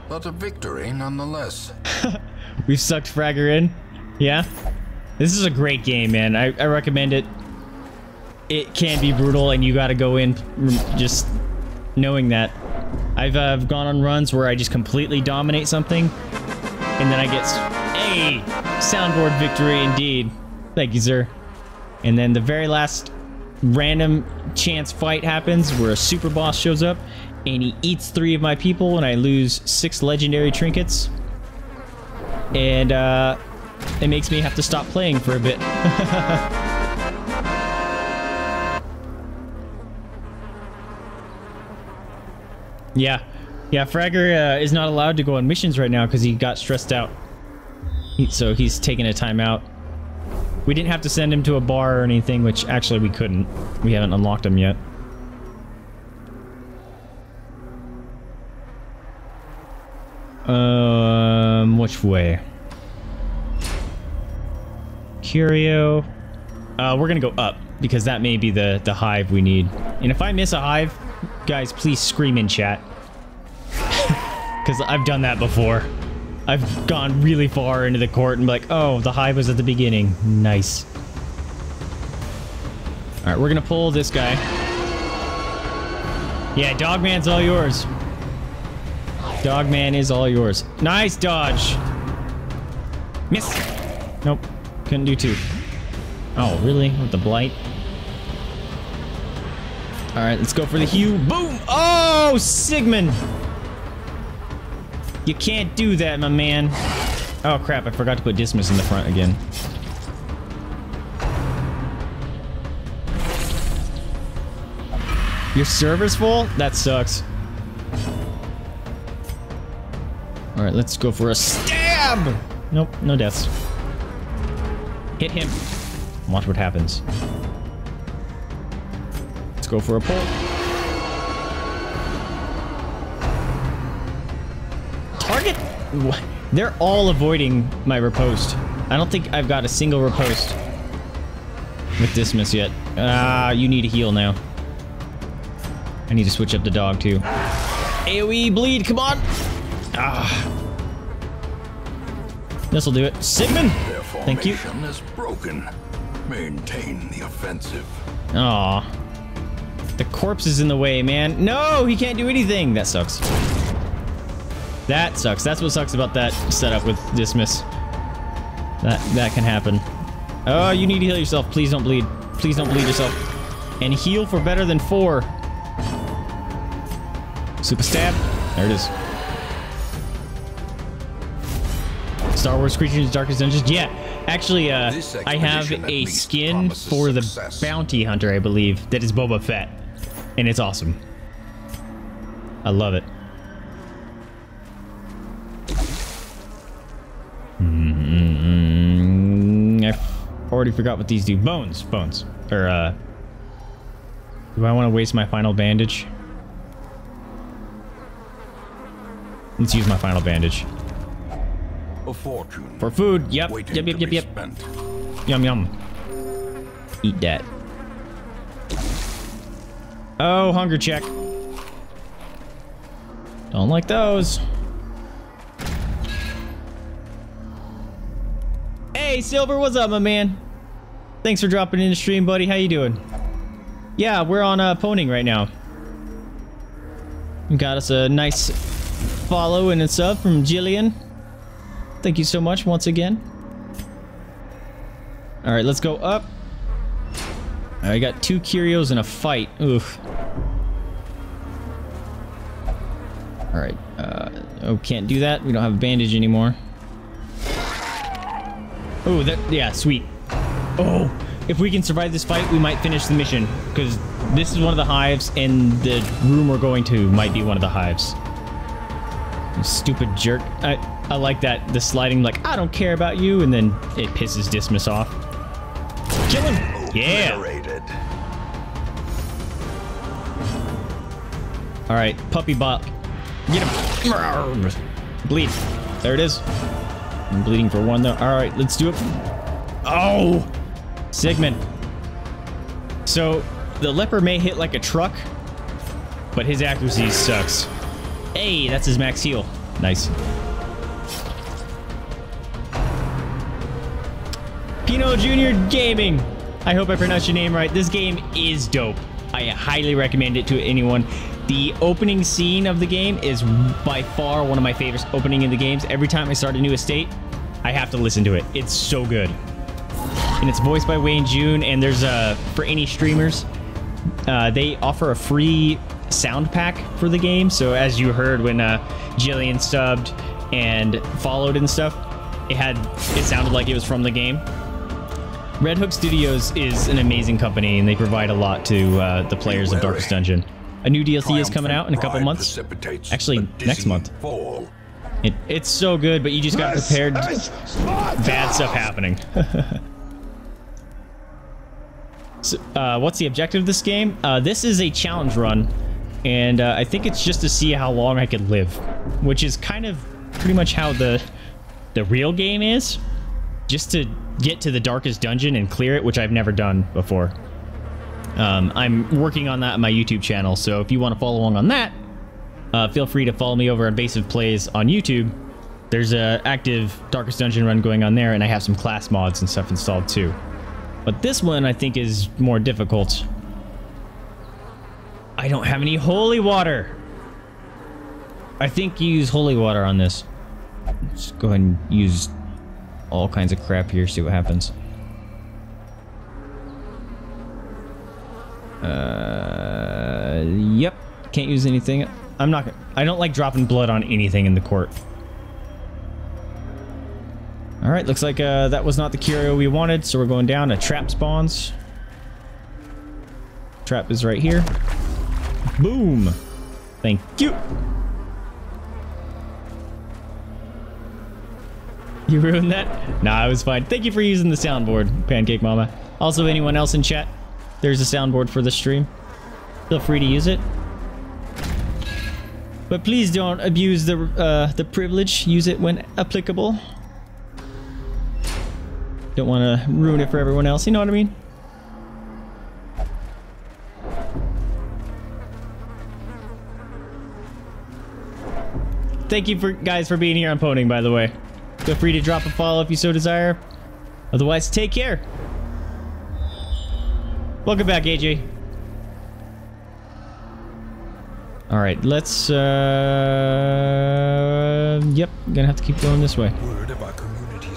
but a victory nonetheless. We've sucked Fragger in. Yeah. This is a great game, man. I, I recommend it. It can be brutal, and you got to go in just knowing that. I've uh, gone on runs where I just completely dominate something, and then I get a soundboard victory indeed. Thank you, sir. And then the very last random chance fight happens where a super boss shows up and he eats three of my people and I lose six legendary trinkets. And uh, it makes me have to stop playing for a bit. yeah. Yeah, Fragger uh, is not allowed to go on missions right now because he got stressed out. He, so he's taking a time out. We didn't have to send him to a bar or anything, which actually we couldn't. We haven't unlocked him yet. Um, which way? Curio. Uh, we're gonna go up because that may be the the hive we need. And if I miss a hive, guys, please scream in chat. Because I've done that before. I've gone really far into the court and like, oh, the hive was at the beginning. Nice. All right, we're gonna pull this guy. Yeah, Dogman's all yours. Dogman is all yours. Nice dodge. Miss. Nope. Couldn't do two. Oh, really? With the blight? All right, let's go for the hew. Boom! Oh, Sigmund! You can't do that, my man. Oh, crap. I forgot to put Dismas in the front again. Your server's full? That sucks. Alright, let's go for a stab! Nope, no deaths. Hit him. Watch what happens. Let's go for a pull. They're all avoiding my riposte. I don't think I've got a single riposte with Dismas yet. Ah, you need a heal now. I need to switch up the dog too. AoE bleed, come on! Ah. This'll do it. Sigmund! Thank you. is broken. Maintain the offensive. Aw. The corpse is in the way, man. No, he can't do anything. That sucks. That sucks. That's what sucks about that setup with Dismas. That that can happen. Oh, you need to heal yourself. Please don't bleed. Please don't bleed yourself. And heal for better than four. Super stab. There it is. Star Wars Creatures Darkest Dungeons. Yeah, actually, uh, I have a skin for the success. bounty hunter, I believe, that is Boba Fett, and it's awesome. I love it. Already forgot what these do. Bones, bones, or uh, do I want to waste my final bandage? Let's use my final bandage. A fortune. For food, yep. Yep, yep, yep, yep. spent. Yum, yum. Eat that. Oh, hunger check. Don't like those. Hey, Silver, what's up, my man? Thanks for dropping in the stream, buddy. How you doing? Yeah, we're on uh, Poning right now. Got us a nice follow and a sub from Jillian. Thank you so much once again. All right, let's go up. I got two curios and a fight. Oof. All right. Uh, oh, can't do that. We don't have a bandage anymore. Oh, that yeah, sweet. Oh, if we can survive this fight, we might finish the mission because this is one of the hives, and the room we're going to might be one of the hives. Stupid jerk. I I like that the sliding like I don't care about you, and then it pisses Dismas off. Kill him! Yeah. Obliterated. All right, puppy bot. Get him. Bleed. There it is. I'm bleeding for one though. All right, let's do it. Oh, Sigmund. So the leper may hit like a truck, but his accuracy sucks. Hey, that's his max heal. Nice. Pino Junior Gaming. I hope I pronounced your name right. This game is dope. I highly recommend it to anyone. The opening scene of the game is by far one of my favorite opening in the games. Every time I start a new estate, I have to listen to it. It's so good. And it's voiced by Wayne June, and there's a, for any streamers, uh, they offer a free sound pack for the game. So as you heard when uh, Jillian subbed and followed and stuff, it had, it sounded like it was from the game. Red Hook Studios is an amazing company, and they provide a lot to uh, the players of Darkest Dungeon. A new DLC is coming out in a couple months. Actually, next month. It, it's so good, but you just got prepared. Bad stuff happening. so, uh, what's the objective of this game? Uh, this is a challenge run, and uh, I think it's just to see how long I could live, which is kind of pretty much how the the real game is. Just to get to the darkest dungeon and clear it, which I've never done before. Um, I'm working on that on my YouTube channel, so if you want to follow along on that, uh, feel free to follow me over Invasive Plays on YouTube. There's a active Darkest Dungeon run going on there, and I have some class mods and stuff installed too. But this one I think is more difficult. I don't have any holy water. I think you use holy water on this. Let's go ahead and use all kinds of crap here, see what happens. Uh, yep. Can't use anything. I'm not. I don't like dropping blood on anything in the court. All right, looks like uh, that was not the curio we wanted, so we're going down to trap spawns. Trap is right here. Boom. Thank you. You ruined that? Nah, it was fine. Thank you for using the soundboard, Pancake Mama. Also, anyone else in chat, there's a soundboard for the stream. Feel free to use it. But please don't abuse the uh, the privilege. Use it when applicable. Don't want to ruin it for everyone else. You know what I mean? Thank you for guys for being here on Poning, by the way. Feel free to drop a follow if you so desire. Otherwise, take care. Welcome back, AJ. All right, let's. Uh, yep, gonna have to keep going this way.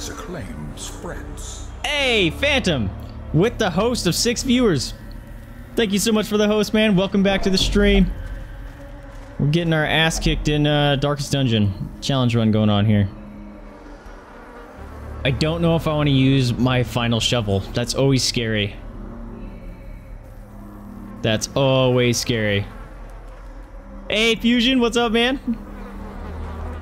Our acclaim spreads. Hey, Phantom, with the host of six viewers. Thank you so much for the host, man. Welcome back to the stream. We're getting our ass kicked in uh, Darkest Dungeon challenge run going on here. I don't know if I want to use my final shovel. That's always scary. That's always scary. Hey, Fusion, what's up, man?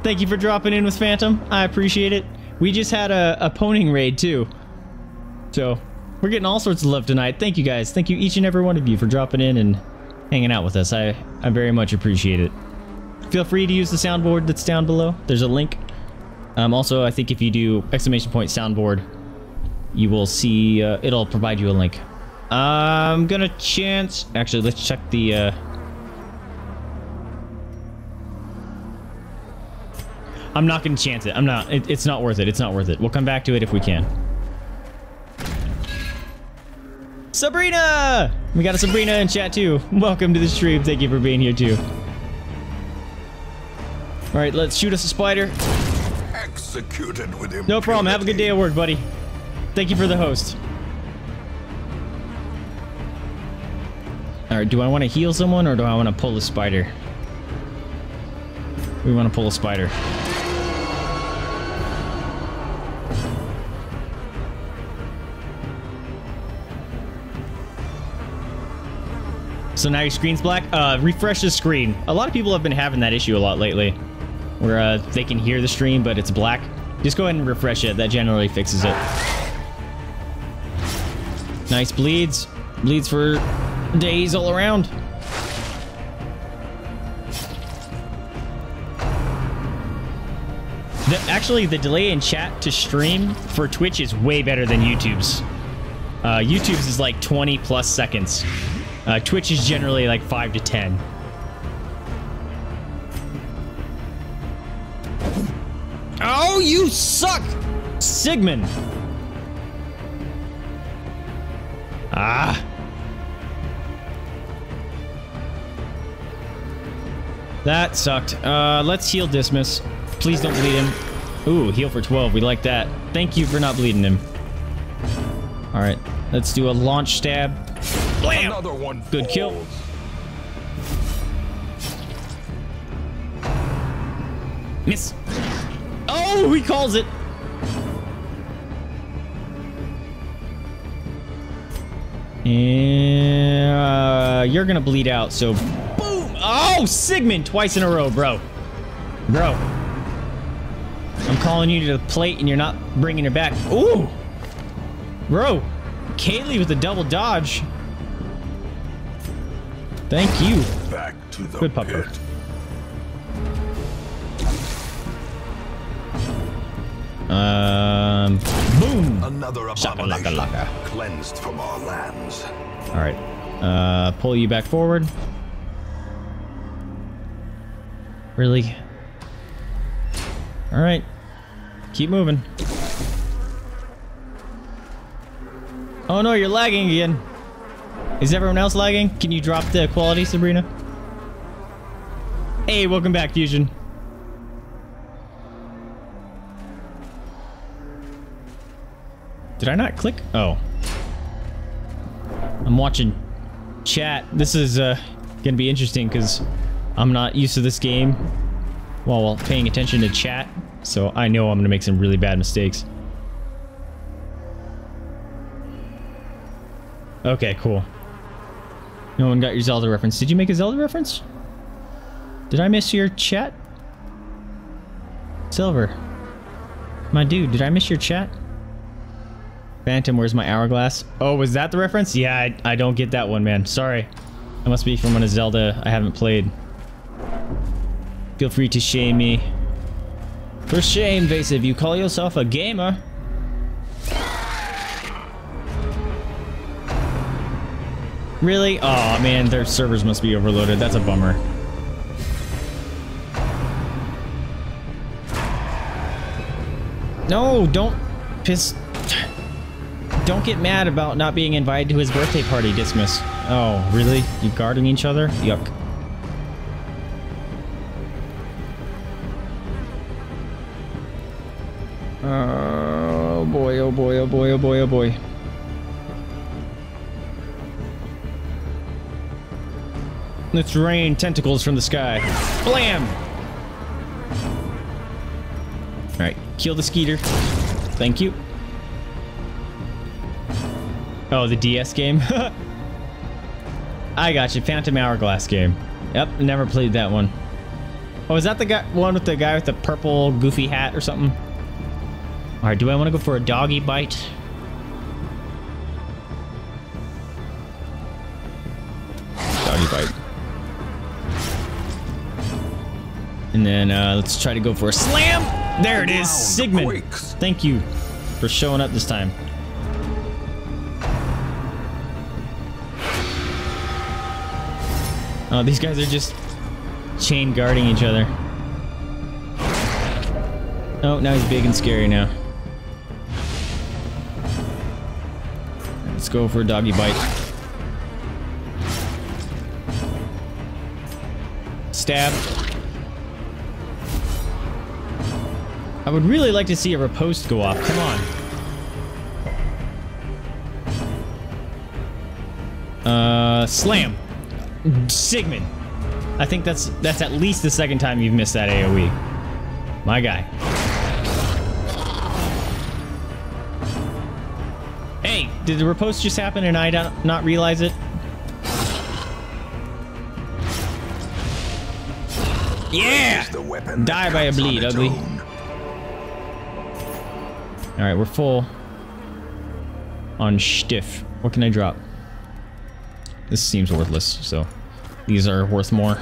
Thank you for dropping in with Phantom. I appreciate it. We just had a, a poning raid, too. So, we're getting all sorts of love tonight. Thank you, guys. Thank you, each and every one of you, for dropping in and hanging out with us. I, I very much appreciate it. Feel free to use the soundboard that's down below. There's a link. Um, also, I think if you do exclamation point soundboard, you will see, uh, it'll provide you a link. I'm gonna chance... Actually, let's check the... Uh, I'm not gonna chance it. I'm not. It, it's not worth it. It's not worth it. We'll come back to it if we can. Sabrina! We got a Sabrina in chat too. Welcome to the stream. Thank you for being here too. All right, let's shoot us a spider. Executed with impunity. No problem. Have a good day at work, buddy. Thank you for the host. All right, do I want to heal someone or do I want to pull a spider? We want to pull a spider. So now your screen's black. Uh, refresh the screen. A lot of people have been having that issue a lot lately, where uh, they can hear the stream but it's black. Just go ahead and refresh it. That generally fixes it. Nice bleeds. Bleeds for days all around. The, actually, the delay in chat to stream for Twitch is way better than YouTube's. Uh, YouTube's is like 20 plus seconds. Uh, Twitch is generally like 5 to 10. Oh, you suck! Sigmund! Ah. That sucked. Uh, let's heal Dismas. Please don't bleed him. Ooh, heal for 12. We like that. Thank you for not bleeding him. Alright, let's do a launch stab. Blam! Another one Good kill. Miss. Oh, he calls it. And uh, you're gonna bleed out, so boom! Oh, Sigmund twice in a row, bro. Bro. I'm calling you to the plate and you're not bringing her back. Ooh! Bro. Kaylee with a double dodge. Thank you. Back to the Good pupper. pit. Um, boom! Another abomination cleansed from our lands. All right. Uh, pull you back forward. Really? All right. Keep moving. Oh no, you're lagging again. Is everyone else lagging? Can you drop the quality, Sabrina? Hey, welcome back, Fusion. Did I not click? Oh. I'm watching chat. This is uh, gonna be interesting because I'm not used to this game while paying attention to chat. So I know I'm gonna make some really bad mistakes. Okay, cool. No one got your Zelda reference. Did you make a Zelda reference? Did I miss your chat? Silver. My dude, did I miss your chat? Phantom, where's my hourglass? Oh, was that the reference? Yeah, I, I don't get that one, man. Sorry. That must be from one of Zelda I haven't played. Feel free to shame me. For shame, Vaesive, you call yourself a gamer? Really? Oh man, their servers must be overloaded. That's a bummer. No, don't piss. Don't get mad about not being invited to his birthday party, Dismas. Oh, really? You guarding each other? Yuck. Oh boy, oh boy, oh boy, oh boy, oh boy. Let's rain tentacles from the sky. Blam! Alright, kill the skeeter. Thank you. Oh, the DS game? I got you. Phantom Hourglass game. Yep, never played that one. Oh, is that the guy one with the guy with the purple goofy hat or something? Alright, do I want to go for a doggy bite? And then uh, let's try to go for a slam. There it is, Sigmund. Thank you for showing up this time. Oh, these guys are just chain guarding each other. Oh, now he's big and scary now. Let's go for a doggy bite. Stab. I would really like to see a riposte go off. Come on. Uh, slam. Sigmund. I think that's that's at least the second time you've missed that AoE. My guy. Hey, did the riposte just happen and I don't, not realize it? Yeah! Die by a bleed, ugly. Alright, we're full. On stiff. What can I drop? This seems worthless, so these are worth more.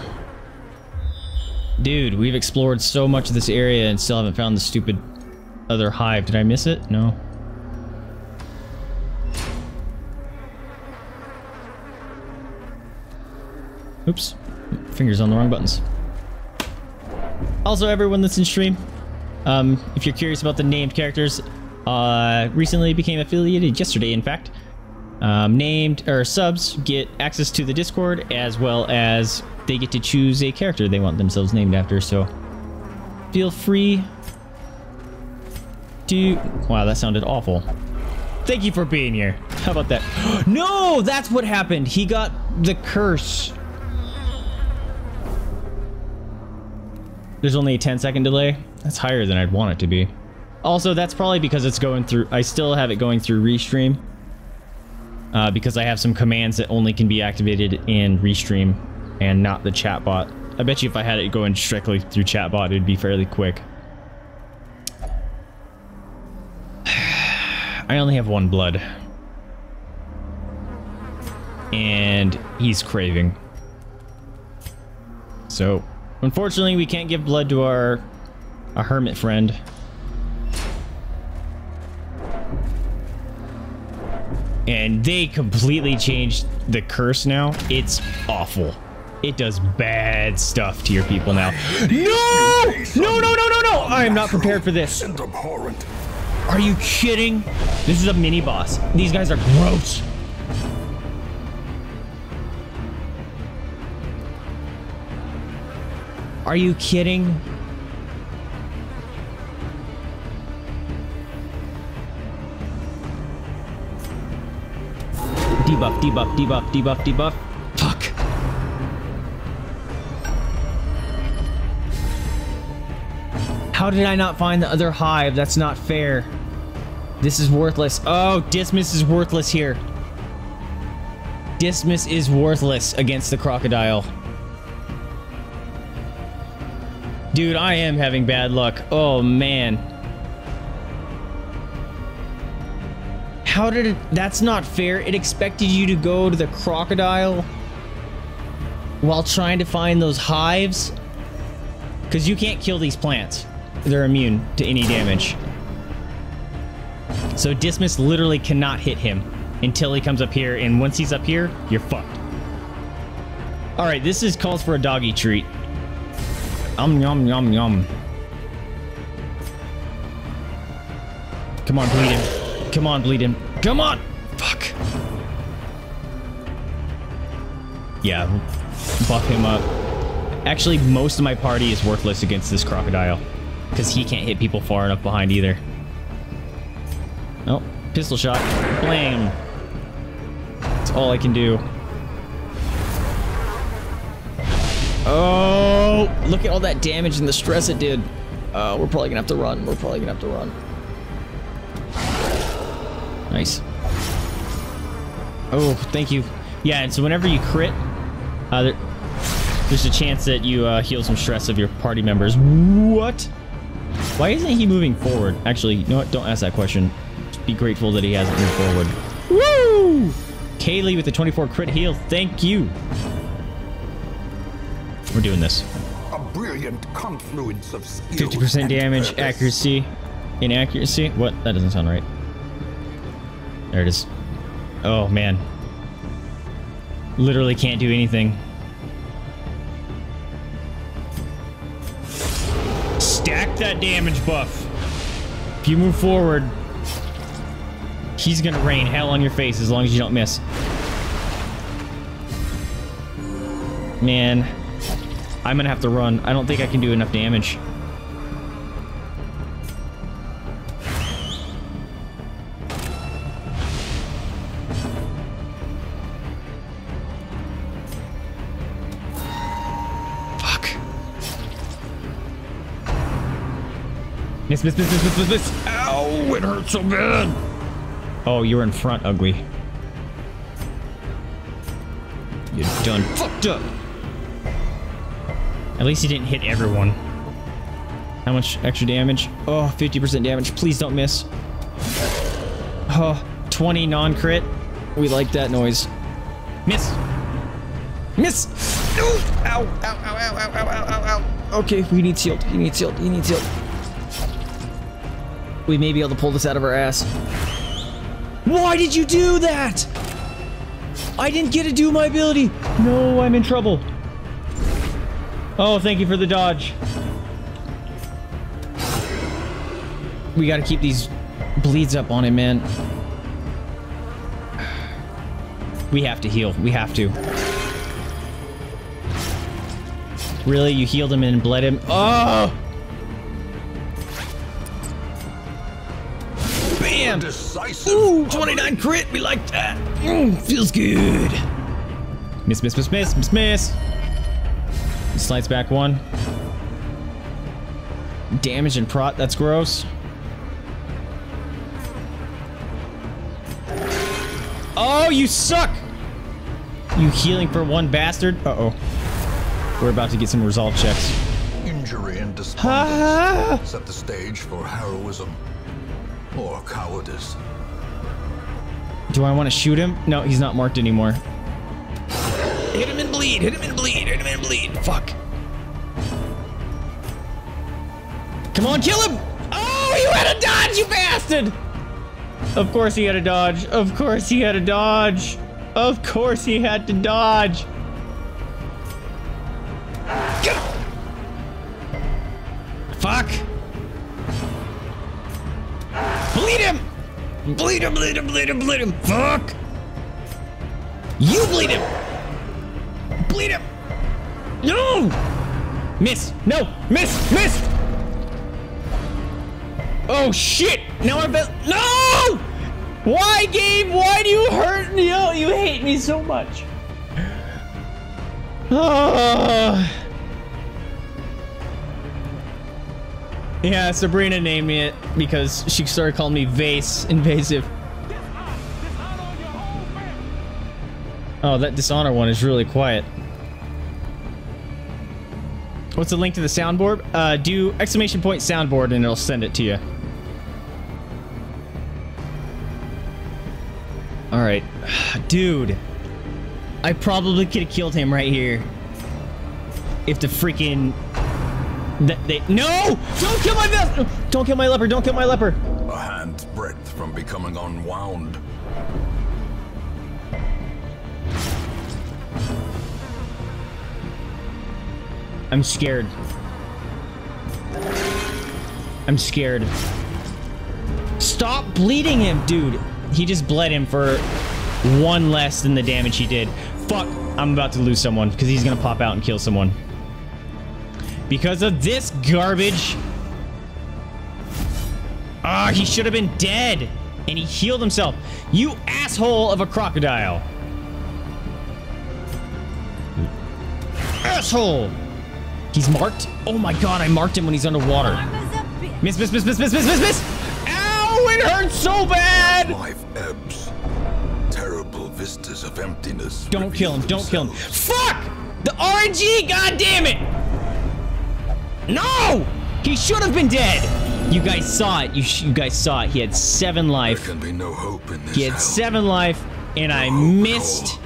Dude, we've explored so much of this area and still haven't found the stupid other hive. Did I miss it? No. Oops. Fingers on the wrong buttons. Also, everyone that's in stream, Um, if you're curious about the named characters, uh, recently became affiliated yesterday, in fact. Um, named or subs get access to the Discord as well as they get to choose a character they want themselves named after. So feel free to. Wow, that sounded awful. Thank you for being here. How about that? no, that's what happened. He got the curse. There's only a 10 second delay. That's higher than I'd want it to be. Also, that's probably because it's going through... I still have it going through Restream. Uh, because I have some commands that only can be activated in Restream and not the chatbot. I bet you if I had it going strictly through chatbot, it'd be fairly quick. I only have one blood. And he's craving. So, unfortunately, we can't give blood to our, our hermit friend. And they completely changed the curse now. It's awful. It does bad stuff to your people now. No! No, no, no, no, no! I am not prepared for this. Are you kidding? This is a mini boss. These guys are gross. Are you kidding? Debuff, debuff, debuff, debuff, debuff. Fuck. How did I not find the other hive? That's not fair. This is worthless. Oh, Dismas is worthless here. Dismas is worthless against the crocodile. Dude, I am having bad luck. Oh, man. How did it... That's not fair. It expected you to go to the crocodile while trying to find those hives. Because you can't kill these plants. They're immune to any damage. So Dismas literally cannot hit him until he comes up here. And once he's up here, you're fucked. All right, this is calls for a doggy treat. Um, yum, yum, yum. Come on, bleed him. Come on, bleed him. Come on! Fuck. Yeah, buff him up. Actually, most of my party is worthless against this crocodile. Because he can't hit people far enough behind either. Oh, pistol shot. Blam! That's all I can do. Oh, look at all that damage and the stress it did. Uh, we're probably gonna have to run. We're probably gonna have to run. Nice. Oh, thank you. Yeah, and so whenever you crit, uh, there, there's a chance that you uh, heal some stress of your party members. What? Why isn't he moving forward? Actually, you know what? Don't ask that question. Just be grateful that he hasn't moved forward. Woo! Kaylee with the 24 crit heal. Thank you. We're doing this. A brilliant confluence of skills 50% damage, purpose. accuracy, inaccuracy. What? That doesn't sound right. There it is. Oh, man. Literally can't do anything. Stack that damage buff. If you move forward, he's gonna rain hell on your face as long as you don't miss. Man, I'm gonna have to run. I don't think I can do enough damage. Miss, miss, miss, miss, miss, miss, miss. Ow, it hurts so bad. Oh, you're in front, ugly. You done fucked up. At least he didn't hit everyone. How much extra damage? Oh, 50% damage. Please don't miss. Oh, 20 non-crit. We like that noise. Miss. Miss. Ooh. Ow, ow, ow, ow, ow, ow, ow, ow. Okay, he needs healed. He needs healed. He needs healed. We may be able to pull this out of our ass. Why did you do that? I didn't get to do my ability. No, I'm in trouble. Oh, thank you for the dodge. We gotta keep these bleeds up on him, man. We have to heal. We have to. Really? You healed him and bled him? Oh! Decisive. Ooh, 29 crit. We like that. Mm, feels good. Miss, miss, miss, miss, miss, miss. Slides back one. Damage and prot. That's gross. Oh, you suck! You healing for one bastard? Uh-oh. We're about to get some resolve checks. Injury and despondence set the stage for heroism or cowardice. Do I want to shoot him? No, he's not marked anymore. Hit him and bleed, hit him and bleed, hit him and bleed. Fuck. Come on, kill him! Oh, you had a dodge, you bastard! Of course he had a dodge. Of course he had a dodge. Of course he had to dodge. Fuck! Bleed him! Bleed him, bleed him, bleed him, bleed him! Fuck! You bleed him! Bleed him! No! Miss! No! Miss! Miss! Oh shit! Now I bet. No! Why, game? Why do you hurt me? Oh, you hate me so much. Oh. Yeah, Sabrina named me it because she started calling me Vase invasive. Oh, that dishonor one is really quiet. What's the link to the soundboard? Uh, do exclamation point soundboard and it'll send it to you. All right, dude. I probably could have killed him right here. If the freaking they no! Don't kill my vest! Don't kill my leper! Don't kill my leper! A hand's breadth from becoming unwound. I'm scared. I'm scared. Stop bleeding him, dude. He just bled him for one less than the damage he did. Fuck, I'm about to lose someone because he's gonna pop out and kill someone. Because of this garbage. Ah, he should have been dead. And he healed himself. You asshole of a crocodile. Asshole. He's marked? Oh my god, I marked him when he's underwater. Miss, miss, miss, miss, miss, miss, miss, miss! Ow, it hurts so bad! Life ebbs. Terrible vistas of emptiness. Don't kill him, reveal don't kill him. Fuck! The RNG, god damn it! No! He should have been dead! You guys saw it, you, sh- you guys saw it. He had seven life. There life. can be no hope in this He had hell. seven life, and I No hope at missed.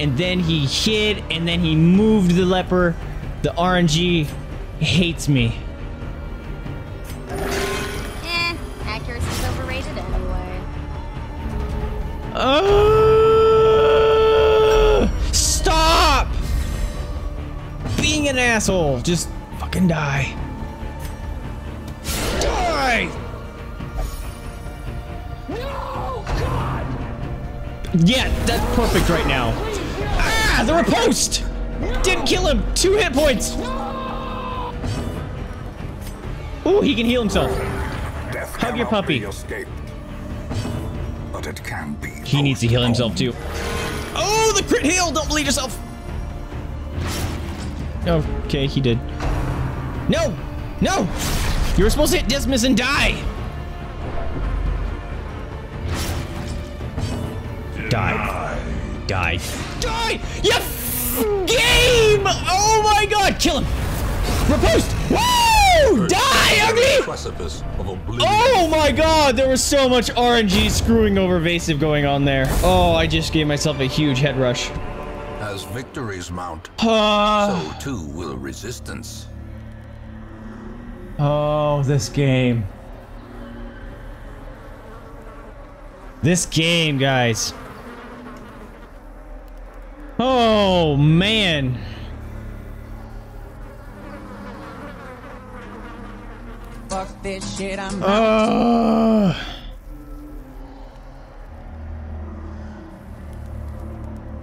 And then he hid, and then he moved the leper. The RNG hates me. Eh, accuracy's overrated anyway. Uh, being an asshole. Just fucking die. Die. No, God. Yeah, that's perfect right now. Ah, the riposte didn't kill him. Two hit points. Ooh, he can heal himself. Death Hug your puppy. escaped. But it can be. He needs to heal himself too. Oh, the crit heal! Don't bleed yourself. Okay, he did. No! No! You were supposed to hit Dismas and die! Die. Die. Die! F- game! Oh my god! Kill him! Riposte! Woo! Die, ugly! Oh my god, there was so much RNG screwing over Evasive going on there. Oh, I just gave myself a huge head rush. As victories mount, Uh, so too will resistance. oh, this game. This game, guys. Oh, man. Fuck this shit, I'm out. Uh,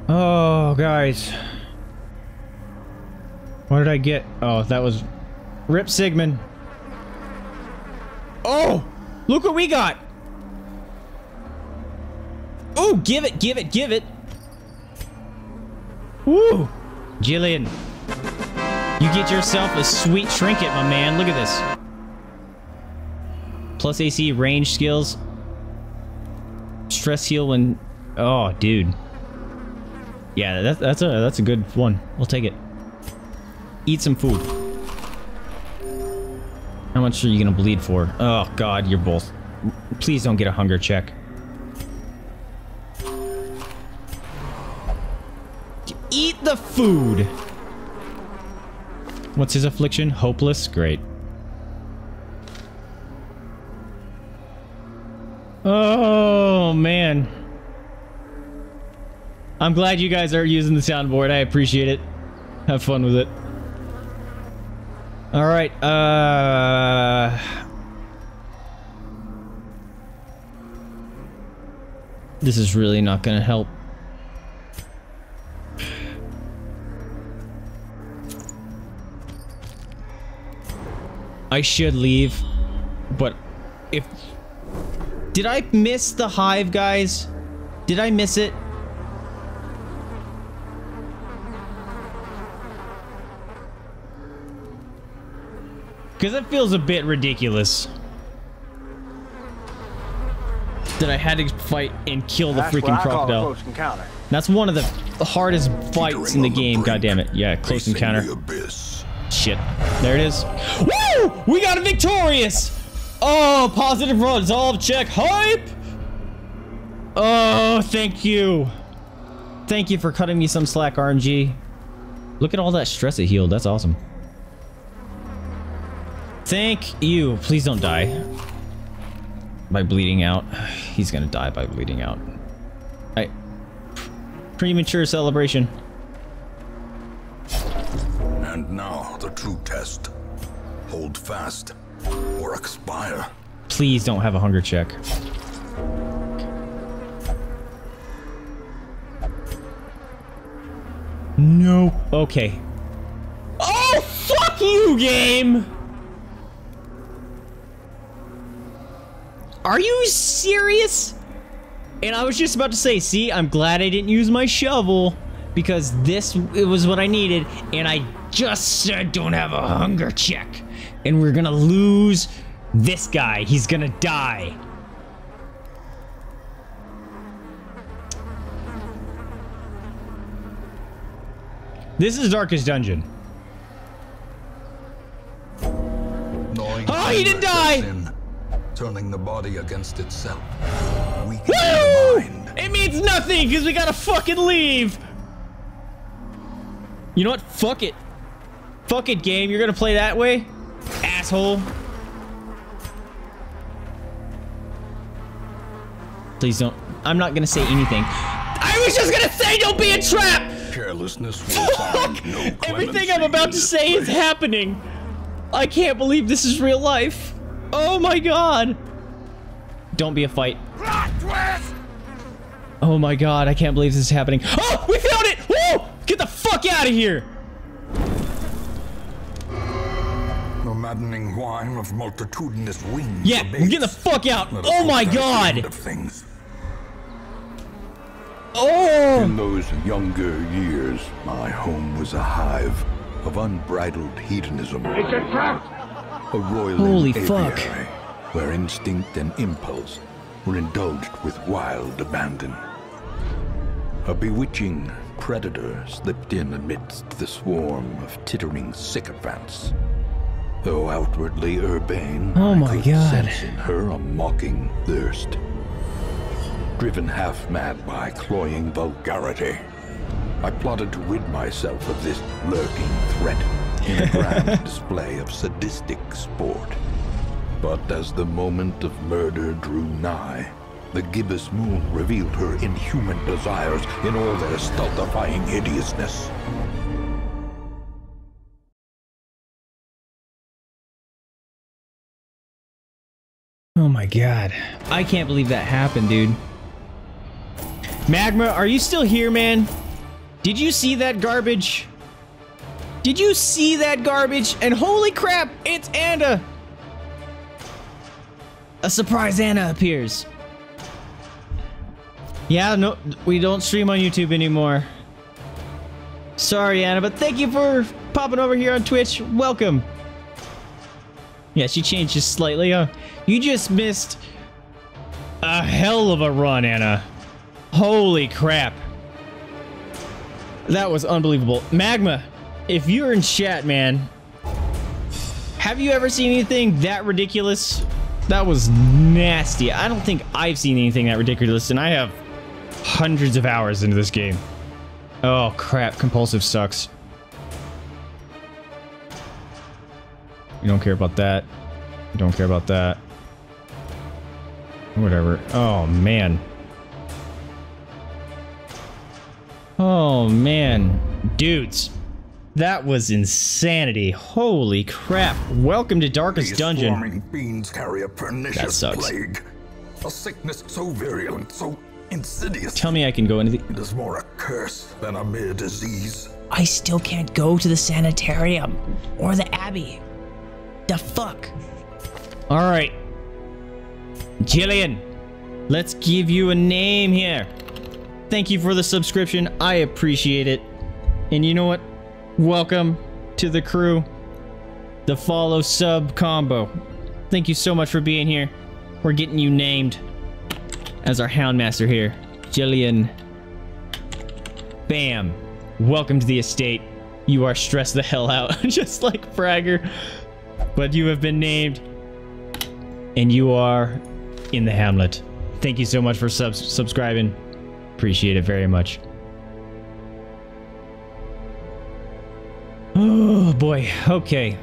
oh, guys. What did I get? Oh, that was Rip Sigmund. Oh, look what we got. Oh, give it, give it, give it. Woo! Jillian. You get yourself a sweet trinket, my man. Look at this. Plus AC range skills. Stress heal when... Oh, dude. Yeah, that's, that's, a, that's a good one. We'll take it. Eat some food. How much are you to bleed for? Oh, God, you're both... Please don't get a hunger check. Eat the food! What's his affliction? Hopeless? Great. Oh, man. I'm glad you guys are using the soundboard. I appreciate it. Have fun with it. All right. Uh... This is really not going to help. I should leave, but if... Did I miss the hive, guys? Did I miss it? Because it feels a bit ridiculous. That I had to fight and kill the That's freaking what I call a crocodile. close encounter. That's one of the hardest fights in the Teetering on game, brink, goddammit. Yeah, close encounter. The abyss. Shit. There it is. Woo! We got a victorious! Oh, positive resolve check. Hype! Oh, thank you. Thank you for cutting me some slack, RNG. Look at all that stress it healed. That's awesome. Thank you. Please don't die. By bleeding out. He's gonna die by bleeding out. I... Premature celebration. And now the true test. Hold fast or expire. Please don't have a hunger check. No. Okay. Oh, fuck you, game! Are you serious? And I was just about to say, see, I'm glad I didn't use my shovel because this it was what I needed, and I just said don't have a hunger check. And we're gonna lose this guy. He's gonna die. This is Darkest Dungeon. Gnawing Oh, ah, he didn't die! Turning the body against itself. Woo! It means nothing because we gotta fucking leave. You know what? Fuck it. Fuck it, game. You're gonna play that way? Asshole. Please don't. I'm not gonna say anything. I was just gonna say don't be a trap! Carelessness will find no Everything I'm about to say is happening. I can't believe this is real life. Oh my god. Don't be a fight. Oh my god, I can't believe this is happening. Oh, we found it! Woo! Get the fuck out of here! The maddening whine of multitudinous wings. Yeah, we're getting the fuck out. Let us Oh my hope that's the god! of things. Oh! In those younger years, my home was a hive of unbridled hedonism. It's a trap! A roiling Holy aviary fuck. where instinct and impulse were indulged with wild abandon. A bewitching predator slipped in amidst the swarm of tittering sycophants. Though outwardly urbane, Oh I my could God. sense in her a mocking thirst. Driven half mad by cloying vulgarity, I plotted to rid myself of this lurking threat in a grand display of sadistic sport. But as the moment of murder drew nigh, the gibbous moon revealed her inhuman desires in all their stultifying hideousness. Oh my god. I can't believe that happened, dude. Magma, are you still here, man? Did you see that garbage? Did you see that garbage? And holy crap, it's Anna! A surprise Anna appears. Yeah, no, we don't stream on YouTube anymore. Sorry, Anna, but thank you for popping over here on Twitch. Welcome. Yeah, she changed just slightly. Uh, you just missed a hell of a run, Anna. Holy crap. That was unbelievable. Magma, if you're in chat, man, have you ever seen anything that ridiculous? That was nasty. I don't think I've seen anything that ridiculous, and I have hundreds of hours into this game. Oh, crap. Compulsive sucks. You don't care about that. You don't care about that. Whatever. Oh, man. Oh, man. Dudes. That was insanity. Holy crap. Welcome to Darkest These Dungeon. swarming fiends carry a That sucks. plague. A sickness so virulent, so insidious. Tell me I can go into the... It is more a curse than a mere disease. I still can't go to the sanitarium or the abbey. The fuck? Alright. Jillian, let's give you a name here. Thank you for the subscription. I appreciate it. And you know what? Welcome to the crew. The follow sub combo. Thank you so much for being here. We're getting you named as our Houndmaster here. Jillian. Bam. Welcome to the estate. You are stressed the hell out, just like Fragger. But you have been named and you are in the Hamlet. Thank you so much for subs subscribing. Appreciate it very much. Oh boy. Okay.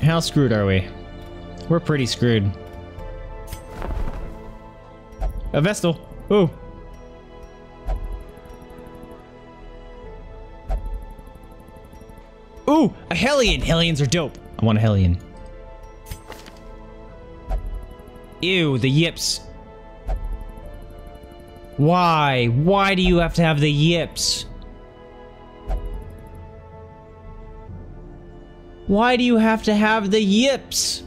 How screwed are we? We're pretty screwed. A Vestal. Ooh. Ooh, a Hellion. Hellions are dope. I want a Hellion. Ew, the yips. Why? Why do you have to have the yips? Why do you have to have the yips?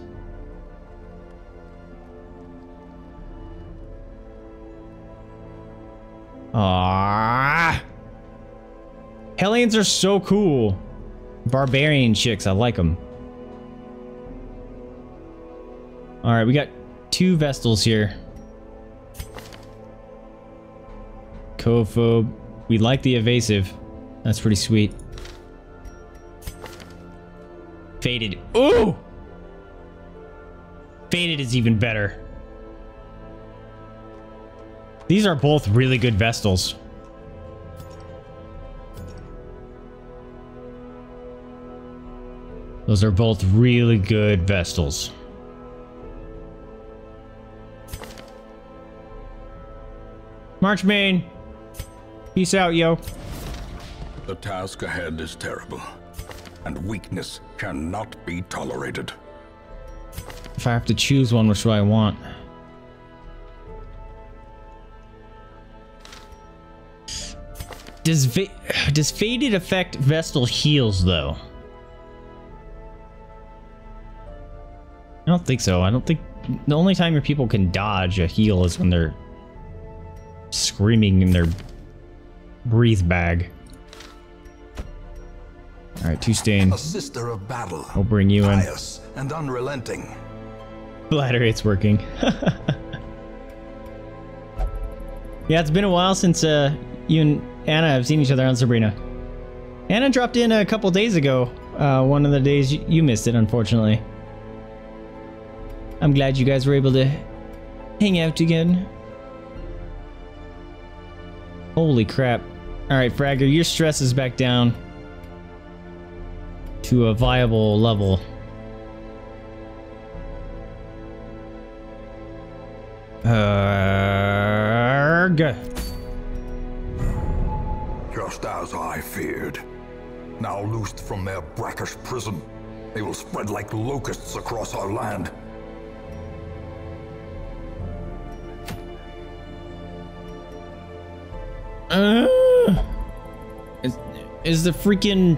Ah. Hellions are so cool. Barbarian chicks, I like them. All right, we got two Vestals here. Cophobe. We like the evasive. That's pretty sweet. Faded. Ooh! Faded is even better. These are both really good Vestals. Those are both really good Vestals. March Main. Peace out, yo. The task ahead is terrible, and weakness cannot be tolerated. If I have to choose one, which do I want? Does Va does faded affect Vestal heals though? I don't think so. I don't think the only time your people can dodge a heal is when they're screaming in their breathe bag. All right, two stain. A sister of battle. I'll bring you in. And unrelenting. Bladder, it's working. yeah, it's been a while since uh, you and Anna have seen each other on Sabrina. Anna dropped in a couple days ago. Uh, one of the days you, you missed it, unfortunately. I'm glad you guys were able to hang out again. Holy crap. Alright, Fragger, your stress is back down to a viable level. Erg. Just as I feared. Now loosed from their brackish prison, they will spread like locusts across our land. Uh, is, is the freaking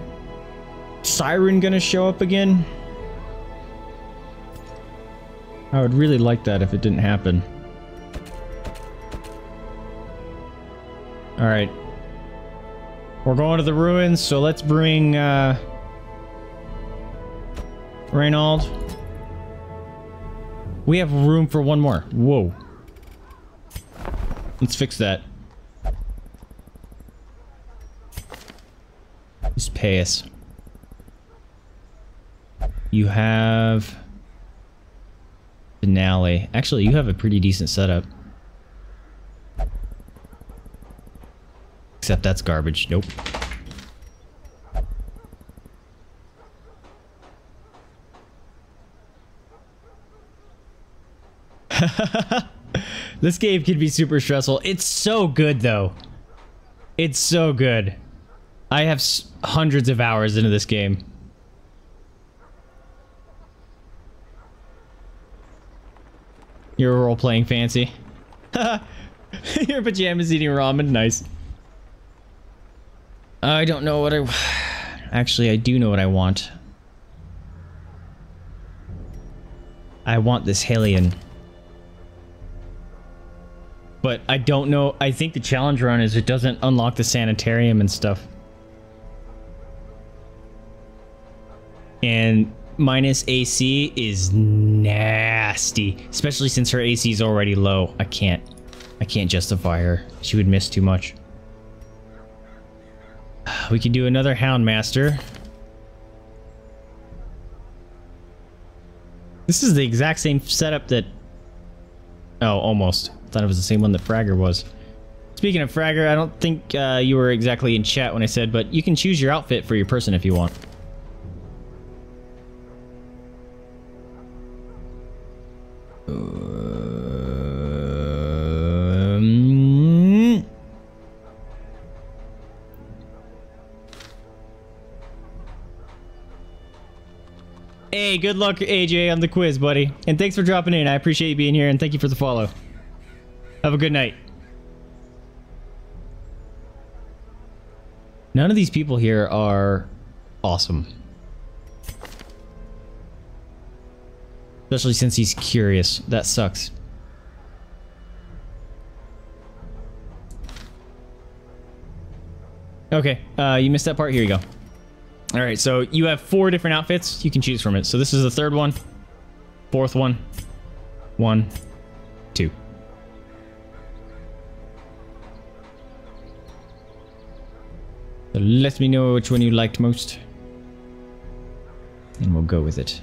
siren gonna show up again? I would really like that if it didn't happen. Alright. We're going to the ruins, so let's bring, uh... Reynauld. We have room for one more. Whoa. Let's fix that. Just pay us. You have... Finale. Actually, you have a pretty decent setup. Except that's garbage. Nope. this game can be super stressful. It's so good, though. It's so good. I have hundreds of hours into this game. You're role-playing fancy. Your pajamas eating ramen. Nice. I don't know what I... Actually, I do know what I want. I want this Hellion. But I don't know. I think the challenge run is it doesn't unlock the sanitarium and stuff. And minus AC is nasty, especially since her AC is already low. I can't, I can't justify her. She would miss too much. We could do another Houndmaster. This is the exact same setup that... Oh, almost. Thought it was the same one that Fragger was. Speaking of Fragger, I don't think uh, you were exactly in chat when I said, but you can choose your outfit for your person if you want. Um, hey, good luck, AJ, on the quiz, buddy. And thanks for dropping in. I appreciate you being here, and thank you for the follow. Have a good night. None of these people here are awesome. Especially since he's curious. That sucks. Okay, uh, you missed that part. Here you go. All right, so you have four different outfits. You can choose from it. So this is the third one, fourth one, one, two. So let me know which one you liked most. And we'll go with it.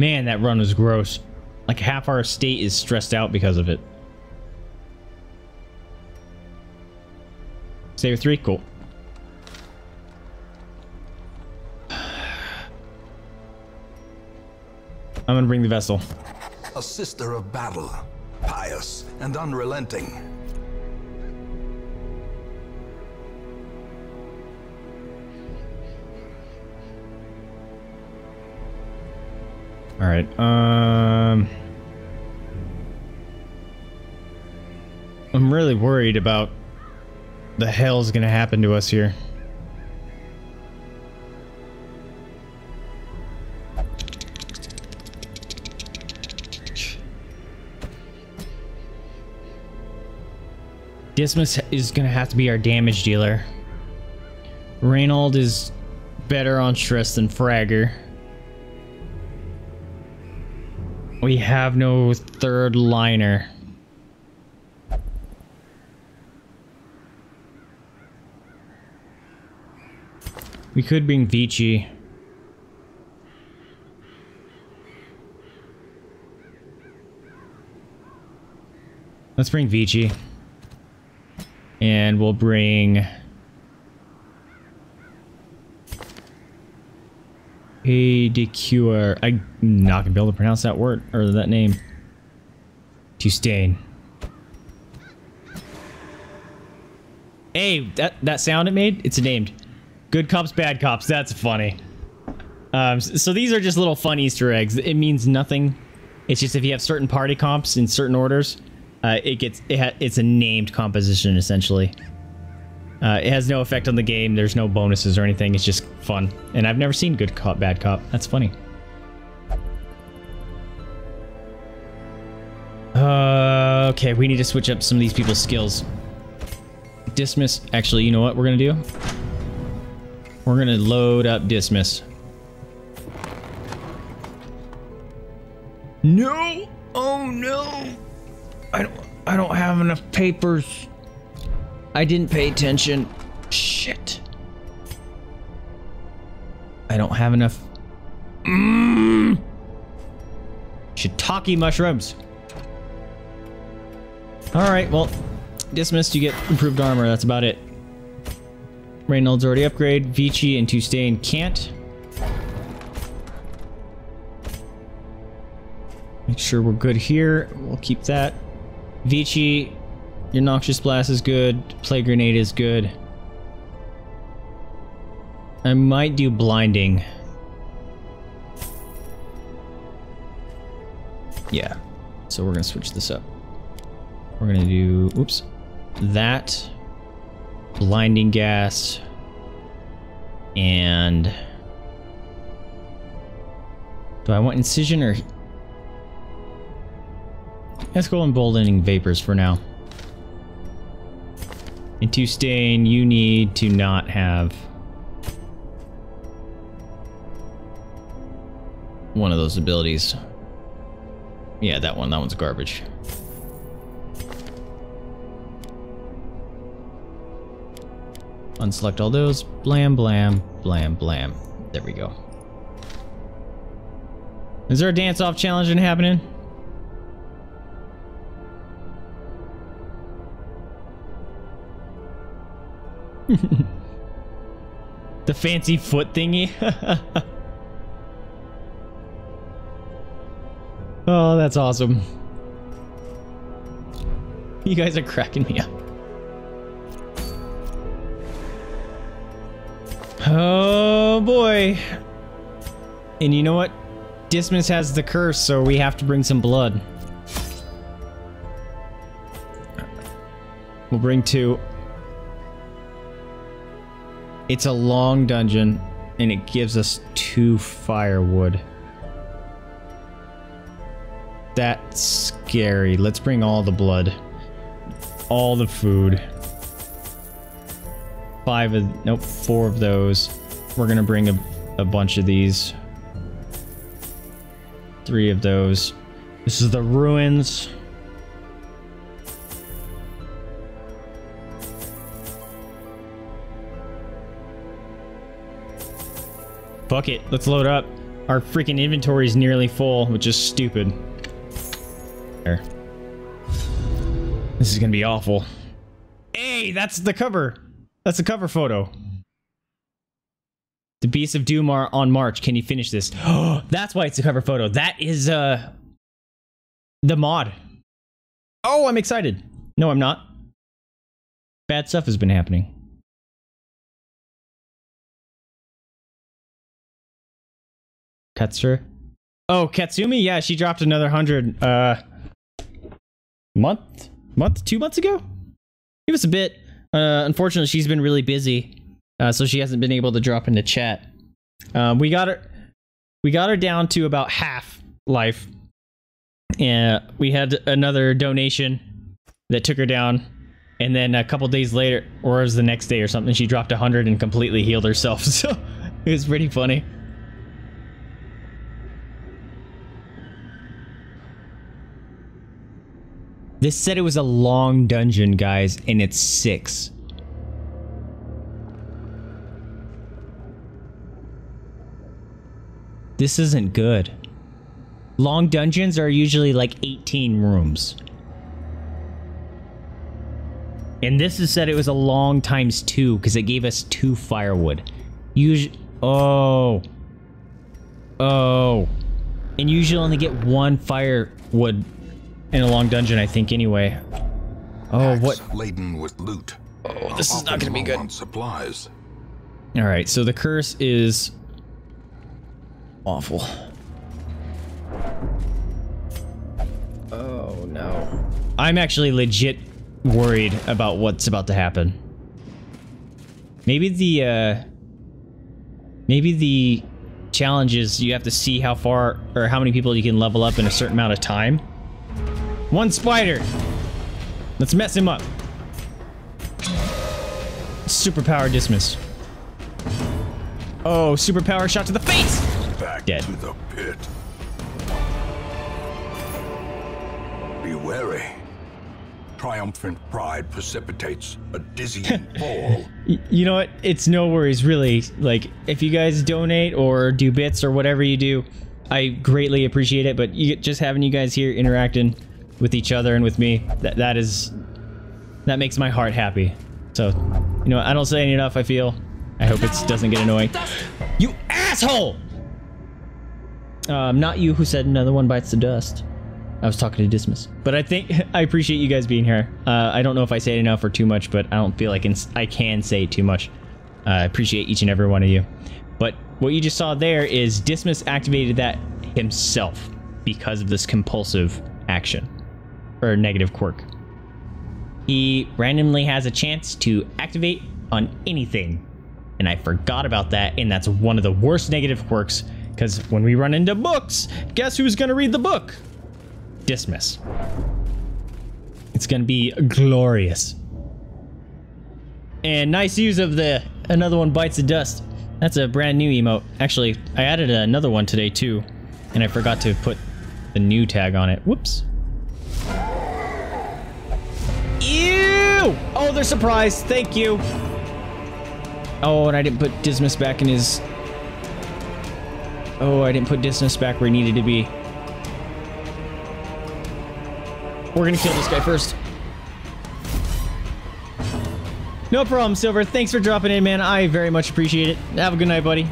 Man, that run was gross. Like half our estate is stressed out because of it. Saber 3? Cool. I'm gonna bring the Vestal. A sister of battle, pious and unrelenting. All right. Um, I'm really worried about the hell's gonna happen to us here. Dismas is gonna have to be our damage dealer. Reynauld is better on stress than Fragger. We have no third liner. We could bring Vici. Let's bring Vici. And we'll bring... Pedicure. I'm not gonna be able to pronounce that word or that name. To stain. Hey, that that sound it made, it's named. Good cops, bad cops. That's funny. Um, so these are just little fun Easter eggs. It means nothing. It's just if you have certain party comps in certain orders, Uh, it gets it it's a named composition essentially. Uh, it has no effect on the game. There's no bonuses or anything. It's just fun. And I've never seen good cop, bad cop. That's funny. Uh, okay, we need to switch up some of these people's skills. Dismas. Actually, you know what we're gonna do? We're gonna load up Dismas. No! Oh no! I don't. I don't have enough papers. I didn't pay attention. Shit. I don't have enough. Mmm. Shiitake mushrooms. All right. Well, dismissed. You get improved armor. That's about it. Reynauld's already upgrade. Vici and Tustain can't. Make sure we're good here. We'll keep that. Vici, your Noxious Blast is good. Plague Grenade is good. I might do Blinding. Yeah. So we're going to switch this up. We're going to do... Oops. That. Blinding Gas. And... Do I want Incision or... Let's go emboldening vapors for now. And Tustain, you need to not have one of those abilities. Yeah, that one. That one's garbage. Unselect all those. Blam, blam, blam, blam. There we go. Is there a dance-off challenge happening? the fancy foot thingy. oh, that's awesome. You guys are cracking me up. Oh boy. And you know what? Dismas has the curse, so we have to bring some blood. We'll bring two. It's a long dungeon, and it gives us two firewood. That's scary. Let's bring all the blood. All the food. Five of... Nope, four of those. We're gonna bring a, a bunch of these. Three of those. This is the ruins. Fuck it, let's load up. Our freaking inventory is nearly full, which is stupid. There. This is gonna be awful. Hey, that's the cover. That's the cover photo. The Beasts of Doom are on March. Can you finish this? Oh, that's why it's a cover photo. That is uh the mod. Oh, I'm excited. No, I'm not. Bad stuff has been happening. Katsura. Oh, Katsumi? Yeah, she dropped another hundred uh month month, two months ago? Give us a bit. Uh unfortunately she's been really busy. Uh so she hasn't been able to drop into chat. Um we got her we got her down to about half life. And we had another donation that took her down. And then a couple days later, or it was the next day or something, she dropped 100 and completely healed herself. So it was pretty funny. This said it was a long dungeon, guys, and it's six. This isn't good. Long dungeons are usually like 18 rooms. And this is said it was a long times two because it gave us two firewood. Usually, oh, oh, and usually only get one firewood in a long dungeon, I think, anyway. Oh, Packs what? laden with loot. Oh, this is not gonna be good. supplies. All right, so the curse is awful. Oh no. I'm actually legit worried about what's about to happen. Maybe the, uh... Maybe the challenge is you have to see how far or how many people you can level up in a certain amount of time. One spider! Let's mess him up. Superpower Dismas. Oh, superpower shot to the face! Back Dead. to the pit. Be wary. Triumphant pride precipitates a dizzying fall. You know what? It's no worries, really. Like, if you guys donate or do bits or whatever you do, I greatly appreciate it. But you, just having you guys here interacting with each other and with me, that that is that makes my heart happy. So, you know, I don't say enough. I feel. I hope it doesn't get annoying. You asshole! Um, not you who said another one bites the dust. I was talking to Dismas. But I think I appreciate you guys being here. Uh, I don't know if I say enough or too much, but I don't feel like I can say too much. Uh, I appreciate each and every one of you. But what you just saw there is Dismas activated that himself because of this compulsive action or negative quirk. He randomly has a chance to activate on anything. And I forgot about that, and that's one of the worst negative quirks. Because when we run into books, guess who's gonna read the book? Dismas. It's gonna be glorious. And nice use of the another one bites the dust. That's a brand new emote. Actually, I added another one today too, and I forgot to put the new tag on it. Whoops. Oh, they're surprised. Thank you. Oh, and I didn't put Dismas back in his. Oh, I didn't put Dismas back where he needed to be. We're gonna kill this guy first. No problem, Silver. Thanks for dropping in, man. I very much appreciate it. Have a good night, buddy.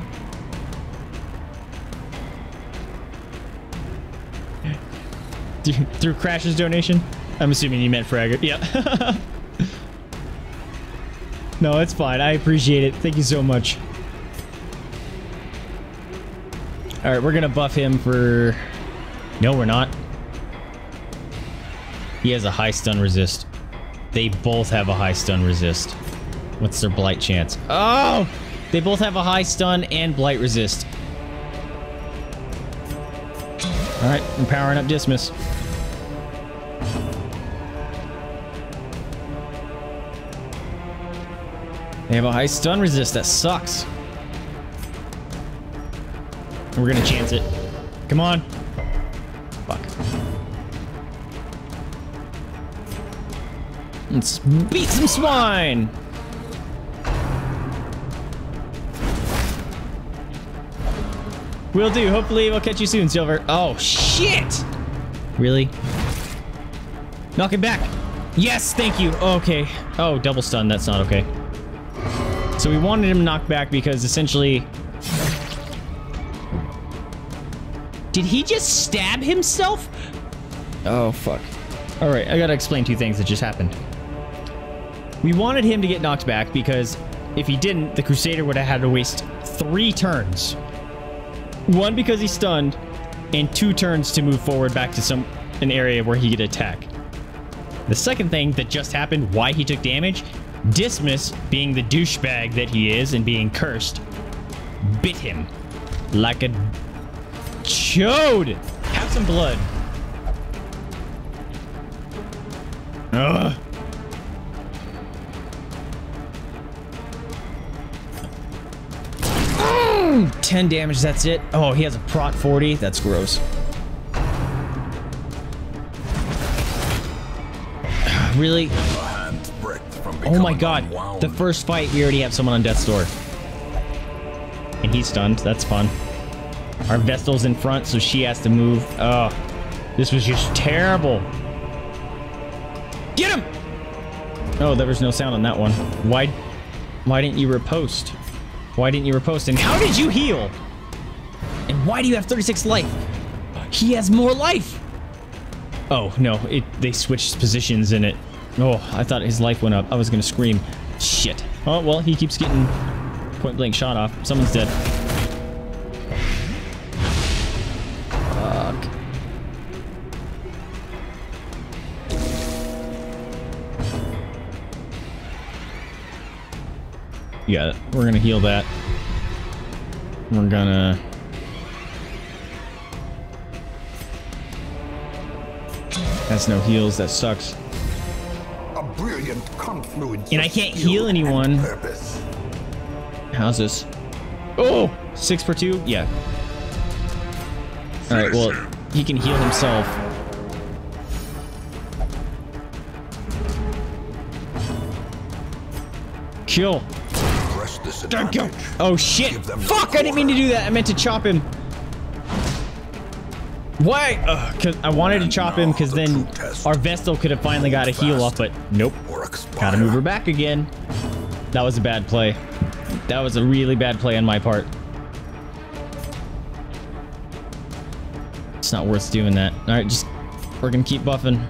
Through Crash's donation? I'm assuming you meant Fragger. Yeah. no, it's fine. I appreciate it. Thank you so much. Alright, we're gonna buff him for... No, we're not. He has a high stun resist. They both have a high stun resist. What's their blight chance? Oh! They both have a high stun and blight resist. Alright, I'm powering up Dismas. They have a high stun resist. That sucks. We're gonna chance it. Come on. Fuck. Let's beat some swine! Will do. Hopefully we'll catch you soon, Silver. Oh, shit! Really? Knock him back. Yes, thank you. Okay. Oh, double stun. That's not okay. So we wanted him knocked back because essentially... Did he just stab himself? Oh, fuck. All right, I gotta explain two things that just happened. We wanted him to get knocked back because if he didn't, the Crusader would have had to waste three turns. One because he's stunned, and two turns to move forward back to some an area where he could attack. The second thing that just happened, why he took damage, Dismas, being the douchebag that he is and being cursed, bit him like a chode. Have some blood. Ugh. Mm, 10 damage, that's it. Oh, he has a prot 40. That's gross. really? Oh my god. unwound. The first fight, we already have someone on death's door. And he's stunned. That's fun. Our Vestal's in front, so she has to move. Oh, this was just terrible. Get him! Oh, there was no sound on that one. Why, why didn't you riposte? Why didn't you riposte? And how did you heal? And why do you have 36 life? He has more life. Oh, no. It They switched positions in it. Oh, I thought his life went up. I was going to scream. Shit. Oh, well, he keeps getting point blank shot off. Someone's dead. Fuck. Yeah. We're going to heal that. We're going to... That's no heals. That sucks. Brilliant confluence. And I can't heal anyone. Purpose. How's this? Oh, six for two? Yeah. Alright, well, he can heal himself. Kill. This advantage. Oh shit! Fuck! I didn't mean to do that. I meant to chop him. Why? Cause I wanted to chop him because the then our Vestal could have finally got a heal off, but nope. Gotta move her back again. That was a bad play. That was a really bad play on my part. It's not worth doing that. Alright, just... We're gonna keep buffing.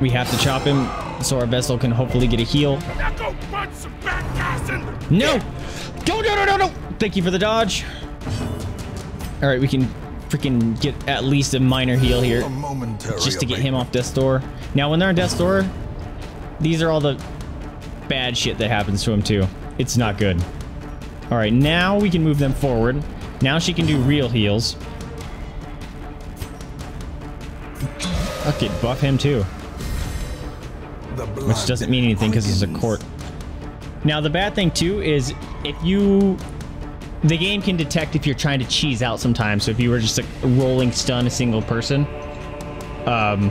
We have to chop him so our Vestal can hopefully get a heal. No! Don't, no, no, no, no! Thank you for the dodge. All right, we can freaking get at least a minor heal here just to get him off death's door. Now, when they're on death's door, these are all the bad shit that happens to him too. It's not good. All right, now we can move them forward. Now she can do real heals. Fuck it, buff him too. Which doesn't mean anything because it's a court. Now, the bad thing too is if you. The game can detect if you're trying to cheese out sometimes. So if you were just like rolling stun a single person, um,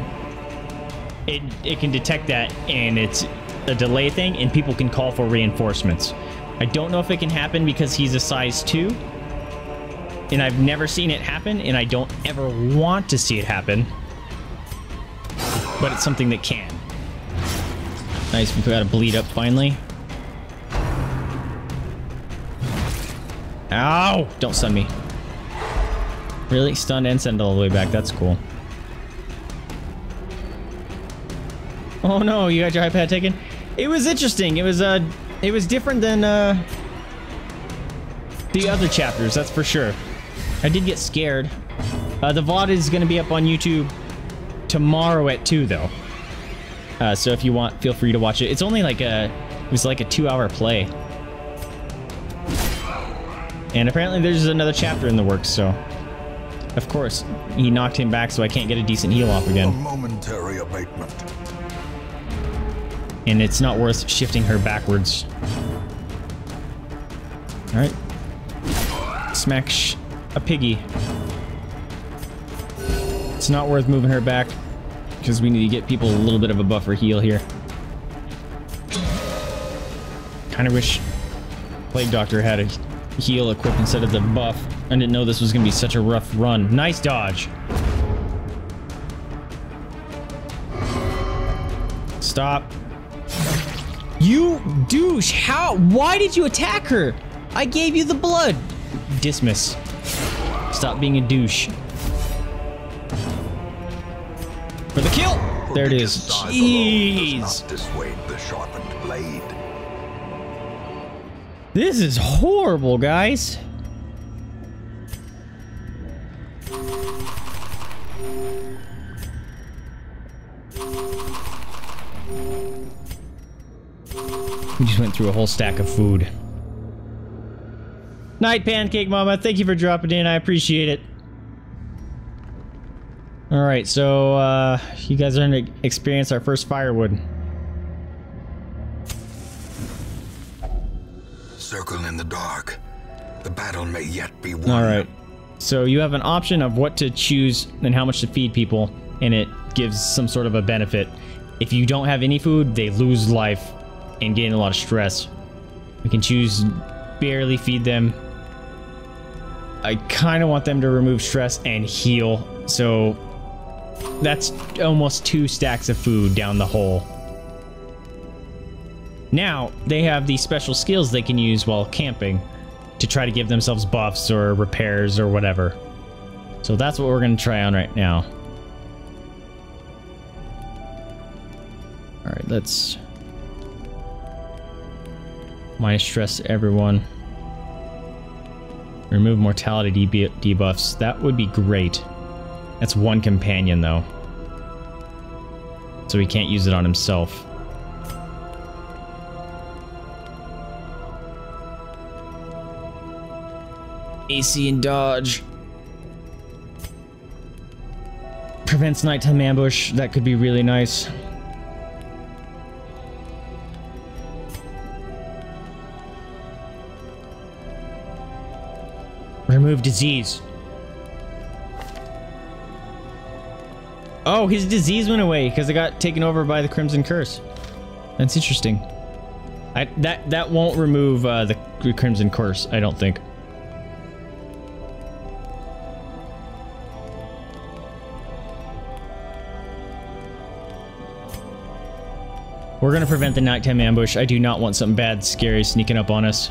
it, it can detect that and it's a delay thing and people can call for reinforcements. I don't know if it can happen because he's a size 2. And I've never seen it happen and I don't ever want to see it happen. But it's something that can. Nice, we got to bleed up finally. Ow! Don't stun me. Really? Stunned and send all the way back. That's cool. Oh no, you got your iPad taken? It was interesting. It was, uh, it was different than, uh, the other chapters, that's for sure. I did get scared. Uh, the VOD is going to be up on YouTube tomorrow at 2, though. Uh, so if you want, feel free to watch it. It's only like a, it was like a two hour play. And apparently there's another chapter in the works, so. Of course, he knocked him back so I can't get a decent heal off A again. momentary abatement. And it's not worth shifting her backwards. Alright. Smack sh a piggy. It's not worth moving her back because we need to get people a little bit of a buffer heal here. Kind of wish Plague Doctor had a heal equipped instead of the buff. I didn't know this was going to be such a rough run. Nice dodge. Stop. You douche! How? Why did you attack her? I gave you the blood. Dismas. Stop being a douche. For the kill! There it Her is. size alone does Jeez. not dissuade the sharpened blade. This is horrible, guys. We just went through a whole stack of food. Night Pancake Mama, thank you for dropping in. I appreciate it. Alright, so uh, you guys are going to experience our first firewood. Circle in the dark. The battle may yet be won. All right. So you have an option of what to choose and how much to feed people, and it gives some sort of a benefit. If you don't have any food, they lose life and gain a lot of stress. We can choose barely feed them. I kind of want them to remove stress and heal. So that's almost two stacks of food down the hole. Now, they have these special skills they can use while camping to try to give themselves buffs or repairs or whatever. So that's what we're going to try on right now. All right, let's minus stress everyone. Remove mortality deb- debuffs. That would be great. That's one companion, though. So he can't use it on himself. AC and dodge. Prevents nighttime ambush. That could be really nice. Remove disease. Oh, his disease went away because it got taken over by the Crimson Curse. That's interesting. I, that that won't remove uh, the, the Crimson Curse, I don't think. We're gonna prevent the nighttime ambush. I do not want something bad, scary sneaking up on us.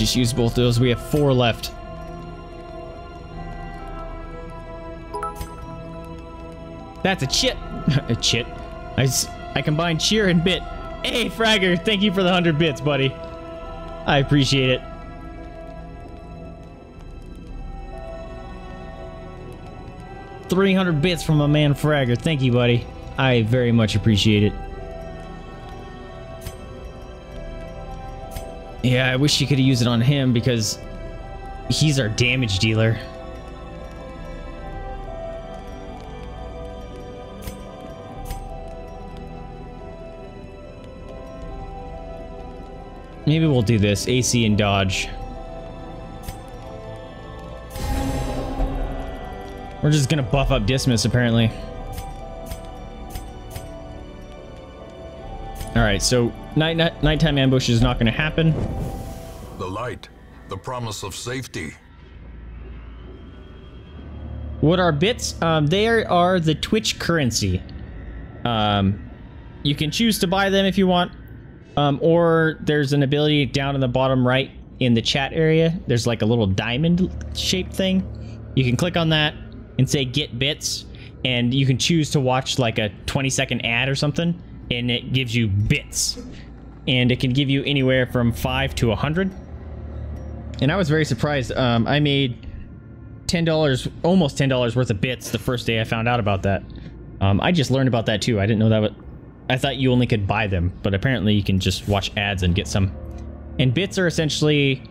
Just used both of those. We have four left. That's a chit. a chit. I, I combined cheer and bit. Hey, Fragger, thank you for the 100 bits, buddy. I appreciate it. Three hundred bits from my man Fragger. Thank you, buddy. I very much appreciate it. Yeah, I wish you could have used it on him because he's our damage dealer. Maybe we'll do this. AC and dodge. We're just gonna buff up Dismas, apparently. So night, night nighttime ambush is not gonna happen. The light, the promise of safety. What are bits? Um, they are, are the Twitch currency. Um, you can choose to buy them if you want, um, or there's an ability down in the bottom right in the chat area. There's like a little diamond shaped thing. You can click on that and say get bits, and you can choose to watch like a 20 second ad or something, and it gives you bits. And it can give you anywhere from 5 to 100. And I was very surprised. Um, I made ten dollars, almost ten dollars worth of bits the first day I found out about that. Um, I just learned about that too. I didn't know that. I thought you only could buy them, but apparently you can just watch ads and get some. And bits are essentially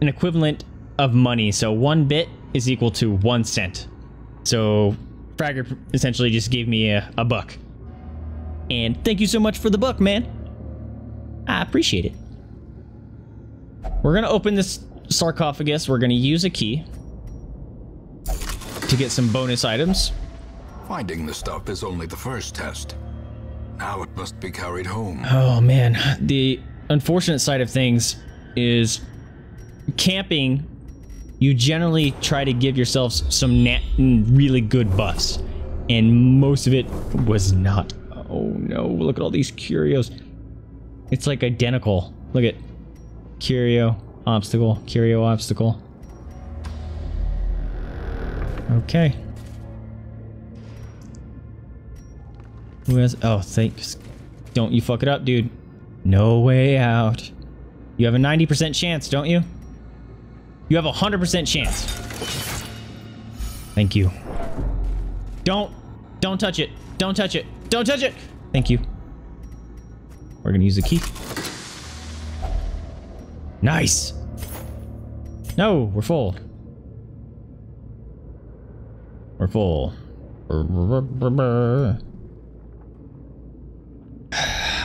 an equivalent of money. So one bit is equal to one cent. So Fragger essentially just gave me a, a buck. And thank you so much for the book, man. I appreciate it. We're gonna open this sarcophagus. We're gonna use a key to get some bonus items. Finding the stuff is only the first test. Now it must be carried home. Oh man, the unfortunate side of things is camping. You generally try to give yourselves some really good buffs, and most of it was not. Oh no! Look at all these curios. It's like identical. Look at curio obstacle, curio obstacle. Okay. Who has? Oh, thanks. Don't you fuck it up, dude. No way out. You have a 90% chance, don't you? You have a 100% chance. Thank you. Don't. Don't touch it. Don't touch it. Don't touch it. Thank you. We're gonna use the key. Nice. No, we're full. We're full. I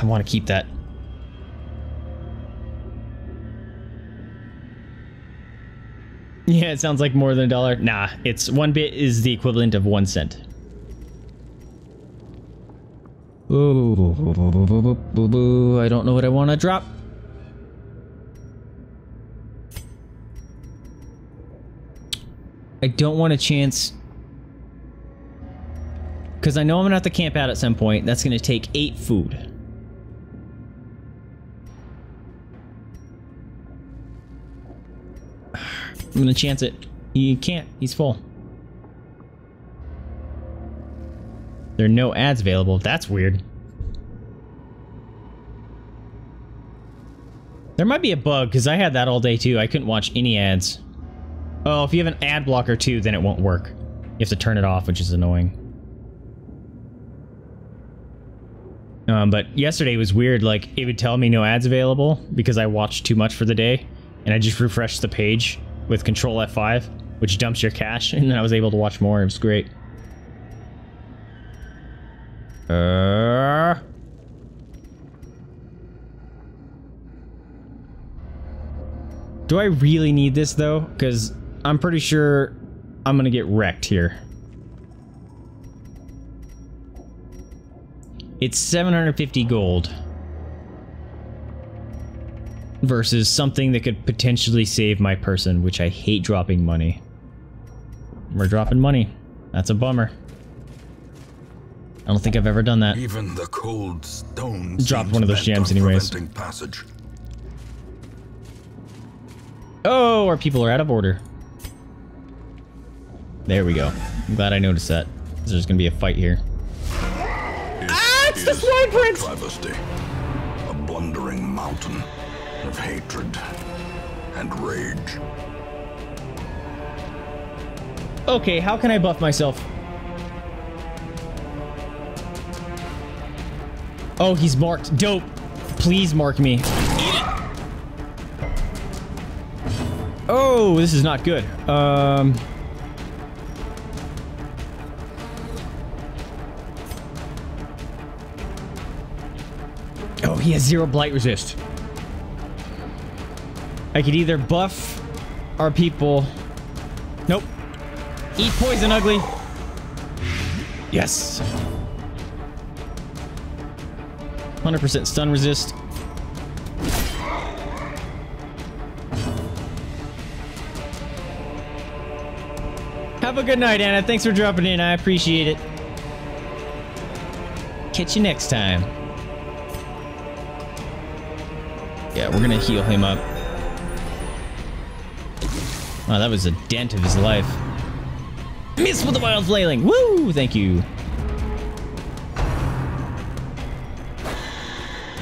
want to keep that. Yeah, it sounds like more than a dollar. Nah, it's one bit is the equivalent of one cent. Ooh, I don't know what I want to drop. I don't want a chance because I know I'm gonna have to camp out at some point. That's gonna take eight food. I'm gonna chance it. He can't. He's full. There are no ads available. That's weird. There might be a bug, because I had that all day too. I couldn't watch any ads. Oh, if you have an ad blocker too, then it won't work. You have to turn it off, which is annoying. Um, but yesterday was weird. Like, it would tell me no ads available because I watched too much for the day. And I just refreshed the page with Control F5, which dumps your cache. And then I was able to watch more. It was great. Uh... Do I really need this though? Because I'm pretty sure I'm gonna get wrecked here. It's 750 gold. Versus something that could potentially save my person, which I hate dropping money. We're dropping money. That's a bummer. I don't think I've ever done that. Even the cold stone Dropped one of those bent gems anyways. Passage. Oh, our people are out of order. There we go. I'm glad I noticed that. There's gonna be a fight here. ah, it's the Swine Prince! Travesty. A blundering mountain of hatred and rage. Okay, how can I buff myself? Oh, he's marked. Dope. Please mark me. Oh, this is not good. Um... Oh, he has zero blight resist. I could either buff our people... Nope. Eat poison, ugly. Yes. 100% stun resist. Have a good night, Anna. Thanks for dropping in. I appreciate it. Catch you next time. Yeah, we're gonna heal him up. Wow, that was a dent of his life. Miss with the wild flailing. Woo! Thank you.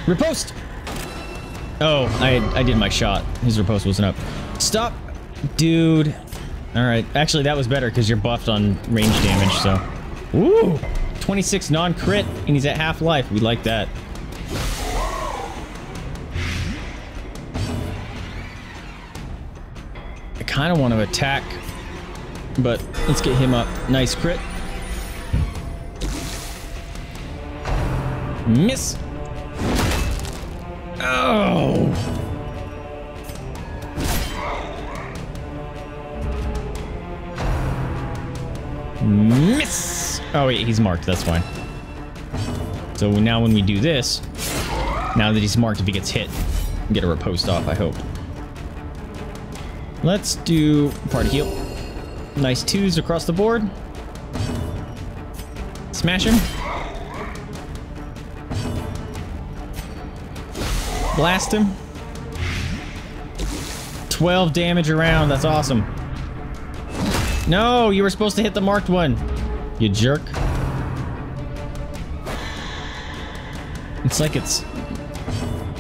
Riposte! Oh, I I did my shot. His riposte wasn't up. Stop, dude. All right. Actually, that was better because you're buffed on range damage. So, woo! 26 non-crit, and he's at half life. We like that. I kind of want to attack, but let's get him up. Nice crit. Miss. Oh. Miss. Oh wait, he's marked. That's fine. So now when we do this, now that he's marked, if he gets hit, get a riposte off. I hope. Let's do party heal. Nice twos across the board. Smash him. Blast him. 12 damage around. That's awesome. No, you were supposed to hit the marked one. You jerk. It's like it's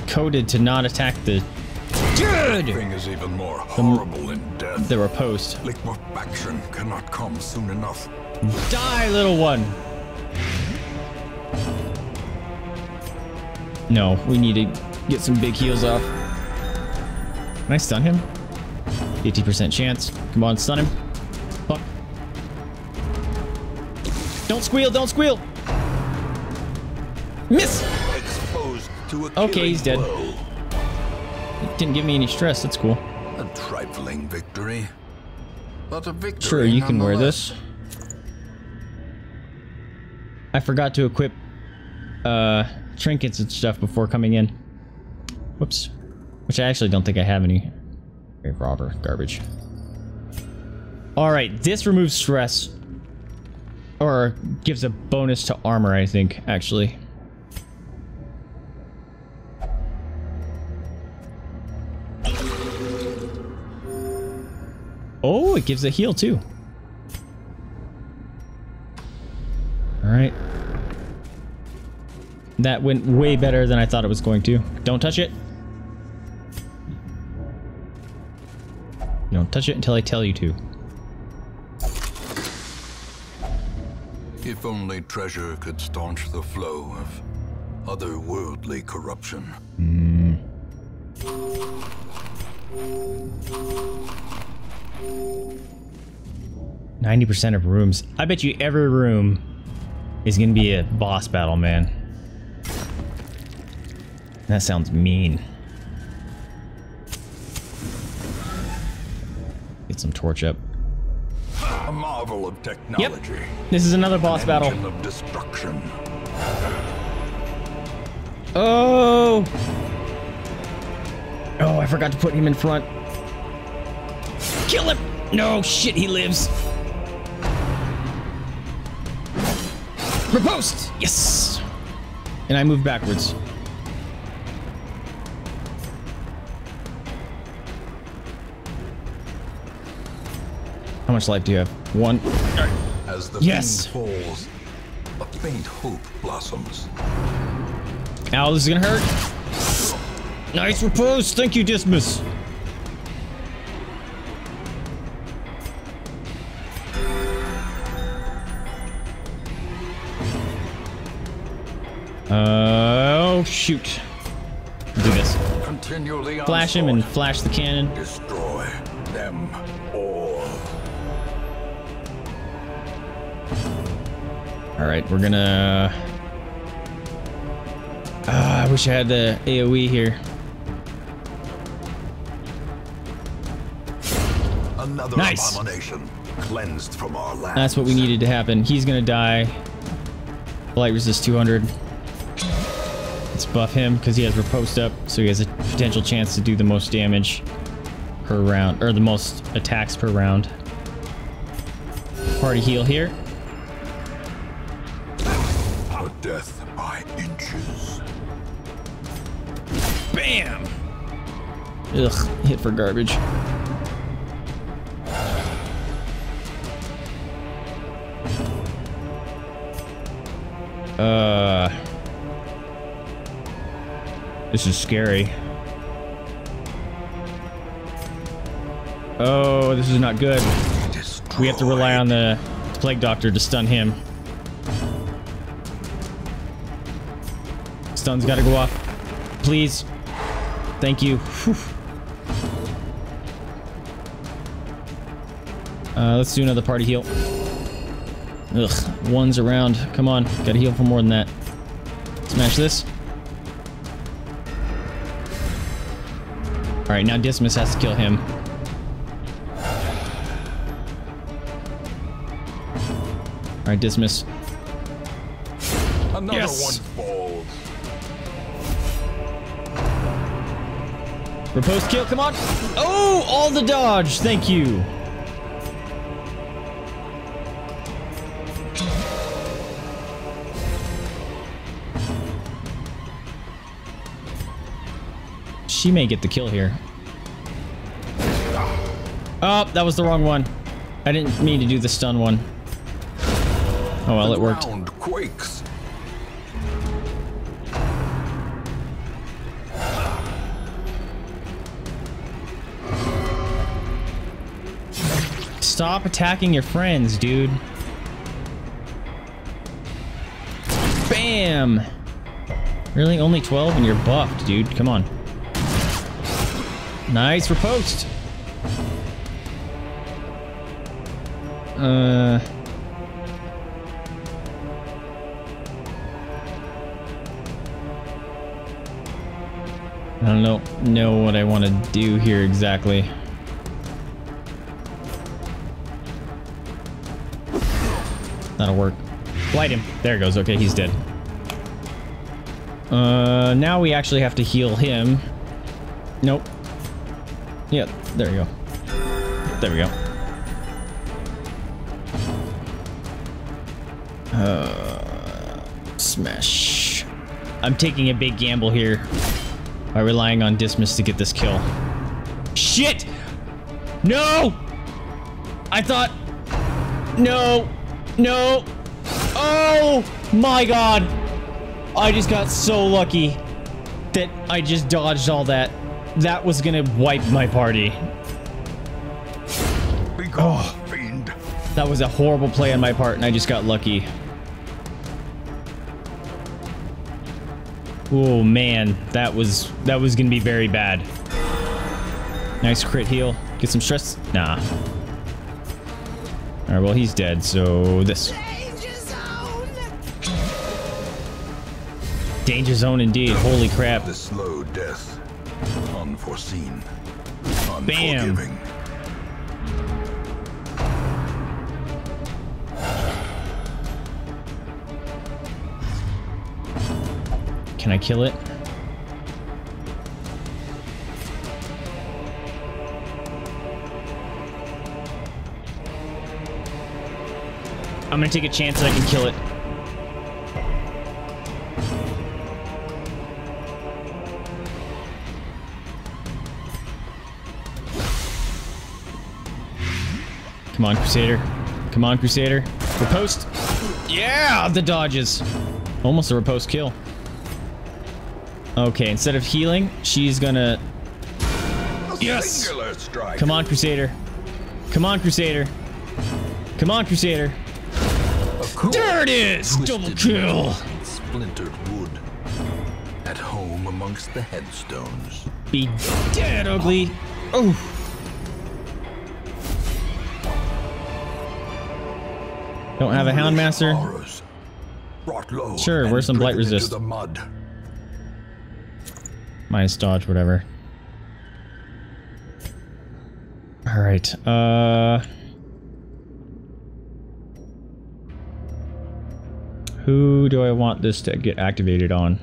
coded to not attack the... Good! Thing is even more horrible in death. The riposte. Liquefaction cannot come soon enough. Die, little one! No, we need to get some big heals off. Can I stun him? 50% chance. Come on, stun him. Fuck. Don't squeal, don't squeal! Miss! Exposed to a Okay, he's dead. blow. It didn't give me any stress, that's cool. A trifling victory. But a victory Sure, you can wear this. I forgot to equip uh, trinkets and stuff before coming in. Whoops. Which I actually don't think I have any. Grave robber, garbage. Alright, this removes stress. Or gives a bonus to armor, I think, actually. Oh, it gives a heal too. Alright. That went way better than I thought it was going to. Don't touch it. Touch it until I tell you to. If only treasure could staunch the flow of otherworldly corruption. 90% of rooms. I bet you every room is going to be a boss battle, man. That sounds mean. Get some torch up. A marvel of technology. This is another boss An battle. of destruction. Oh! Oh, I forgot to put him in front. Kill him! No, shit, he lives. Riposte. Yes! And I move backwards. Much life do you have? One. As the Yes. falls, a faint hope blossoms. Ow, this is gonna hurt. Nice riposte. Thank you, Dismas. Oh, shoot. Do this. Flash him and flash the cannon. All right, we're gonna. Ah, I wish I had the AoE here. Another Nice. abomination cleansed from our land. That's what we needed to happen. He's gonna die. Light resist 200. Let's buff him because he has riposte up, so he has a potential chance to do the most damage per round, or the most attacks per round. Party heal here. Ugh, hit for garbage. Uh. This is scary. Oh, this is not good. We have to rely on the plague doctor to stun him. Stun's gotta go off. Please. Thank you. Whew. Uh, let's do another party heal. Ugh, one's around. Come on, gotta heal for more than that. Smash this. Alright, now Dismas has to kill him. Alright, Dismas. Another Yes. one falls. Riposte kill, come on! Oh, all the dodge, thank you. She may get the kill here. Oh, that was the wrong one. I didn't mean to do the stun one. Oh well, it worked. quakes. Stop attacking your friends, dude. Bam! Really? Only 12 and you're buffed, dude. Come on. Nice riposte. Uh... I don't know, know what I want to do here exactly. That'll work. Light him. There goes. Okay, he's dead. Uh, now we actually have to heal him. Nope. Yeah, there we go. There we go. Uh, smash. I'm taking a big gamble here by relying on Dismas to get this kill. Shit! No! I thought... No! No! Oh my god! I just got so lucky that I just dodged all that. That was gonna wipe my party. Fiend. That was a horrible play on my part, and I just got lucky. Oh man, that was that was gonna be very bad. Nice crit heal. Get some stress. Nah. All right, well he's dead. So this danger zone indeed. Holy crap! The slow death. Unforeseen. Bam. Unforgiving. Can I kill it? I'm gonna take a chance that I can kill it. Come on, Crusader. Come on, Crusader. Riposte. Yeah, the dodges. Almost a riposte kill. Okay, instead of healing, she's gonna... Yes! Come on, Crusader. Come on, Crusader. Come on, Crusader. There it is! Double kill! Splintered wood. At home amongst the headstones. Be dead, ugly. Oh. Don't have a Hound Master. Horrors. Brought low Sure, where's some Blight Resist? The mud. Minus dodge, whatever. Alright, uh... Who do I want this to get activated on?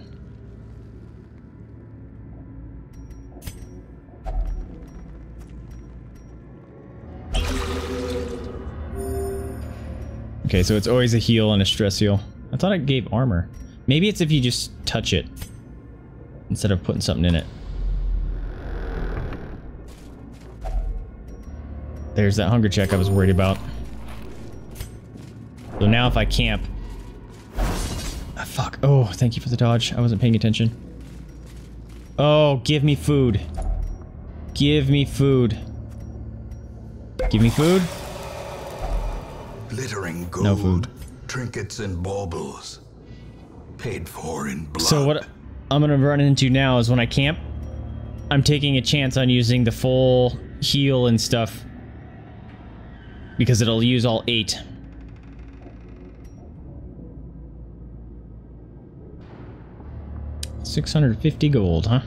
Okay, so it's always a heal and a stress heal. I thought it gave armor. Maybe it's if you just touch it instead of putting something in it. There's that hunger check I was worried about. So now if I camp... Ah, fuck. Oh, thank you for the dodge. I wasn't paying attention. Oh, give me food. Give me food. Give me food. Glittering gold. No food. Trinkets and baubles. Paid for in blood. So what I'm gonna run into now is when I camp, I'm taking a chance on using the full heal and stuff. Because it'll use all eight. Six hundred fifty gold, huh?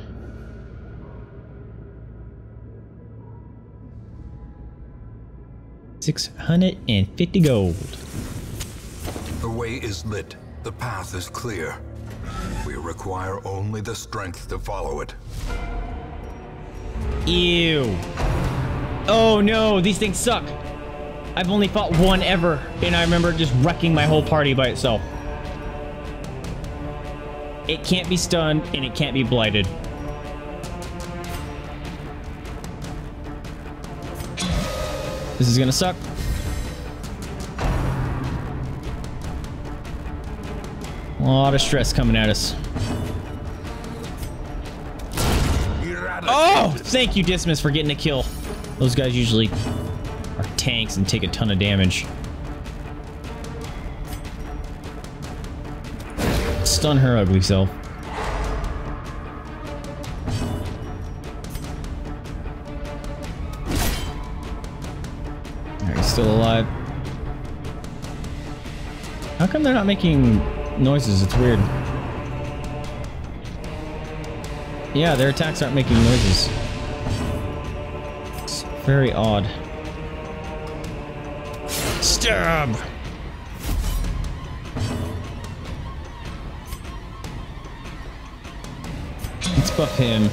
Six hundred and fifty gold. The way is lit. The path is clear. We require only the strength to follow it. Ew. Oh no, these things suck. I've only fought one ever, and I remember just wrecking my whole party by itself. It can't be stunned, and it can't be blighted. This is gonna suck. A lot of stress coming at us. Oh, thank you, Dismas, for getting a kill. Those guys usually are tanks and take a ton of damage. Stun her ugly self. They're not making noises? It's weird. Yeah, their attacks aren't making noises. It's very odd. Stab! Let's buff him.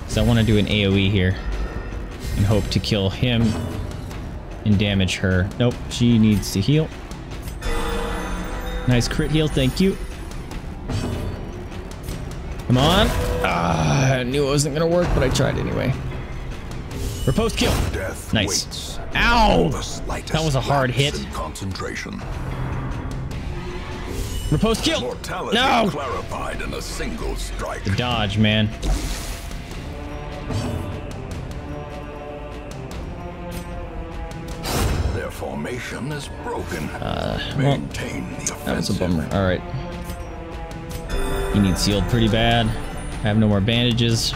Because I want to do an AoE here. And hope to kill him and damage her. Nope, she needs to heal. Nice crit heal, thank you. Come on. Ah, I knew it wasn't gonna work, but I tried anyway. Riposte kill. Death Nice. waits. Ow! That was a hard hit. in concentration. Riposte kill. Mortality No. clarified in a single strike. Dodge, man. Is broken. Uh, well, Maintain the. That was a bummer. All right. You need sealed pretty bad. I have no more bandages.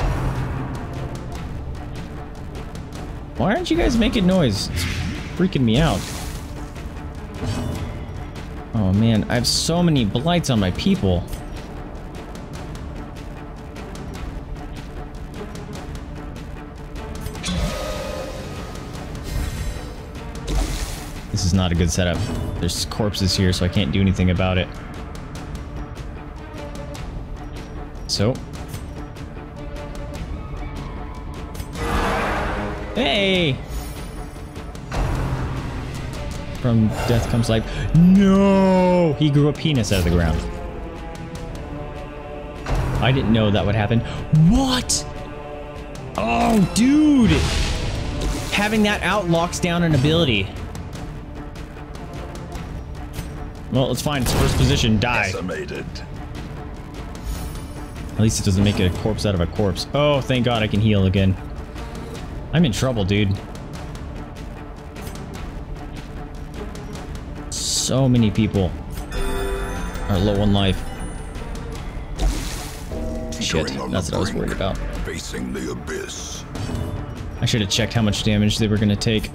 Why aren't you guys making noise? It's freaking me out. Oh man, I have so many blights on my people. Not a good setup. There's corpses here, so I can't do anything about it. So. Hey! From death comes life. No! He grew a penis out of the ground. I didn't know that would happen. What? Oh, dude! Having that out locks down an ability. Well, it's fine. It's first position. Die. Decimated. At least it doesn't make a corpse out of a corpse. Oh, thank God I can heal again. I'm in trouble, dude. So many people are low on life. Shit, that's what I was worried about. Facing the abyss. I should have checked how much damage they were going to take.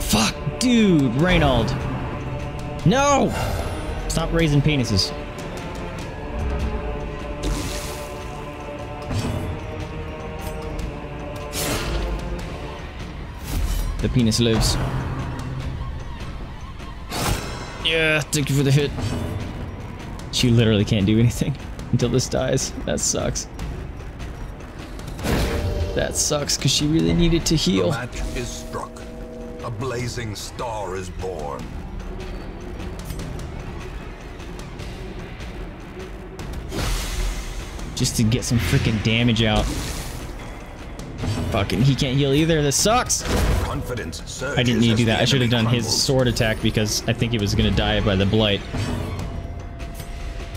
Fuck, dude, Reynauld. No! Stop raising penises. The penis lives. Yeah, thank you for the hit. She literally can't do anything until this dies. That sucks. That sucks because she really needed to heal. The heal. match is struck. A blazing star is born. just to get some freaking damage out. Fucking, he can't heal either. This sucks. Confidence I didn't need to do that. I should have enemy done his sword attack because I think he was gonna die by the blight.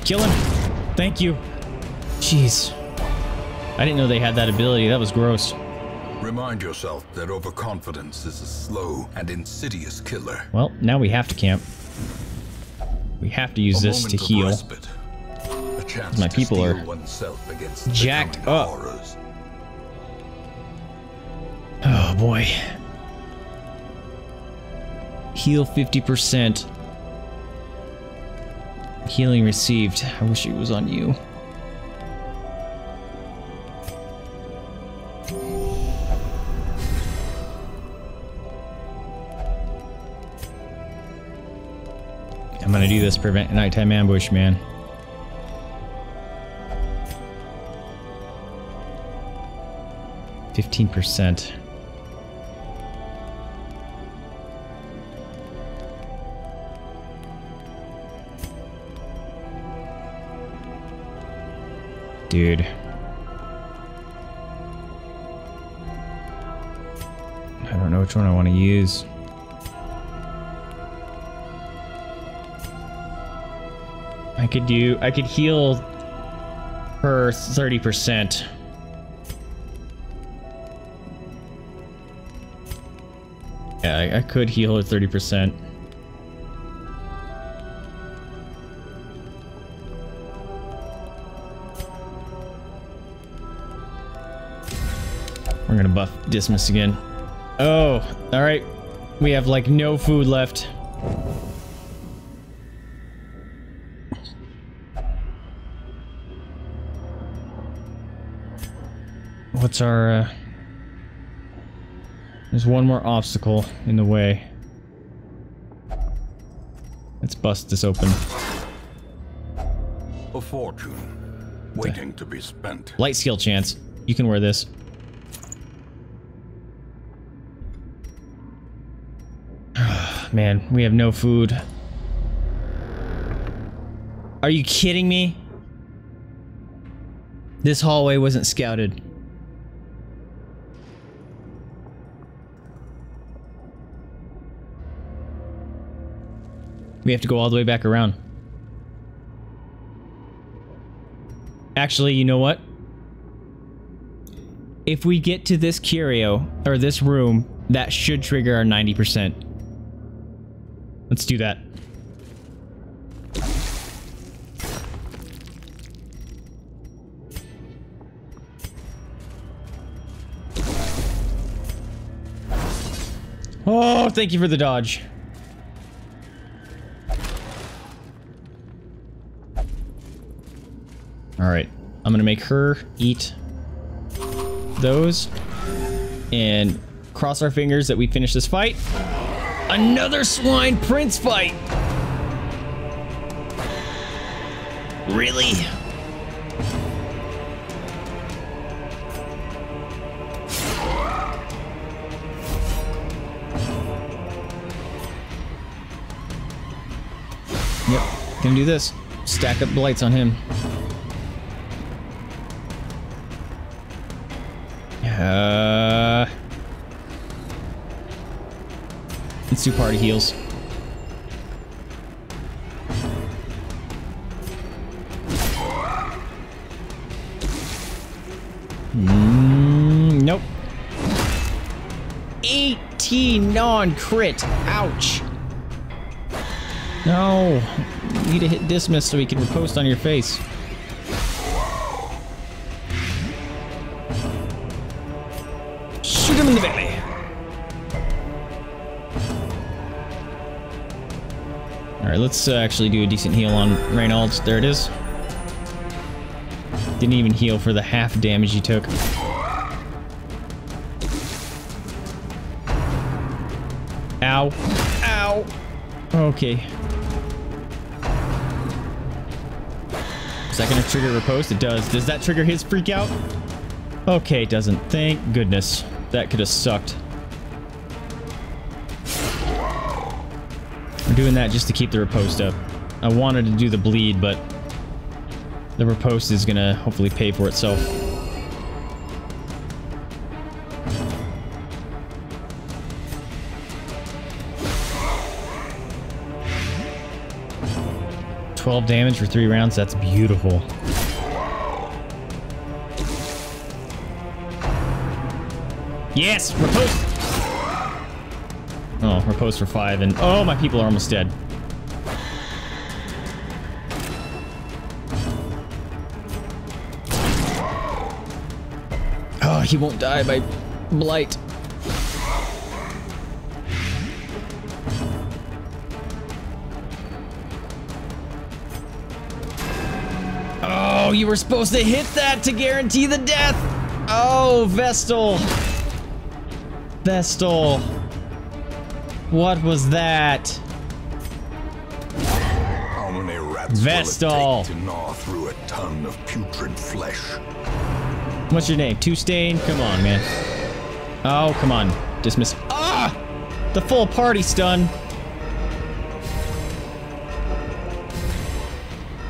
Kill him. Thank you. Jeez. I didn't know they had that ability. That was gross. Remind yourself that overconfidence is a slow and insidious killer. Well, now we have to camp. We have to use A this to heal. respite. My to people are jacked up. horrors. Oh boy. Heal 50%. Healing received. I wish it was on you. Gonna do this prevent nighttime ambush, man. Fifteen percent. Dude. I don't know which one I want to use. I could do I could heal her 30%. Yeah, I, I could heal her 30%. We're gonna buff Dismas again. Oh, alright. We have like no food left. What's our, uh... There's one more obstacle in the way. Let's bust this open. A fortune waiting to be spent. Light skill chance. You can wear this. Man, we have no food. Are you kidding me? This hallway wasn't scouted. We have to go all the way back around. Actually, you know what? If we get to this curio, or this room, that should trigger our 90%. Let's do that. Oh, thank you for the dodge. Alright, I'm gonna make her eat those and cross our fingers that we finish this fight. Another swine prince fight! Really? Yep, gonna do this. Stack up blights on him. Uh, let's do party heals. Mm, nope. 18 non-crit. Ouch. No. Need to hit Dismas so he can riposte on your face. Let's uh, actually do a decent heal on Reynauld's. There it is. Didn't even heal for the half damage he took. Ow. Ow. Okay. Is that gonna trigger riposte? It does. Does that trigger his freak out? Okay, it doesn't. Thank goodness. That could have sucked. I'm doing that just to keep the riposte up. I wanted to do the bleed, but the riposte is gonna hopefully pay for itself. Twelve damage for three rounds. That's beautiful. Yes, riposte. Riposte for five, and oh, my people are almost dead. Oh, he won't die by blight. Oh, you were supposed to hit that to guarantee the death. Oh, Vestal. Vestal. What was that? How many rats Vestal. will it take to gnaw through a ton of putrid flesh? What's your name? Two Stain? Come on, man. Oh, come on. Dismas. Ah! The full party stun.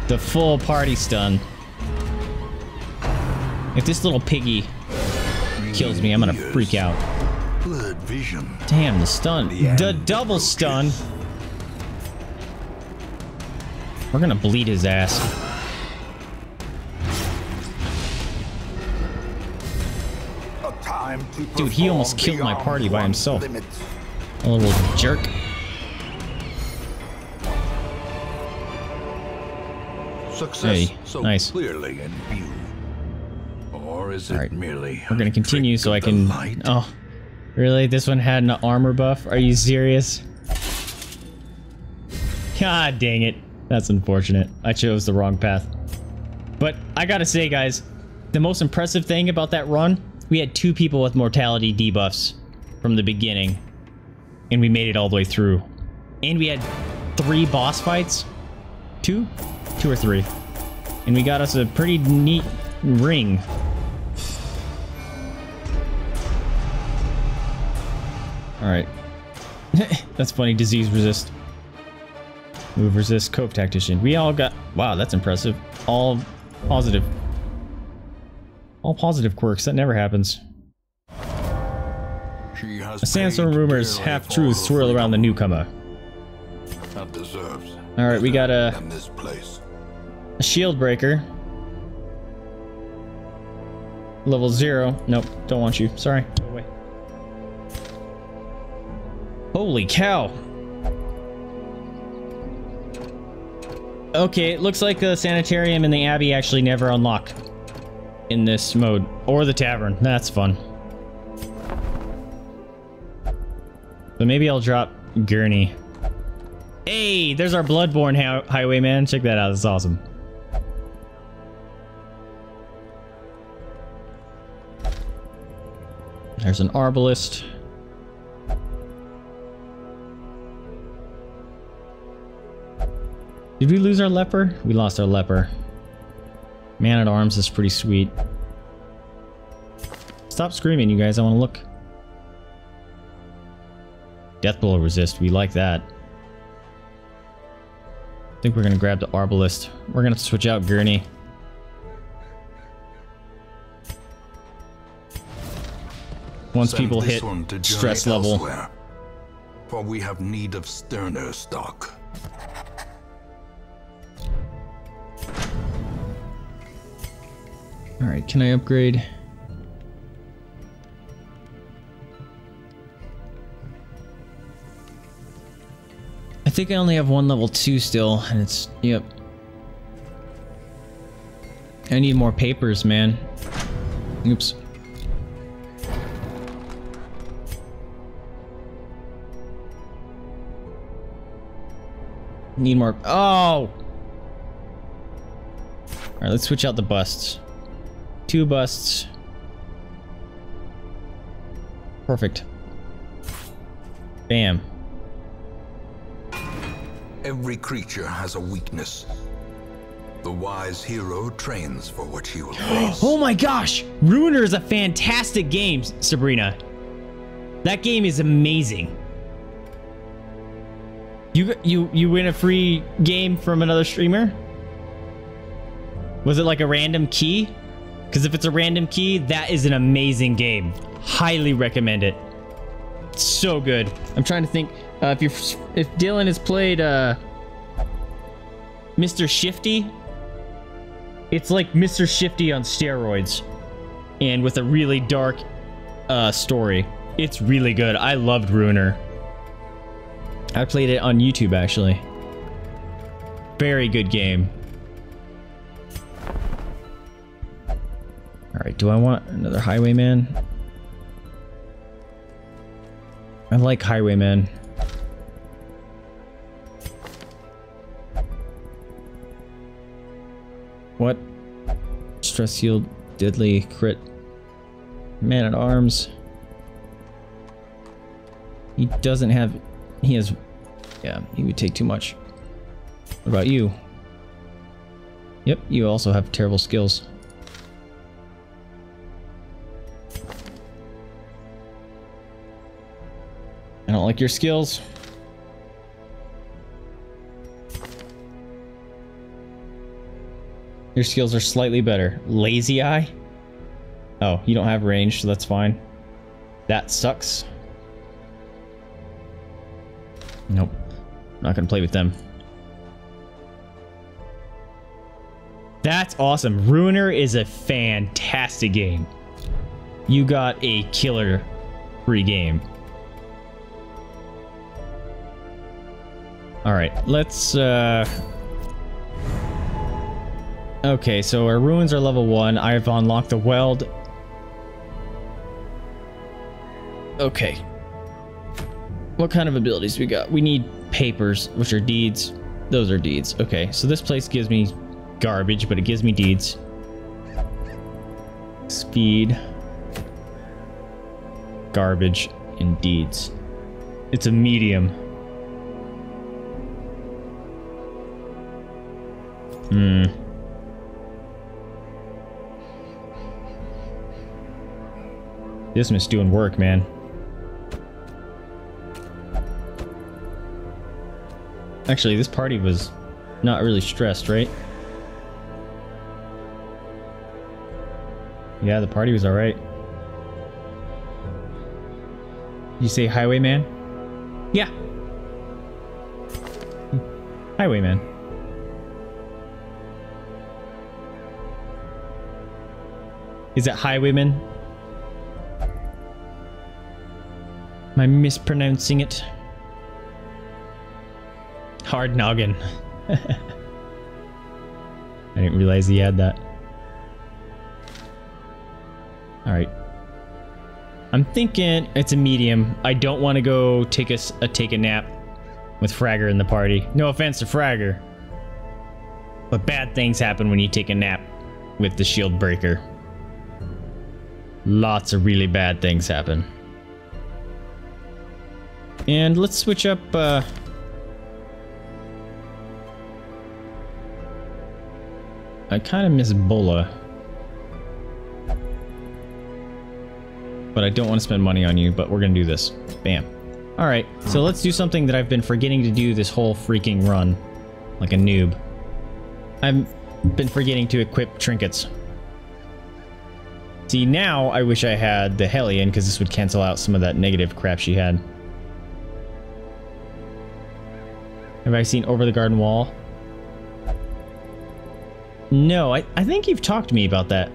The full party stun. If this little piggy kills me, I'm gonna freak out. Vision. Damn, the stun. The The double stun. We're gonna bleed his ass. A time to Dude, he almost killed my party by himself. limits. A little jerk. Success Hey, so nice. clearly in view. Or is it Alright, merely We're gonna continue so I can. light? Oh, really? This one had an armor buff? Are you serious? God dang it. That's unfortunate. I chose the wrong path. But I gotta say, guys, the most impressive thing about that run, we had two people with mortality debuffs from the beginning, and we made it all the way through. And we had three boss fights. Two? Two or three. And we got us a pretty neat ring. Alright. that's funny. Disease resist. Move resist. Cope tactician. We all got... Wow, that's impressive. All positive. All positive quirks. That never happens. Has Sandstorm rumors, half-truths swirl around the newcomer. All right, we got a- this place. A shield breaker. Level zero. Nope, don't want you. Sorry. Holy cow. Okay, it looks like the sanitarium and the abbey actually never unlock in this mode. Or the tavern. That's fun. So maybe I'll drop Gurney. Hey, there's our Bloodborne hi highwayman. Check that out. That's awesome. There's an arbalest. Did we lose our leper? We lost our leper. Man at arms is pretty sweet. Stop screaming, you guys. I want to look. Death blow resist. We like that. I think we're gonna grab the arbalest. We're gonna switch out Gurney. Once Send people hit to stress level. elsewhere, For we have need of sterner stock. All right, can I upgrade? I think I only have one level two still, and it's yep. I need more papers, man. Oops. Need more. Oh! Alright, let's switch out the busts. Two busts. Perfect. Bam. Every creature has a weakness. The wise hero trains for what he will face. Oh my gosh! Ruiner is a fantastic game, Sabrina. That game is amazing. You you you win a free game from another streamer? Was it like a random key? Because if it's a random key, that is an amazing game. Highly recommend it. So good. I'm trying to think uh, if you if Dylan has played uh, Mr. Shifty. It's like Mr. Shifty on steroids, and with a really dark uh, story. It's really good. I loved Ruiner. I played it on YouTube actually. Very good game. Alright, do I want another Highwayman? I like Highwayman. What? Stress healed, deadly, crit. Man at arms. He doesn't have... He has... Yeah, he would take too much. What about you? Yep, you also have terrible skills. I don't like your skills. Your skills are slightly better. Lazy Eye? Oh, you don't have range, so that's fine. That sucks. Nope. Not gonna play with them. That's awesome. Ruiner is a fantastic game. You got a killer free game. Alright, let's uh Okay, so our ruins are level one. I've unlocked the Weald. Okay. What kind of abilities we got? We need papers, which are deeds. Those are deeds. Okay, so this place gives me garbage, but it gives me deeds. Speed. Garbage and deeds. It's a medium. Hmm. Dismas doing work, man. Actually, this party was not really stressed, right? Yeah, the party was alright. You say highwayman? Yeah. Highwayman. Is it Highwayman? Am I mispronouncing it? Hard noggin. I didn't realize he had that. Alright. I'm thinking it's a medium. I don't want to go take a, a uh, take a nap with Fragger in the party. No offense to Fragger. But bad things happen when you take a nap with the shield breaker. Lots of really bad things happen. And let's switch up uh I kind of miss Bola. But I don't want to spend money on you, but we're going to do this. Bam. All right, so let's do something that I've been forgetting to do this whole freaking run. Like a noob. I've been forgetting to equip trinkets. See, now I wish I had the Hellion, because this would cancel out some of that negative crap she had. Have I seen Over the Garden Wall? No, I, I think you've talked to me about that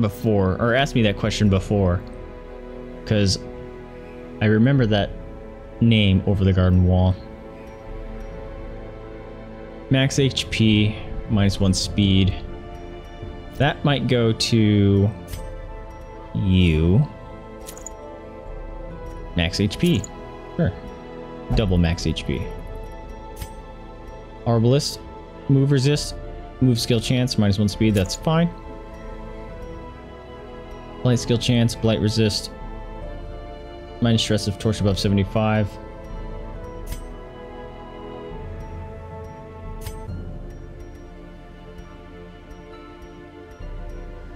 before, or asked me that question before. Because I remember that name over the garden wall. Max HP, minus one speed. That might go to you. Max HP. Sure. Double max HP. Arbalest. Move resist. Move skill chance, minus one speed, that's fine. Blight skill chance, blight resist. Minus stress of torch above 75.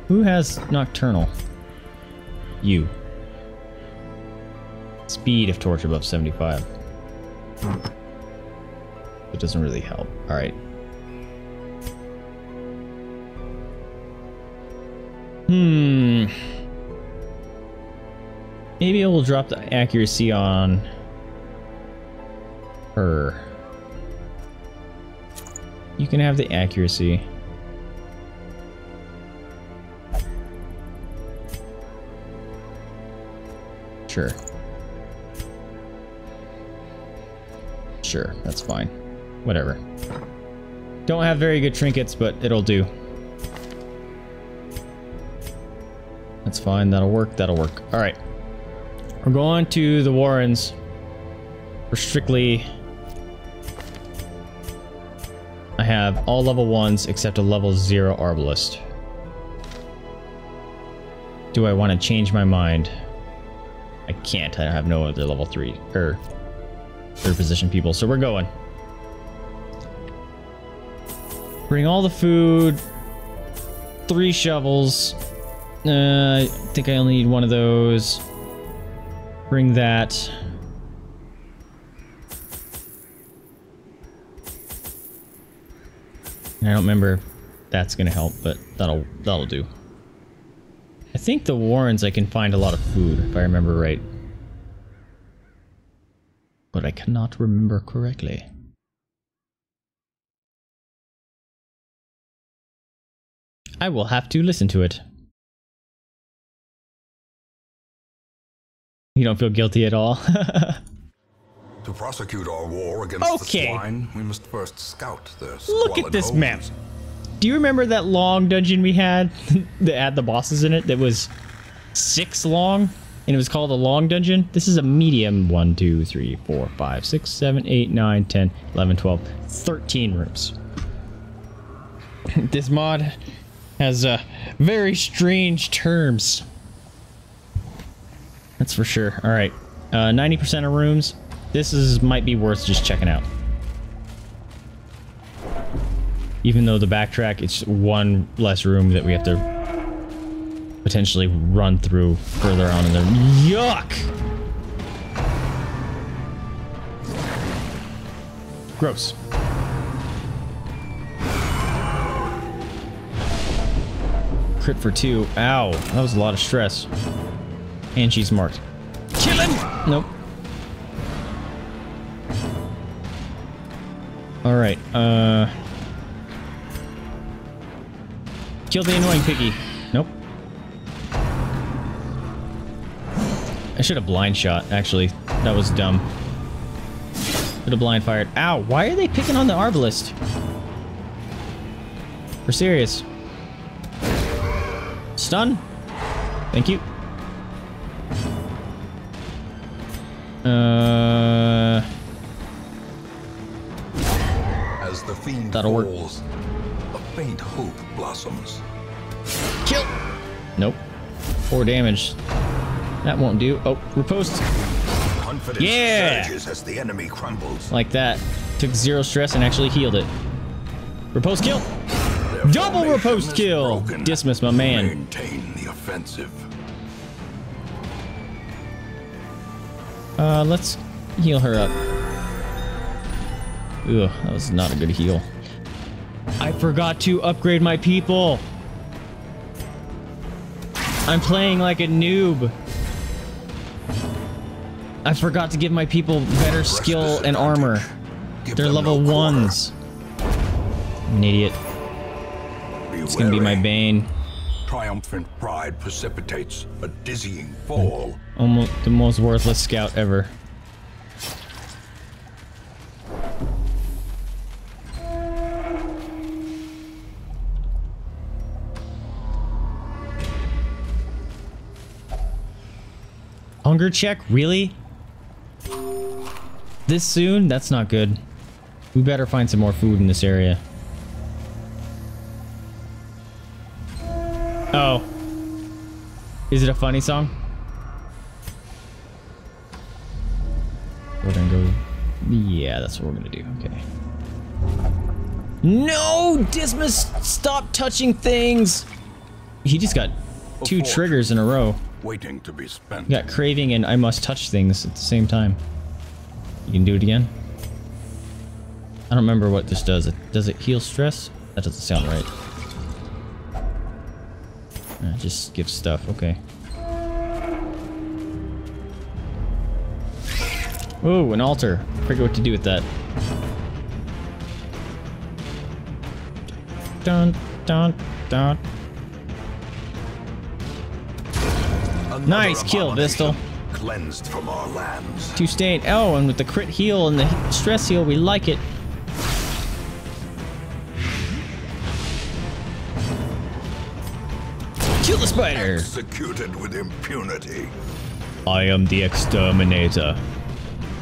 Who has nocturnal? You. Speed of torch above 75. It doesn't really help. Alright. Hmm. Maybe it will drop the accuracy on her. You can have the accuracy. Sure. Sure, that's fine. Whatever. Don't have very good trinkets, but it'll do. That's fine. That'll work. That'll work. All right. We're going to the Warrens. We're strictly... I have all level 1s except a level 0 Arbalest. Do I want to change my mind? I can't. I have no other level 3 or third position people, so we're going. Bring all the food. Three shovels. Uh, I think I only need one of those. Bring that. I don't remember if that's gonna help, but that'll that'll do. I think the Warrens I can find a lot of food, if I remember right. But I cannot remember correctly. I will have to listen to it. You don't feel guilty at all? To prosecute our war against Okay. the swine, we must first scout their Look at this homes. map. Do you remember that long dungeon we had that had the bosses in it that was six long? And it was called a long dungeon? This is a medium 1, 2, 3, 4, 5, 6, 7, 8, 9, 10, 11, 12, 13 rooms. this mod has uh, very strange terms. That's for sure. All right. Uh, 90% of rooms. This is might be worth just checking out. Even though the backtrack, it's one less room that we have to potentially run through further on in there. Yuck! Gross. Crit for two. Ow. That was a lot of stress. And she's marked. Kill him! Nope. All right. Uh. Kill the annoying piggy. Nope. I should have blind shot, actually. That was dumb. Should have blind fired. Ow, why are they picking on the arbalest? We're serious. Stun. Thank you. Uh, As the fiend That'll work. falls, faint hope blossoms. kill. Nope. Four damage. That won't do. Oh, riposte. Confidence Yeah! surges as the enemy crumbles. Like that. Took zero stress and actually healed it. Riposte kill. Their Double formation riposte kill. broken. Dismas my man. Maintain the offensive. Uh, let's heal her up. Ugh, that was not a good heal. I forgot to upgrade my people. I'm playing like a noob. I forgot to give my people better skill and armor. They're level no ones. I'm an idiot. Be It's gonna be my bane. Triumphant pride precipitates a dizzying fall. Almost the most worthless scout ever. Hunger check? Really? This soon? That's not good. We better find some more food in this area. Oh. Is it a funny song? We're gonna go. Yeah, that's what we're gonna do. Okay. No, Dismas, stop touching things. He just got two triggers in a row. Waiting to be spent. He got craving and I must touch things at the same time. You can do it again. I don't remember what this does. It does it heal stress? That doesn't sound right. Uh, It just gives stuff. Okay. Ooh, an altar. Forget what to do with that. Dun dun dun. Nice kill, Vestal. Cleansed from our lands. Two stain. Oh, and with the crit heal and the stress heal, we like it. Kill the spider. Executed with impunity. I am the exterminator.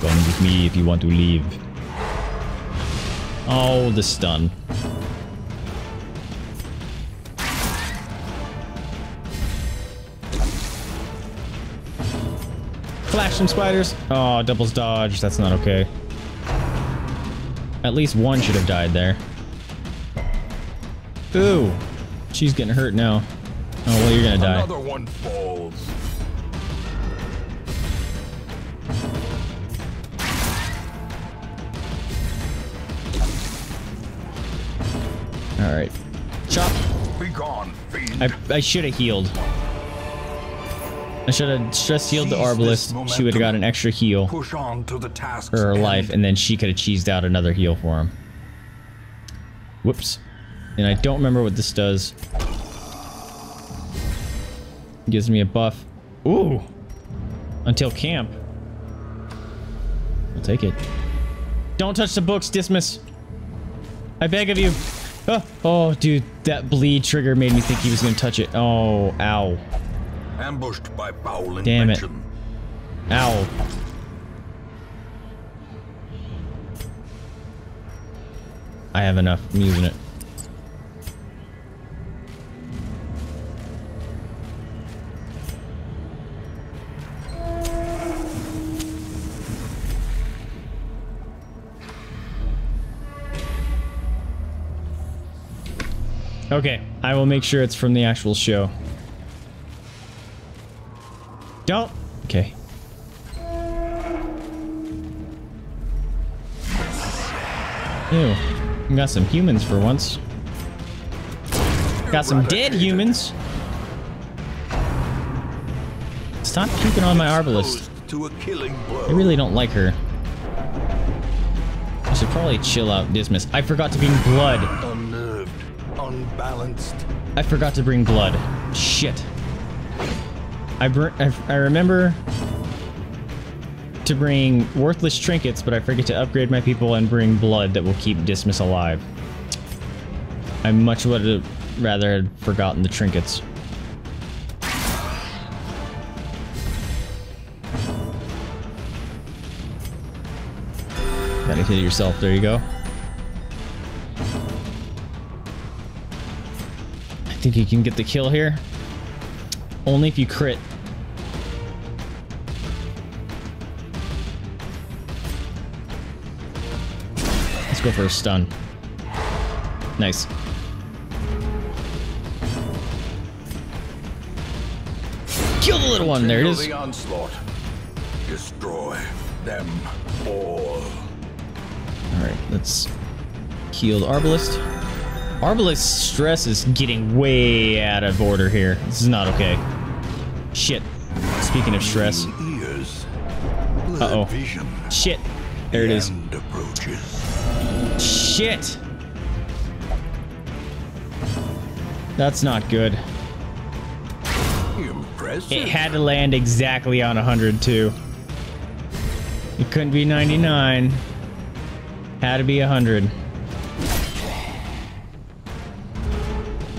Come with me if you want to leave. Oh, the stun. Flash some spiders. Oh, doubles dodge. That's not okay. At least one should have died there. Ooh. She's getting hurt now. Oh, well, you're gonna die. Another one falls. Alright. Chop. Begone, fiend. I, I should have healed. I should have stress healed the Seize this Arbalest. She would have got an extra heal Push on to the for her life, and then she could have cheesed out another heal for him. Whoops. And I don't remember what this does. Gives me a buff. Ooh! Until camp. I'll take it. Don't touch the books, Dismas. I beg of you. Oh, oh, dude, that bleed trigger made me think he was gonna touch it. Oh, ow. Ambushed by foul Damn it. Ow. I have enough. I'm using it. Okay, I will make sure it's from the actual show. Don't. Okay. Ew. We got some humans for once. Got some dead humans. Stop puking on my arbalest. Exposed To a killing blow. I really don't like her. I should probably chill out Dismas. I forgot to bring blood. Unnerved, unbalanced. I forgot to bring blood. Shit. I, I, I remember to bring worthless trinkets, but I forget to upgrade my people and bring blood that will keep Dismas alive. I much would have rather had forgotten the trinkets. Gotta hit yourself. There you go. I think you can get the kill here. Only if you crit. Go for a stun. Nice. Kill the little one. There it is. The onslaught. Destroy them all. Alright, let's heal the Arbalest. Arbalest's stress is getting way out of order here. This is not okay. Shit. Speaking of stress. Uh-oh. Vision. Shit. There it is. Shit. That's not good. Impressive. It had to land exactly on 100 too. It couldn't be 99. Had to be 100.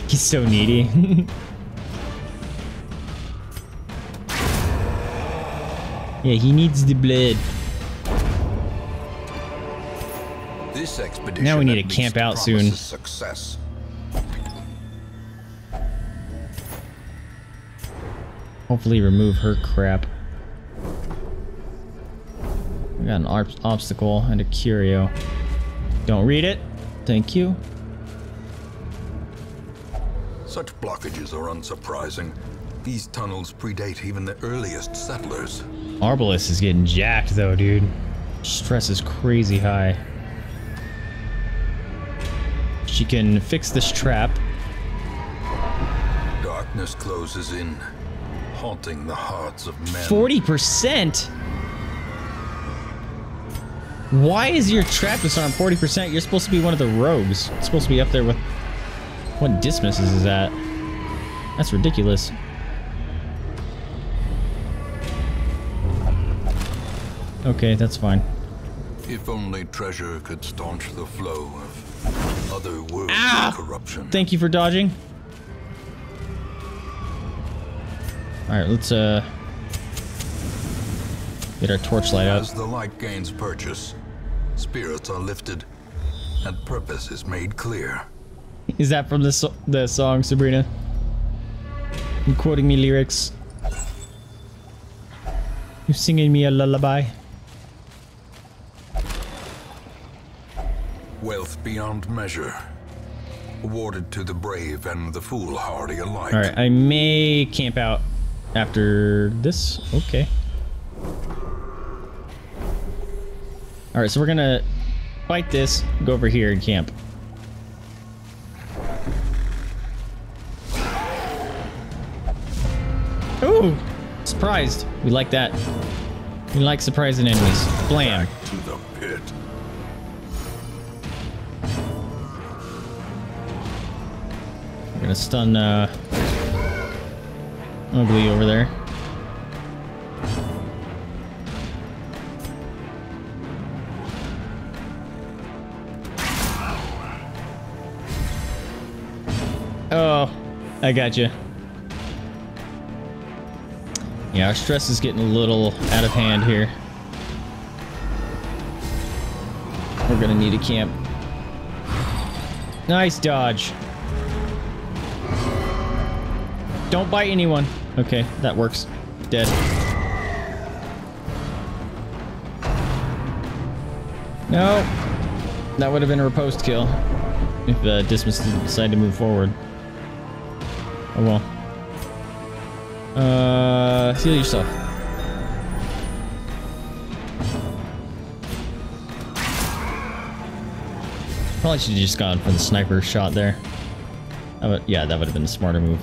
He's so needy. yeah, he needs the blood. This expedition Now we need to camp out soon. Success. Hopefully remove her crap. We got an ob- obstacle and a curio. Don't read it. Thank you. Such blockages are unsurprising. These tunnels predate even the earliest settlers. Arbalest is getting jacked though, dude. Stress is crazy high. She can fix this trap. Darkness closes in, haunting the hearts of men. 40%? Why is your trap disarm 40%? You're supposed to be one of the rogues. It's supposed to be up there with what Dismas's is that? That's ridiculous. Okay, that's fine. If only treasure could staunch the flow of other Ah! corruption. Thank you for dodging. Alright, let's uh get our torchlight out. As the light gains purchase, spirits are lifted, and purpose is made clear. Is that from the so the song, Sabrina? You quoting me lyrics? You singing me a lullaby? Wealth beyond measure, awarded to the brave and the foolhardy alike. Alright, I may camp out after this. Okay. Alright, so we're gonna fight this, go over here and camp. Ooh! Surprised. We like that. We like surprising enemies. Blam. Back to the gonna stun uh Ugly over there. Oh, I got you. Yeah, our stress is getting a little out of hand here. We're gonna need a camp. Nice dodge. Don't bite anyone. Okay, that works. Dead. No. That would have been a riposte kill. If uh, Dismas didn't decide to move forward. Oh well. Uh, heal yourself. Probably should have just gone for the sniper shot there. Would, yeah, that would have been a smarter move.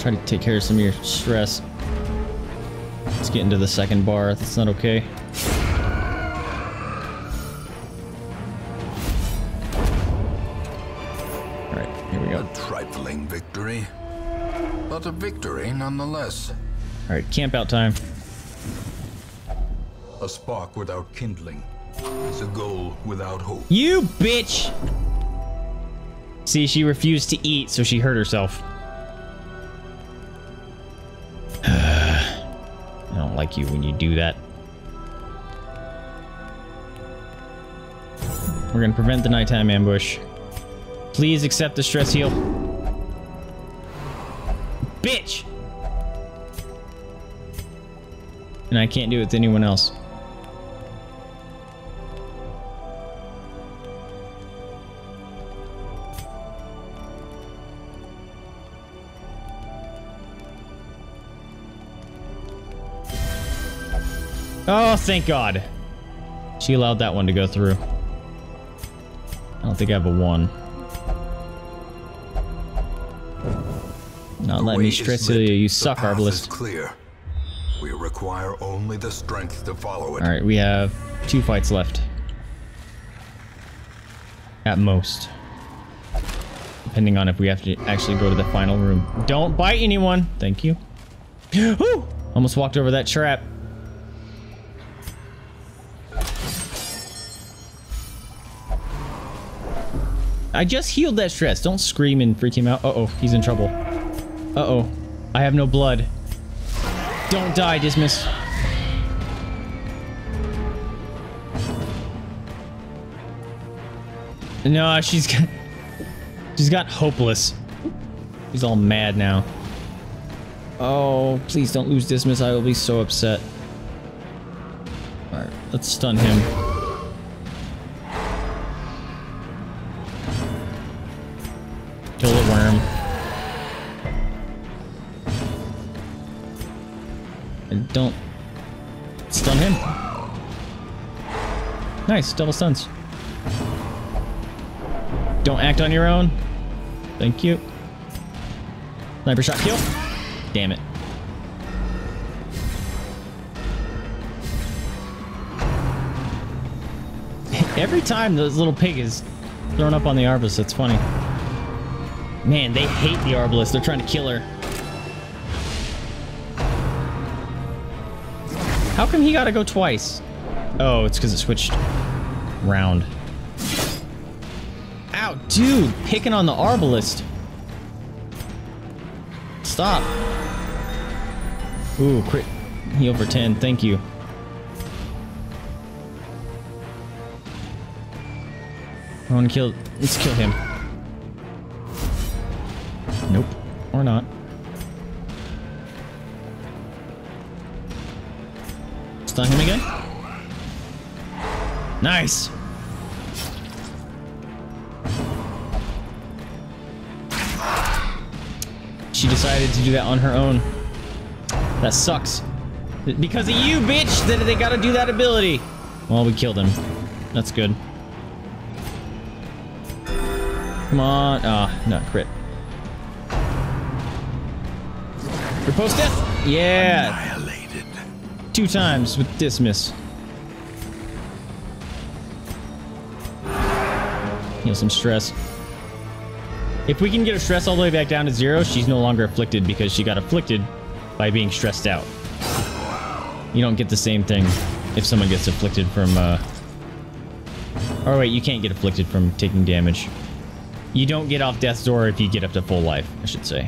Try to take care of some of your stress. Let's get into the second bar. That's not okay. Alright, here we go. A trifling victory, but a victory nonetheless. Alright, camp out time. A spark without kindling is a goal without hope. You bitch! See, she refused to eat, so she hurt herself. Don't like you when you do that. We're gonna prevent the nighttime ambush. Please accept the stress heal. Bitch! And I can't do it with anyone else. Oh, thank God. She allowed that one to go through. I don't think I have a one. Not letting me stress you, you suck, Arbalest. clear. We require only the strength to follow it. Alright, we have two fights left. At most. Depending on if we have to actually go to the final room. Don't bite anyone! Thank you. Almost walked over that trap. I just healed that stress. Don't scream and freak him out. Uh-oh, he's in trouble. Uh-oh. I have no blood. Don't die, Dismas. No, she's got, she's got hopeless. She's all mad now. Oh, please don't lose Dismas. I will be so upset. Alright, let's stun him. Nice, double stuns. Don't act on your own. Thank you. Sniper shot kill. Damn it. Every time this little pig is thrown up on the Arbalest, it's funny. Man, they hate the Arbalest. They're trying to kill her. How come he gotta go twice? Oh, it's because it switched round. Ow, dude! Picking on the Arbalest. Stop. Ooh, crit. Heal for 10. Thank you. I want to kill... Let's kill him. Decided to do that on her own. That sucks. Because of you, bitch, that they gotta do that ability. Well, we killed him. That's good. Come on. Ah, not crit. Riposte death. Yeah. Annihilated. Two times with Dismas. Heal some stress. If we can get her stress all the way back down to zero, she's no longer afflicted because she got afflicted by being stressed out. You don't get the same thing if someone gets afflicted from, uh... Or wait, you can't get afflicted from taking damage. You don't get off death's door if you get up to full life, I should say.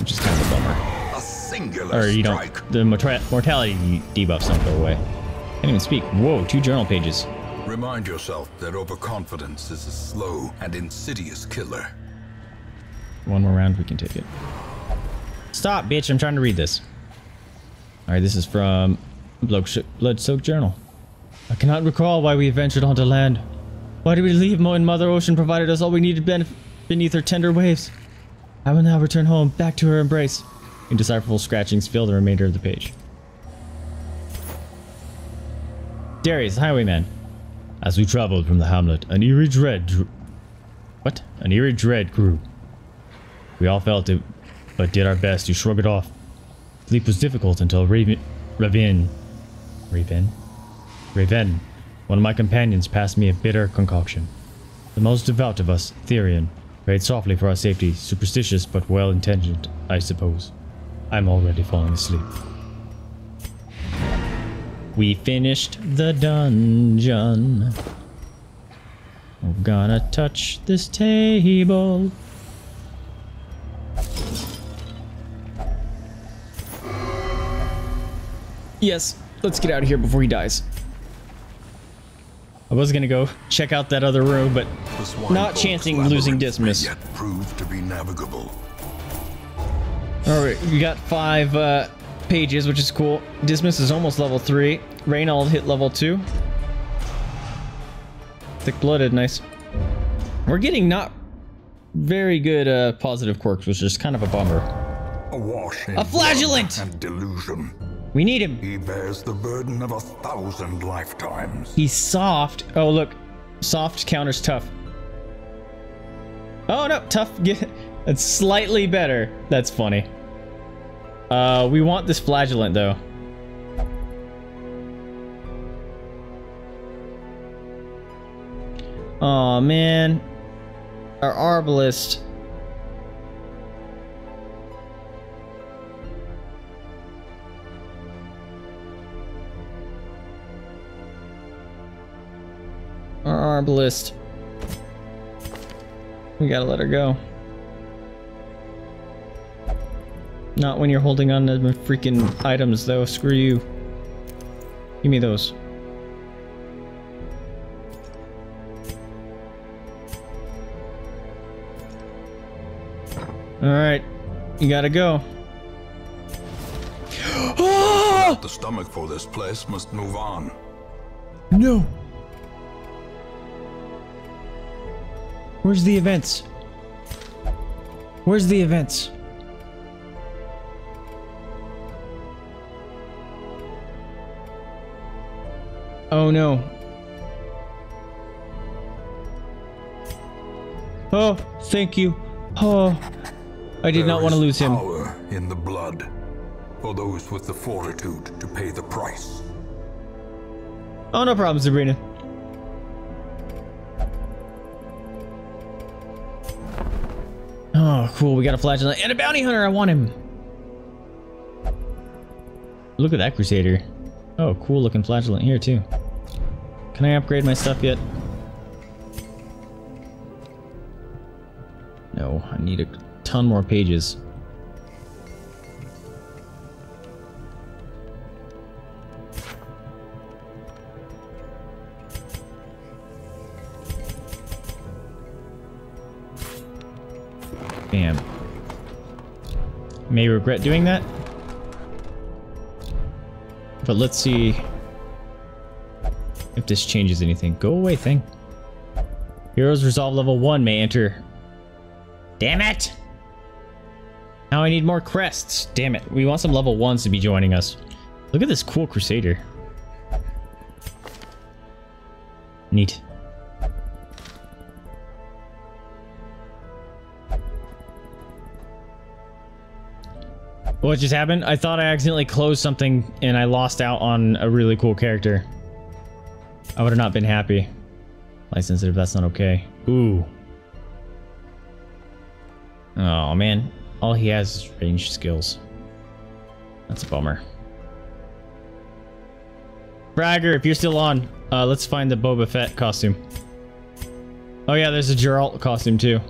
Which is kind of a bummer. A singular Or you don't... strike. The mortality debuffs don't go away. Can't even speak. Whoa, two journal pages. Remind yourself that overconfidence is a slow and insidious killer. One more round, we can take it. Stop, bitch. I'm trying to read this. All right, this is from Blood Soaked Journal. I cannot recall why we ventured onto land. Why did we leave when Mother Ocean provided us all we needed beneath her tender waves? I will now return home, back to her embrace. Indecipherable scratchings fill the remainder of the page. Darius, highwayman. As we traveled from the hamlet, an eerie dread drew- What? An eerie dread grew. We all felt it, but did our best to shrug it off. Sleep was difficult until Raven... Raven... Raven? Raven, one of my companions passed me a bitter concoction. The most devout of us, Therion, prayed softly for our safety. Superstitious, but well-intentioned, I suppose. I'm already falling asleep. We finished the dungeon. I'm gonna touch this table. Yes, let's get out of here before he dies. I was gonna go check out that other room, but Not folk's chancing losing labyrinth may Dismas. Yet prove to be navigable. All right, we got five uh, pages, which is cool. Dismas is almost level three. Reynauld hit level two. Thick-blooded, nice. We're getting not very good uh, positive quirks, which is kind of a bummer. In A flagellant! and delusion. We need him. He bears the burden of a thousand lifetimes. He's soft. Oh, look. Soft counters tough. Oh, no. Tough. Get, it's slightly better. That's funny. Uh, we want this flagellant, though. Oh man. Our arbalest. Our arbalest. We gotta let her go. Not when you're holding on to the freaking items, though. Screw you. Give me those. Alright. You gotta go. The stomach for this place must move on. No! Where's the events? Where's the events? Oh no. Oh, thank you. Oh, I did not want to lose him. Power in the blood. For those with the fortitude to pay the price. Oh, no problem, Sabrina. Oh, cool. We got a flagellant and a bounty hunter. I want him. Look at that crusader. Oh, cool looking flagellant here too. Can I upgrade my stuff yet? No, I need a ton more pages. Bam. May regret doing that. But let's see if this changes anything. Go away, thing. Heroes Resolve level 1 may enter. Damn it! Now I need more crests. Damn it. We want some level 1s to be joining us. Look at this cool Crusader. Neat. What just happened? I thought I accidentally closed something and I lost out on a really cool character. I would have not been happy. Light sensitive, that's not okay. Ooh. Oh man, all he has is range skills. That's a bummer. Bragger, if you're still on, uh, let's find the Boba Fett costume. Oh yeah, there's a Geralt costume too.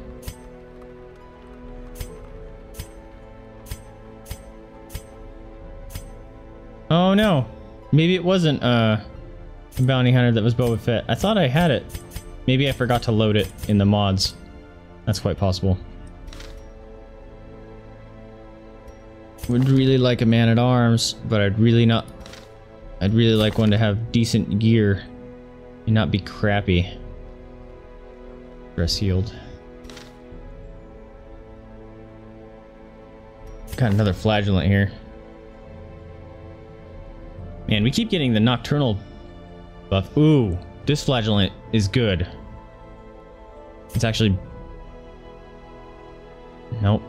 Oh no. Maybe it wasn't uh, bounty hunter that was Boba Fett. I thought I had it. Maybe I forgot to load it in the mods. That's quite possible. Would really like a man at arms, but I'd really not. I'd really like one to have decent gear and not be crappy. Dress healed. Got another flagellant here. Man, we keep getting the nocturnal buff. Ooh, this flagellant is good. It's actually... Nope.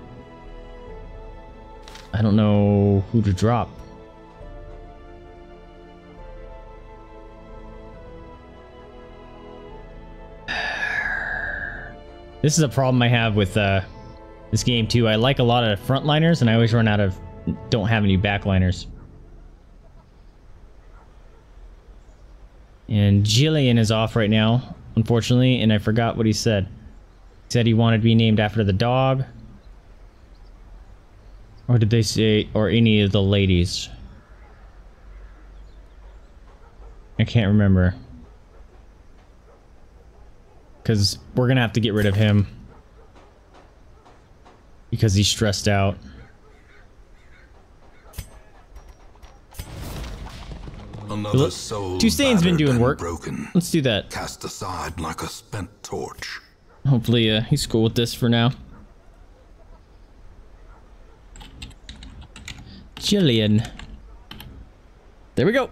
I don't know who to drop. This is a problem I have with uh, this game too. I like a lot of frontliners, and I always run out of don't have any backliners. And Jillian is off right now, unfortunately, and I forgot what he said. He said he wanted to be named after the dog. Or did they say, or any of the ladies? I can't remember. Because we're going to have to get rid of him. Because he's stressed out. Another soul Tustain's been doing work. Broken, Let's do that. cast aside like a spent torch. Hopefully uh, he's cool with this for now. Jillian. There we go.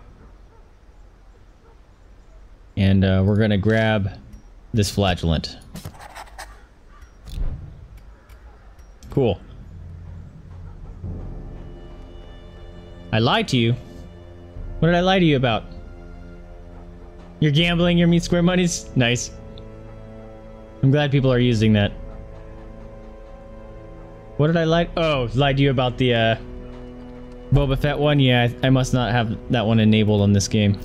And uh, we're gonna grab this flagellant. Cool. I lied to you. What did I lie to you about? You're gambling your meat square monies? Nice. I'm glad people are using that. What did I lie? Oh, lied to you about the uh, Boba Fett one? Yeah, I, I must not have that one enabled on this game.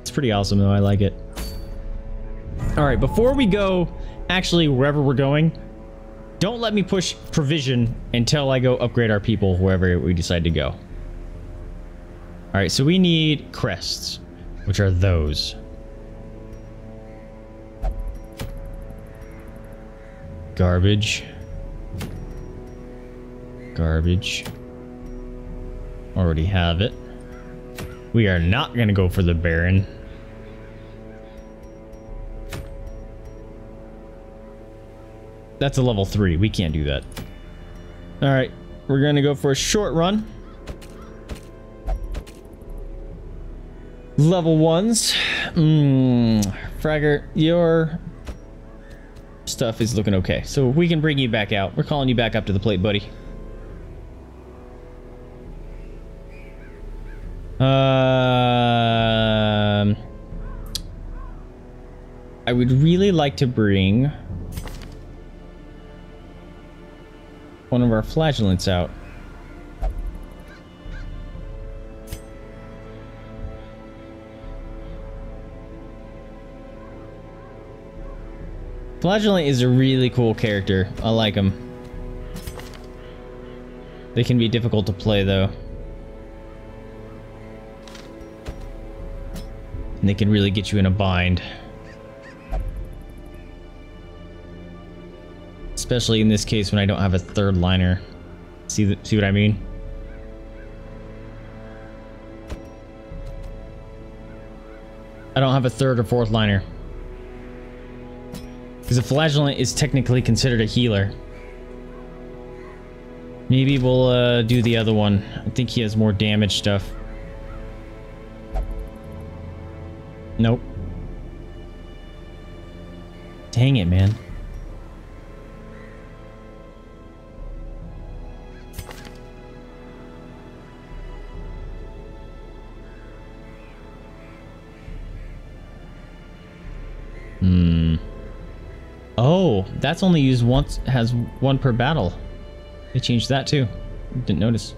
It's pretty awesome though, I like it. Alright, before we go actually wherever we're going, don't let me push provision until I go upgrade our people wherever we decide to go. Alright, so we need crests, which are those. Garbage. Garbage. Already have it. We are not going to go for the Baron. That's a level 3. We can't do that. Alright. We're going to go for a short run. Level 1s. Mmm. Fragger, your stuff is looking okay. So we can bring you back out. We're calling you back up to the plate, buddy. Um, I would really like to bring one of our flagellants out. Flagellant is a really cool character. I like him. They can be difficult to play though. And they can really get you in a bind. Especially in this case when I don't have a third liner. See, see what I mean? I don't have a third or fourth liner. Because a flagellant is technically considered a healer. Maybe we'll uh, do the other one. I think he has more damage stuff. Nope. Dang it, man. Hmm. Oh, that's only used once, has one per battle. They changed that too. Didn't notice.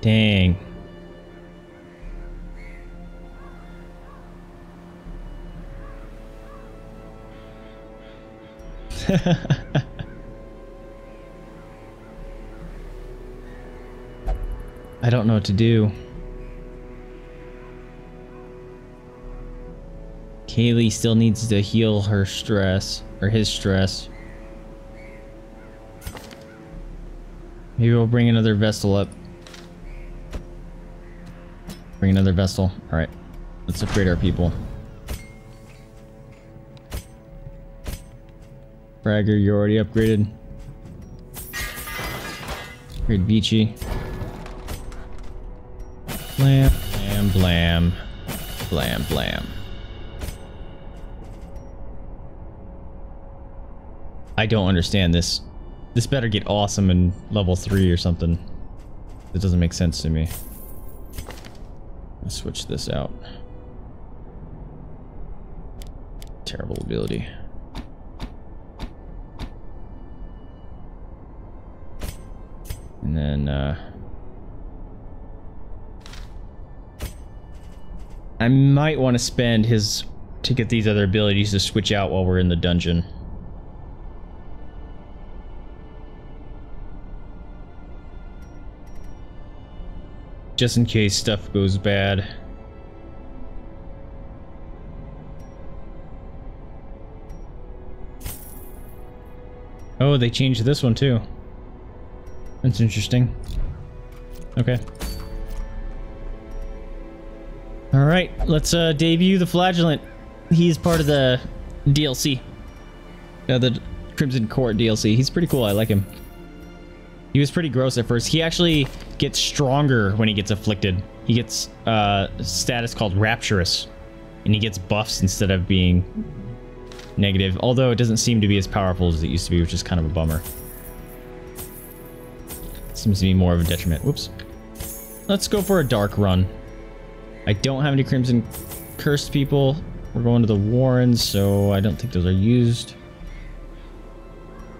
Dang. I don't know what to do. Kaylee still needs to heal her stress, or his stress. Maybe we'll bring another vessel up. Bring another vessel. Alright. Let's upgrade our people. Fragger, you're already upgraded. Upgrade Beachy. Blam, blam, blam. Blam, blam. I don't understand this. This better get awesome in level 3 or something. It doesn't make sense to me. Let's switch this out. terrible ability. And then, uh... I might want to spend his... to get these other abilities to switch out while we're in the dungeon. Just in case stuff goes bad. Oh, they changed this one too. That's interesting. Okay. Alright, let's uh, debut the Flagellant. He's part of the DLC. Uh, the Crimson Court DLC. He's pretty cool, I like him. He was pretty gross at first. He actually gets stronger when he gets afflicted. He gets uh, a status called Rapturous. And he gets buffs instead of being negative. Although it doesn't seem to be as powerful as it used to be, which is kind of a bummer. Seems to be more of a detriment. Whoops. Let's go for a dark run. I don't have any Crimson Cursed people. We're going to the Warrens, so I don't think those are used.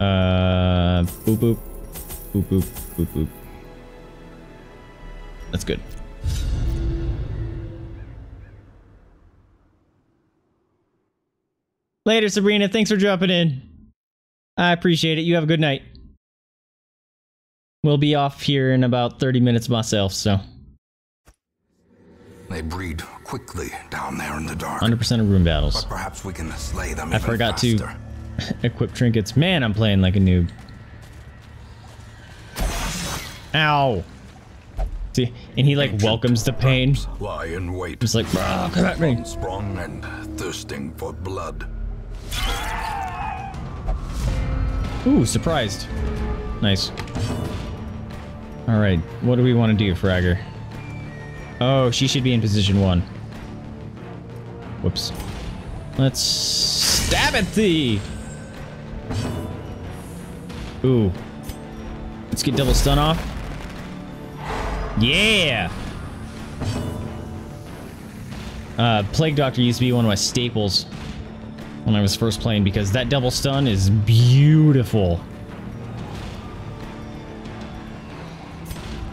Uh, boop boop. Boop boop. Boop boop. That's good. Later, Sabrina. Thanks for dropping in. I appreciate it. You have a good night. We'll be off here in about 30 minutes myself, so. They breed quickly down there in the dark. 100% of room battles. But perhaps we can slay them I forgot faster. to equip trinkets. Man, I'm playing like a noob. Ow. See, and he like Ancient welcomes the pain. Lie in wait. Just like, "Ah, come at me. Sprung and thirsting for blood. Ooh, surprised. Nice. Alright, what do we want to do, Fragger? Oh, she should be in position one. Whoops. Let's stab at thee! Ooh. Let's get double stun off. Yeah! Uh, Plague Doctor used to be one of my staples when I was first playing because that double stun is beautiful.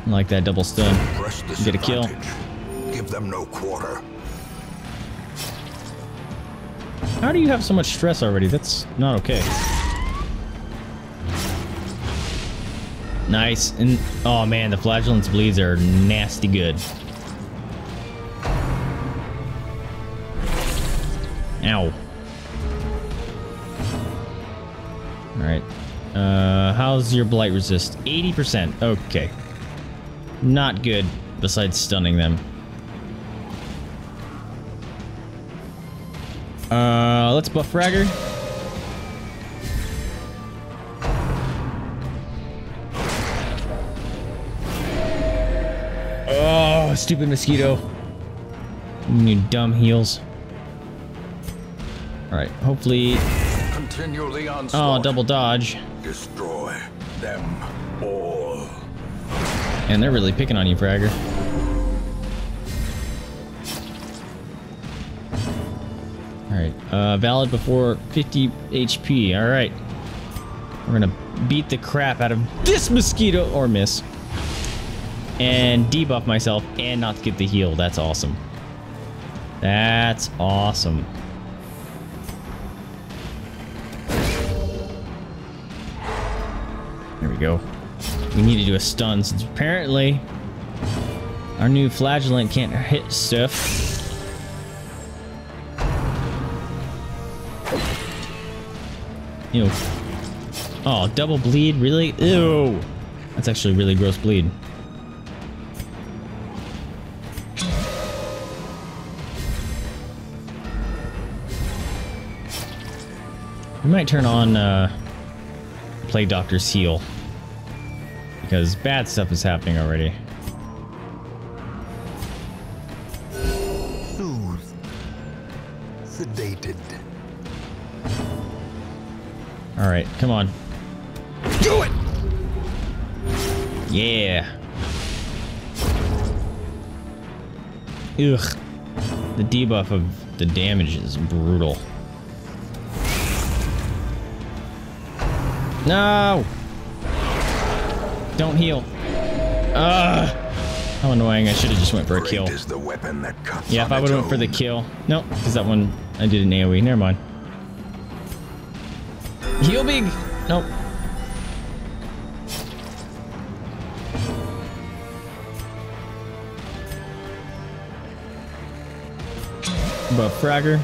I like that double stun. Get a kill. Give them no quarter. How do you have so much stress already? That's not okay. Nice. And oh man, the flagellant's bleeds are nasty good. Ow. Alright. Uh, how's your blight resist? 80%. Okay. Not good, besides stunning them. Uh, let's buff Fragger. Stupid mosquito. You dumb heels. Alright, hopefully... Continually Oh, double dodge. Destroy them all. And they're really picking on you, Fragger. Alright, uh, valid before 50 HP. Alright. We're gonna beat the crap out of this mosquito, or miss. And debuff myself and not get the heal. That's awesome. That's awesome. There we go. We need to do a stun since apparently our new flagellant can't hit stuff. Ew. Oh, double bleed? Really? Ew. That's actually really gross bleed. We might turn on uh, Plague Doctor's heal. Because bad stuff is happening already. Soothed. Sedated. Alright, come on. Do it! Yeah. Ugh. The debuff of the damage is brutal. No! Don't heal. Ugh! How annoying. I should have just went for a kill. Is the weapon that cuts Yeah, if I would have went for the kill. Nope, because that one I did an AoE. Never mind. Heal big! Nope. Buff Fragger.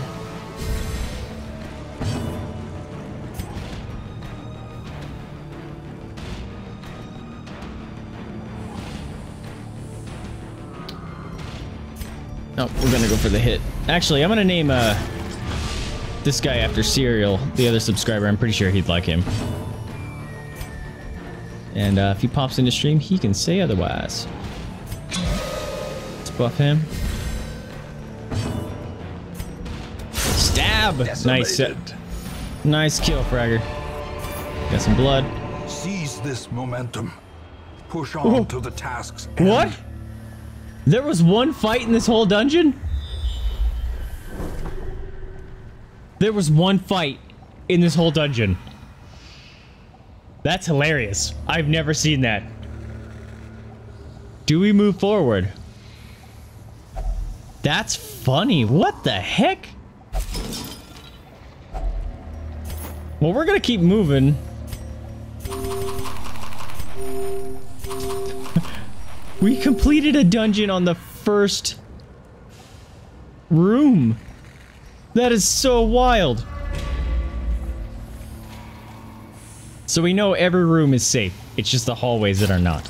Oh, we're gonna go for the hit. Actually, I'm gonna name uh this guy after Serial, the other subscriber. I'm pretty sure he'd like him. And uh, if he pops into stream, he can say otherwise. Let's buff him. Stab! Nice, uh, nice kill, Fragger. Got some blood. Seize this momentum. Push on to the tasks. What? There was one fight in this whole dungeon? There was one fight in this whole dungeon. That's hilarious. I've never seen that. Do we move forward? That's funny. What the heck? Well, we're gonna keep moving. We completed a dungeon on the first room. That is so wild. So we know every room is safe. It's just the hallways that are not.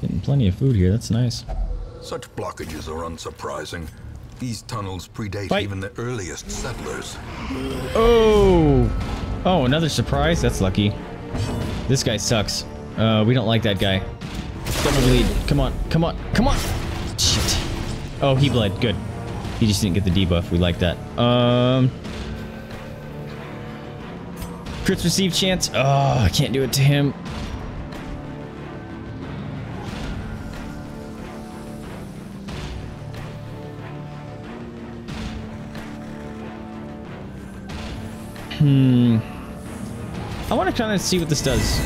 Getting plenty of food here. That's nice. Such blockages are unsurprising. These tunnels predate Fight. even the earliest settlers. Oh! Oh, another surprise? That's lucky. This guy sucks. Uh, we don't like that guy. Double bleed. Come on, come on, come on! Shit. Oh, he bled. Good. He just didn't get the debuff. We like that. Um... Crits receive chance. Oh, I can't do it to him. Hmm. I want to kind of see what this does.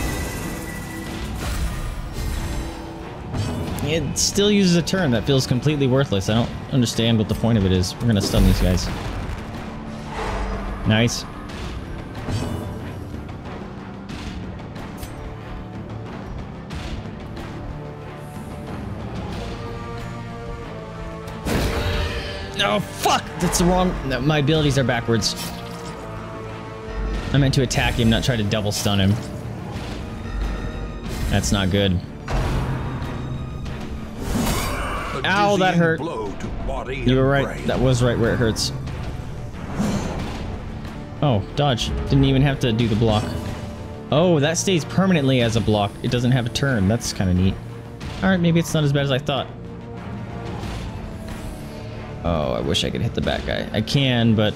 It still uses a turn that feels completely worthless. I don't understand what the point of it is. We're gonna stun these guys. Nice. Oh, fuck! That's the wrong... no, My abilities are backwards. I meant to attack him, not try to double stun him. That's not good. A Ow, that hurt. Blow to body You were right. brain. That was right where it hurts. Oh, dodge. Didn't even have to do the block. Oh, that stays permanently as a block. It doesn't have a turn. That's kind of neat. Alright, maybe it's not as bad as I thought. Oh, I wish I could hit the back guy. I can, but...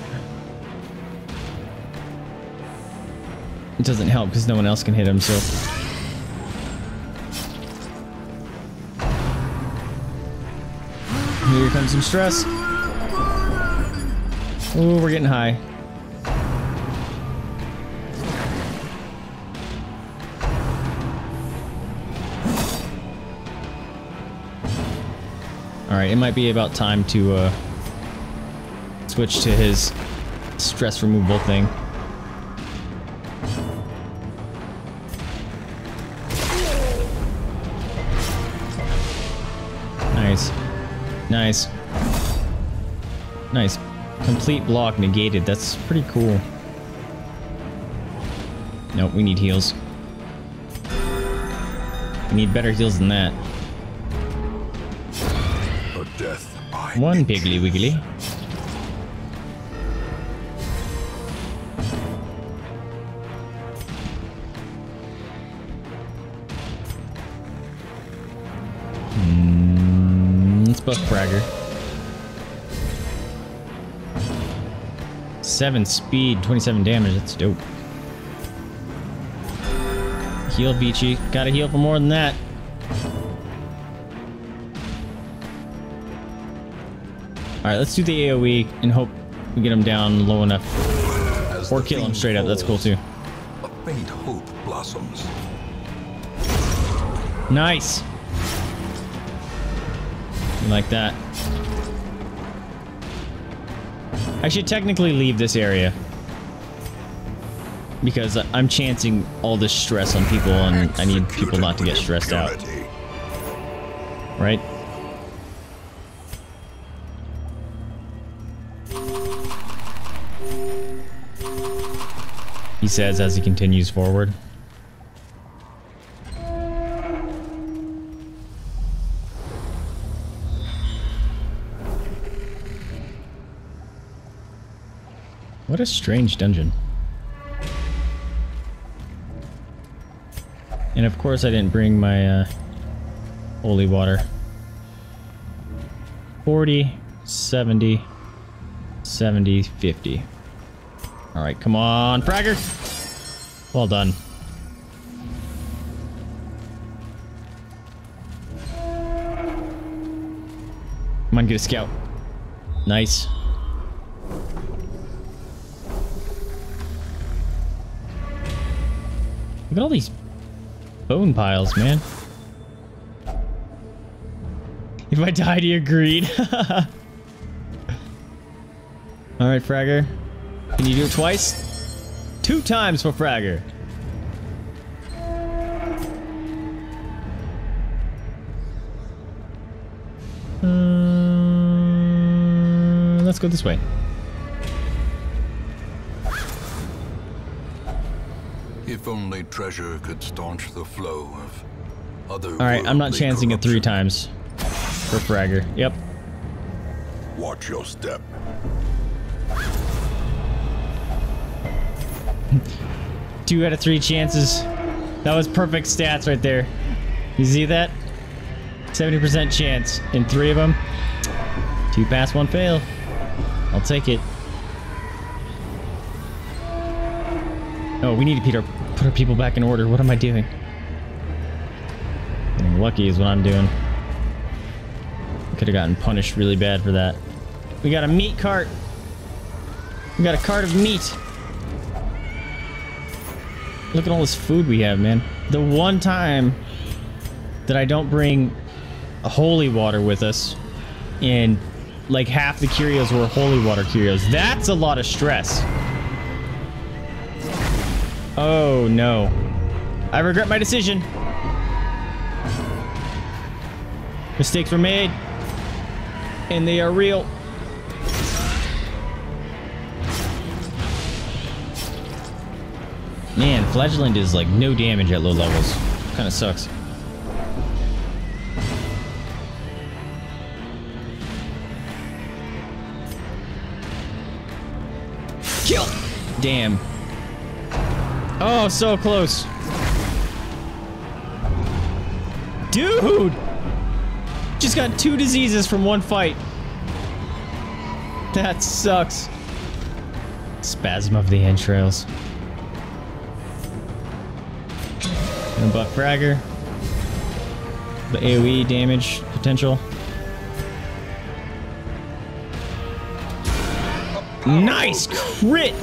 It doesn't help because no one else can hit him, so... Here comes some stress. Ooh, we're getting high. Alright, it might be about time to uh, switch to his stress removal thing. Nice. Nice. Complete block negated. That's pretty cool. Nope, we need heals. We need better heals than that. Death One. Piggly Wiggly. Buff Fragger. Seven speed, 27 damage. That's dope. Heal Vici. Gotta heal for more than that. Alright, let's do the AoE and hope we get him down low enough. As Or kill him straight up. That's cool too. A faint hope blossoms. Nice. Like that. I should technically leave this area. Because I'm chancing all this stress on people and I need people not to get stressed out. Right? He says as he continues forward. What a strange dungeon. And of course I didn't bring my uh, holy water. 40, 70, 70, 50. Alright, come on, Fragger! Well done. Come on, get a scout. Nice. Look at all these bone piles, man. If I die to your greed. Alright, Fragger. Can you do it twice? Two times for Fragger. Uh, let's go this way. If only treasure could staunch the flow of other. Alright, I'm not chancing it three times for Fragger. Yep. Watch your step. Two out of three chances. That was perfect stats right there. You see that? 70% chance in three of them. Two pass, one fail. I'll take it. Oh, we need to put our, put our people back in order. What am I doing? Getting lucky is what I'm doing. Could have gotten punished really bad for that. We got a meat cart. We got a cart of meat. Look at all this food we have, man. The one time that I don't bring holy water with us, and like half the curios were holy water curios. That's a lot of stress. Oh no. I regret my decision. Mistakes were made. And they are real. Man, Flagellant is like no damage at low levels. Kind of sucks. Kill! Damn. Oh, so close. Dude! Just got two diseases from one fight. That sucks. Spasm of the entrails. And buff fragger. The AoE damage potential. Nice crit!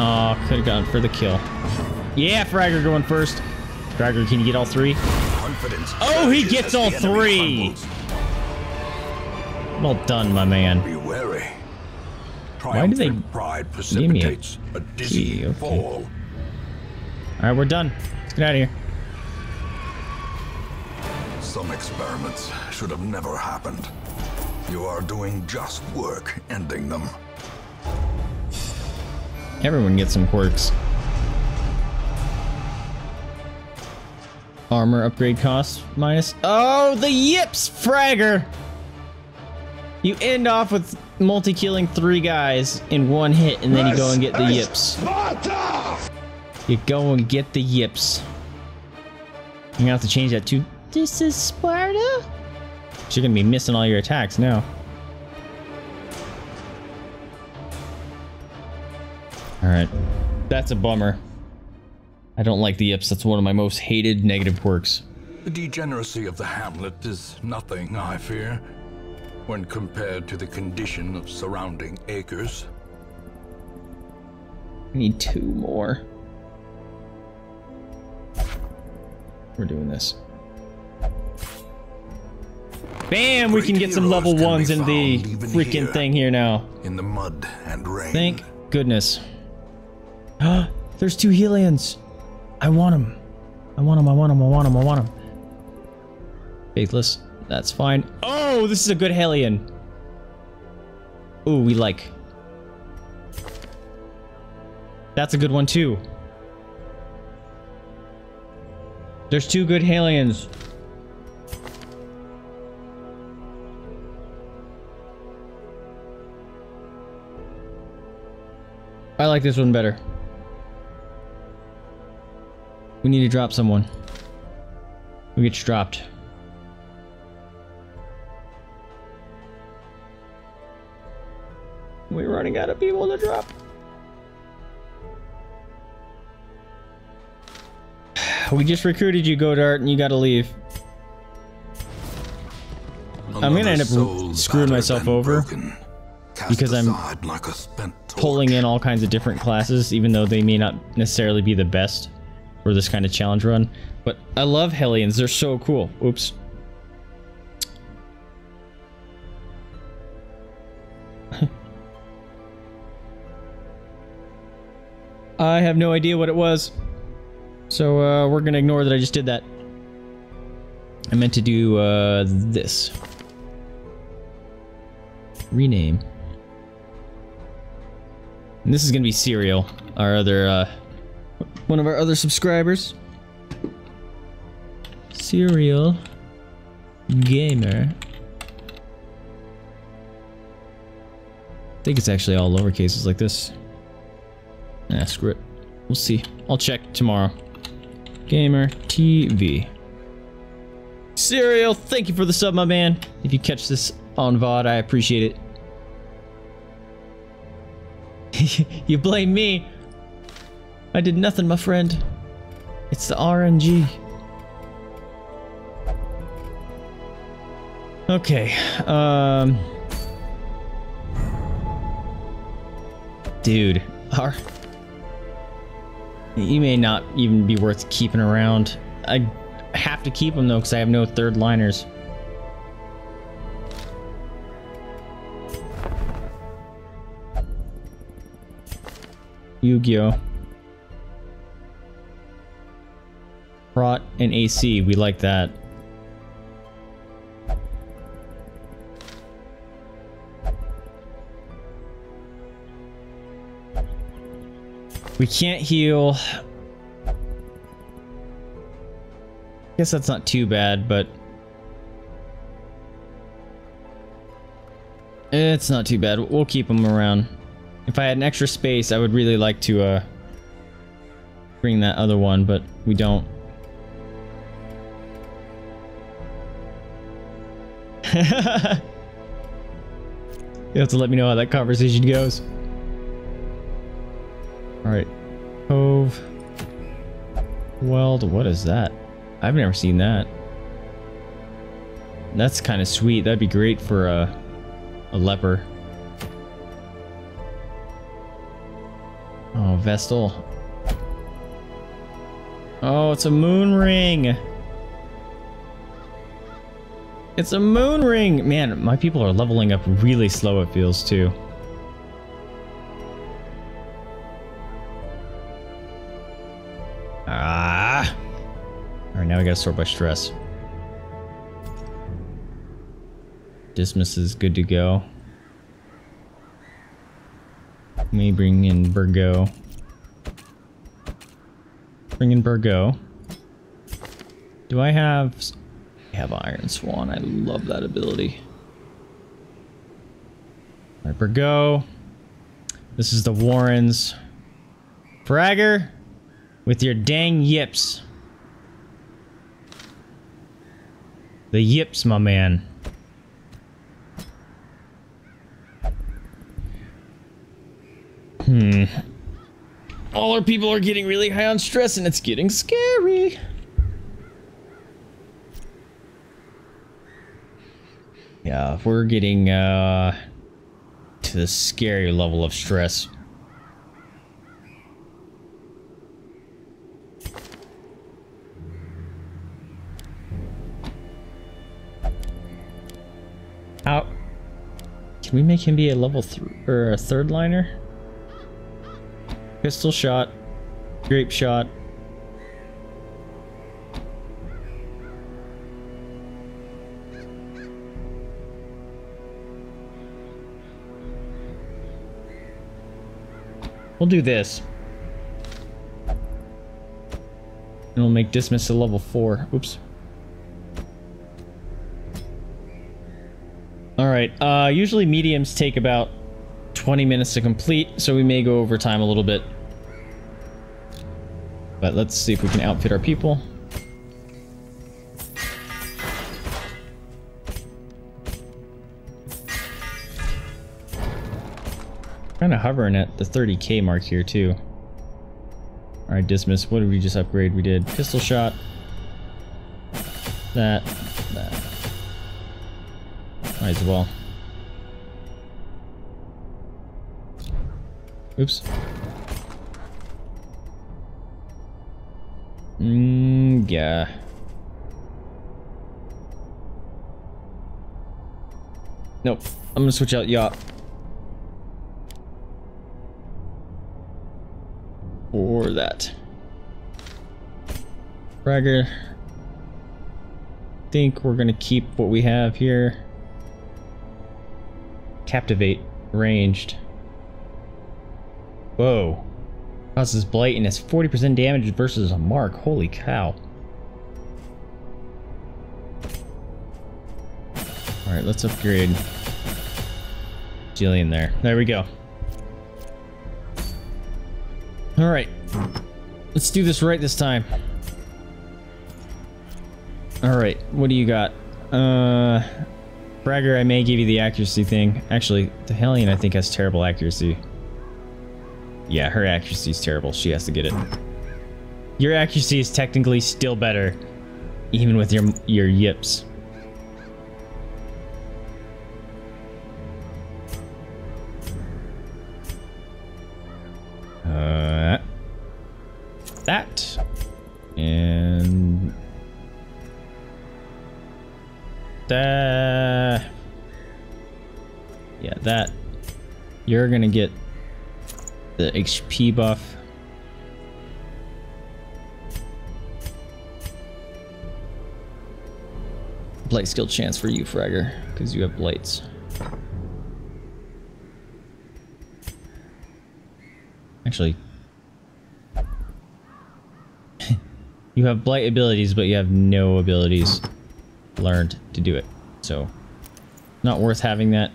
Oh, could have gone for the kill. Yeah, Fragger going first. Fragger, can you get all three? Confidence. Oh, he gets all three. Well done, my man. Be wary. Why do they pride give me a precipitates a dizzy key? Okay. fall. Alright, we're done. Let's get out of here. Some experiments should have never happened. You are doing just work ending them. Everyone gets some quirks. Armor upgrade cost minus. Oh, the yips, Fragger! You end off with multi-killing three guys in one hit, and then you go and get the yips. You go and get the yips. You're gonna have to change that too. This is Sparta? You're gonna be missing all your attacks now. Alright. That's a bummer. I don't like the yips. That's one of my most hated negative quirks. The degeneracy of the hamlet is nothing, I fear. when compared to the condition of surrounding acres. I need two more. We're doing this. Bam! We can get some level ones in the freaking here. thing here now. In the mud and rain. Thank goodness. There's two Hellions. I want them. I want them. I want them. I want them. I want them. Faithless. That's fine. Oh, this is a good Hellion. Ooh, we like. That's a good one too. There's two good Hellions. I like this one better. We need to drop someone. Who gets dropped? We're running out of people to drop. We just recruited you, Godart, and you gotta leave. I'm gonna end up screwing myself over because I'm like pulling in all kinds of different classes, even though they may not necessarily be the best for this kind of challenge run. But I love Hellions, they're so cool. Oops. I have no idea what it was. So uh, we're gonna ignore that I just did that. I meant to do uh, this. Rename. And this is gonna be Serial, our other, uh, one of our other subscribers. Serial Gamer. I think it's actually all lowercases like this. Nah, screw it. We'll see. I'll check tomorrow. Gamer TV. Serial, thank you for the sub, my man. If you catch this on VOD, I appreciate it. you blame me. I did nothing, my friend. It's the RNG. Okay. Um. Dude, our. You may not even be worth keeping around. I have to keep them though, because I have no third liners. Yu-Gi-Oh! Prot and AC, we like that. We can't heal. Guess that's not too bad, but it's not too bad. We'll keep them around. If I had an extra space, I would really like to uh bring that other one, but we don't. You have to let me know how that conversation goes. Alright. Cove. Weald. What is that? I've never seen that. That's kind of sweet. That'd be great for a, a leper. Oh, Vestal. Oh, it's a moon ring. It's a moon ring. Man, my people are leveling up really slow, it feels, too. Ah. Alright, now we gotta sort by stress. Dismas is good to go. May bring in Burgo. Bring in Burgo. Do I have... Have Iron Swan. I love that ability. Alright, go. This is the Warrens. Fragger, with your dang yips. The yips, my man. Hmm. All our people are getting really high on stress and it's getting scary. We're getting uh, to the scary level of stress. Out. can we make him be a level three or a third liner? Pistol shot, grape shot. We'll do this. And we'll make Dismas a level four. Oops. Alright, uh, usually mediums take about 20 minutes to complete, so we may go over time a little bit. But let's see if we can outfit our people. Hovering at the 30k mark here too. Alright, Dismas. What did we just upgrade? We did pistol shot. That. That. Might as well. Oops. Mmm, yeah. Nope. I'm gonna switch out yacht. For that. Fragger. think we're gonna keep what we have here. Captivate. Ranged. Whoa. Causes blight and has 40% damage versus a mark. Holy cow. Alright, let's upgrade Jillian there. There we go. Alright. Let's do this right this time. Alright, what do you got? Uh... Fragger, I may give you the accuracy thing. Actually, the Hellion I think has terrible accuracy. Yeah, her accuracy is terrible. She has to get it. Your accuracy is technically still better, even with your your yips. You're gonna get the HP buff. Blight skill chance for you, Fragger, because you have blights. Actually, you have blight abilities, but you have no abilities learned to do it. So, not worth having that.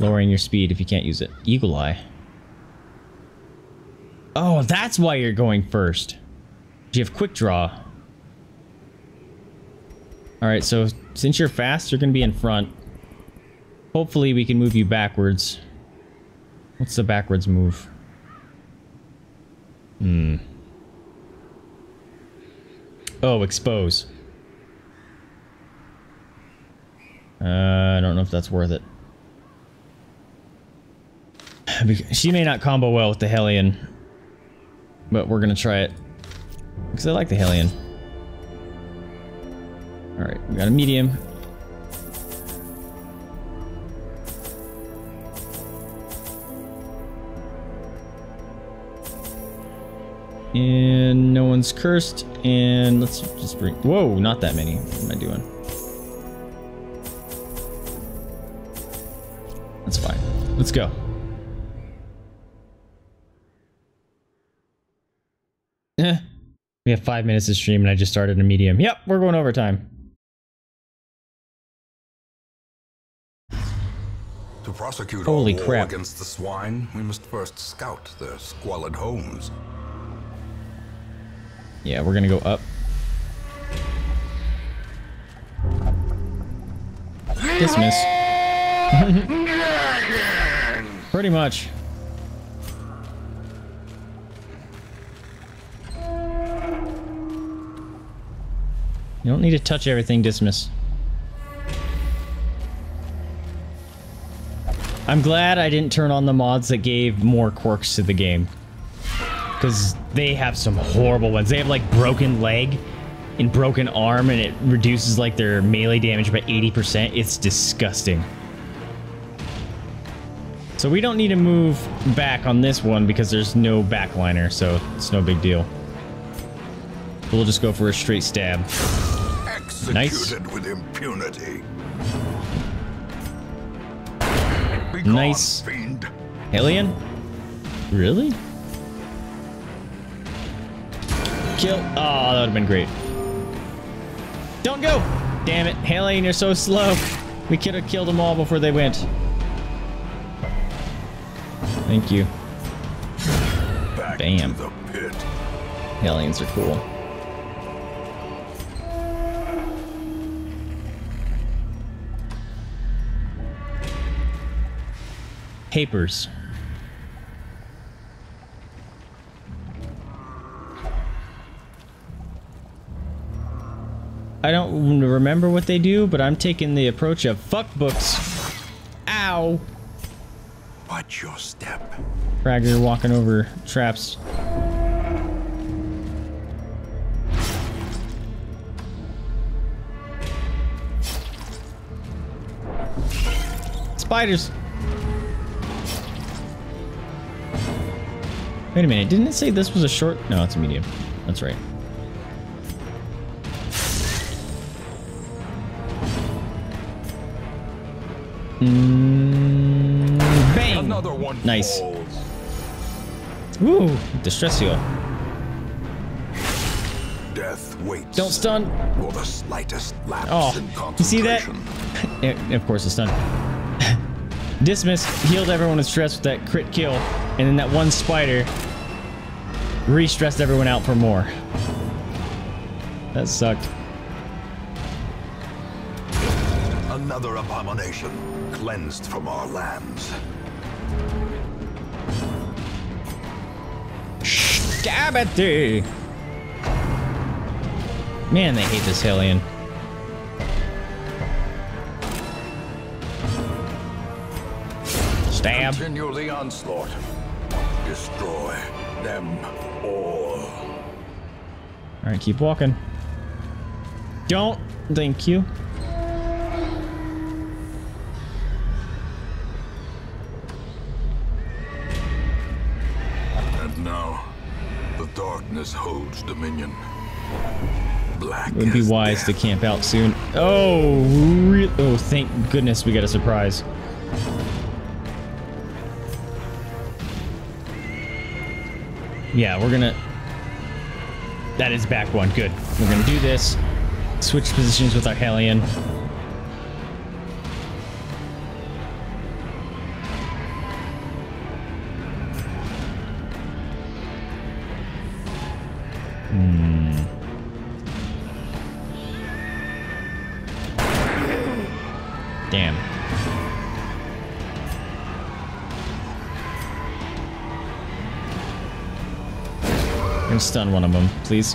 Lowering your speed if you can't use it. Eagle Eye. Oh, that's why you're going first. You have quick draw. Alright, so since you're fast, you're going to be in front. Hopefully we can move you backwards. What's the backwards move? Hmm. Oh, expose. Uh, I don't know if that's worth it. She may not combo well with the Hellion. But we're gonna try it. Because I like the Hellion. Alright, we got a medium. And no one's cursed. And let's just bring... Whoa, not that many. What am I doing? That's fine. Let's go. Eh. We have five minutes to stream and I just started a medium. Yep, we're going overtime. To prosecute Holy our war crap. against the swine, we must first scout their squalid homes. Yeah, we're gonna go up. Dismas. Pretty much. You don't need to touch everything, Dismas. I'm glad I didn't turn on the mods that gave more quirks to the game. Because they have some horrible ones. They have like broken leg and broken arm and it reduces like their melee damage by 80%. It's disgusting. So we don't need to move back on this one because there's no backliner, so it's no big deal. We'll just go for a straight stab. Executed Nice. with impunity. Nice. fiend. Hellion? Really? Kill. Oh, that would have been great. Don't go! Damn it. Hellion, you're so slow. We could have killed them all before they went. Thank you. Back Bam. the pit. Hellions are cool. Papers. I don't remember what they do, but I'm taking the approach of fuck books. Ow! Watch your step. Fragger walking over traps. Spiders. Wait a minute, didn't it say this was a short? No, it's a medium. That's right. Mm, bang! Another one Nice. falls. Woo! Distress heal. Death waits. Don't stun. For the slightest lapse Oh, you see that? Of course, it's done. Dismas healed everyone with stress with that crit kill, and then that one spider re-stressed everyone out for more. That sucked. Another abomination cleansed from our lands. Stab thee! Man, they hate this hellion. Stab. Continue the onslaught. Destroy them all. Alright, keep walking. Don't. Thank you. And now, the darkness holds dominion. Black It would be wise to camp out soon. Oh, oh, thank goodness we got a surprise. Yeah, we're gonna. That is back one. Good. We're gonna do this. Switch positions with our Hellion. We're stun one of them, please.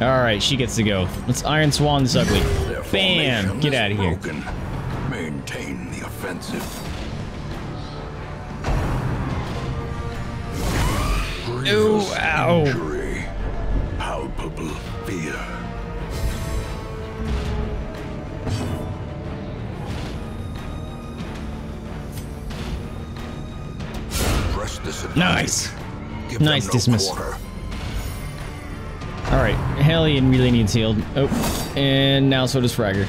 Alright, she gets to go. Let's Iron Swan this ugly. Bam! Get out of here. broken. Maintain the offensive. Grievous ow. Injury. Palpable fear. Nice. Give Nice no Dismas. quarter. Alright, Hellion really needs healed. Oh, and now so does Fragger.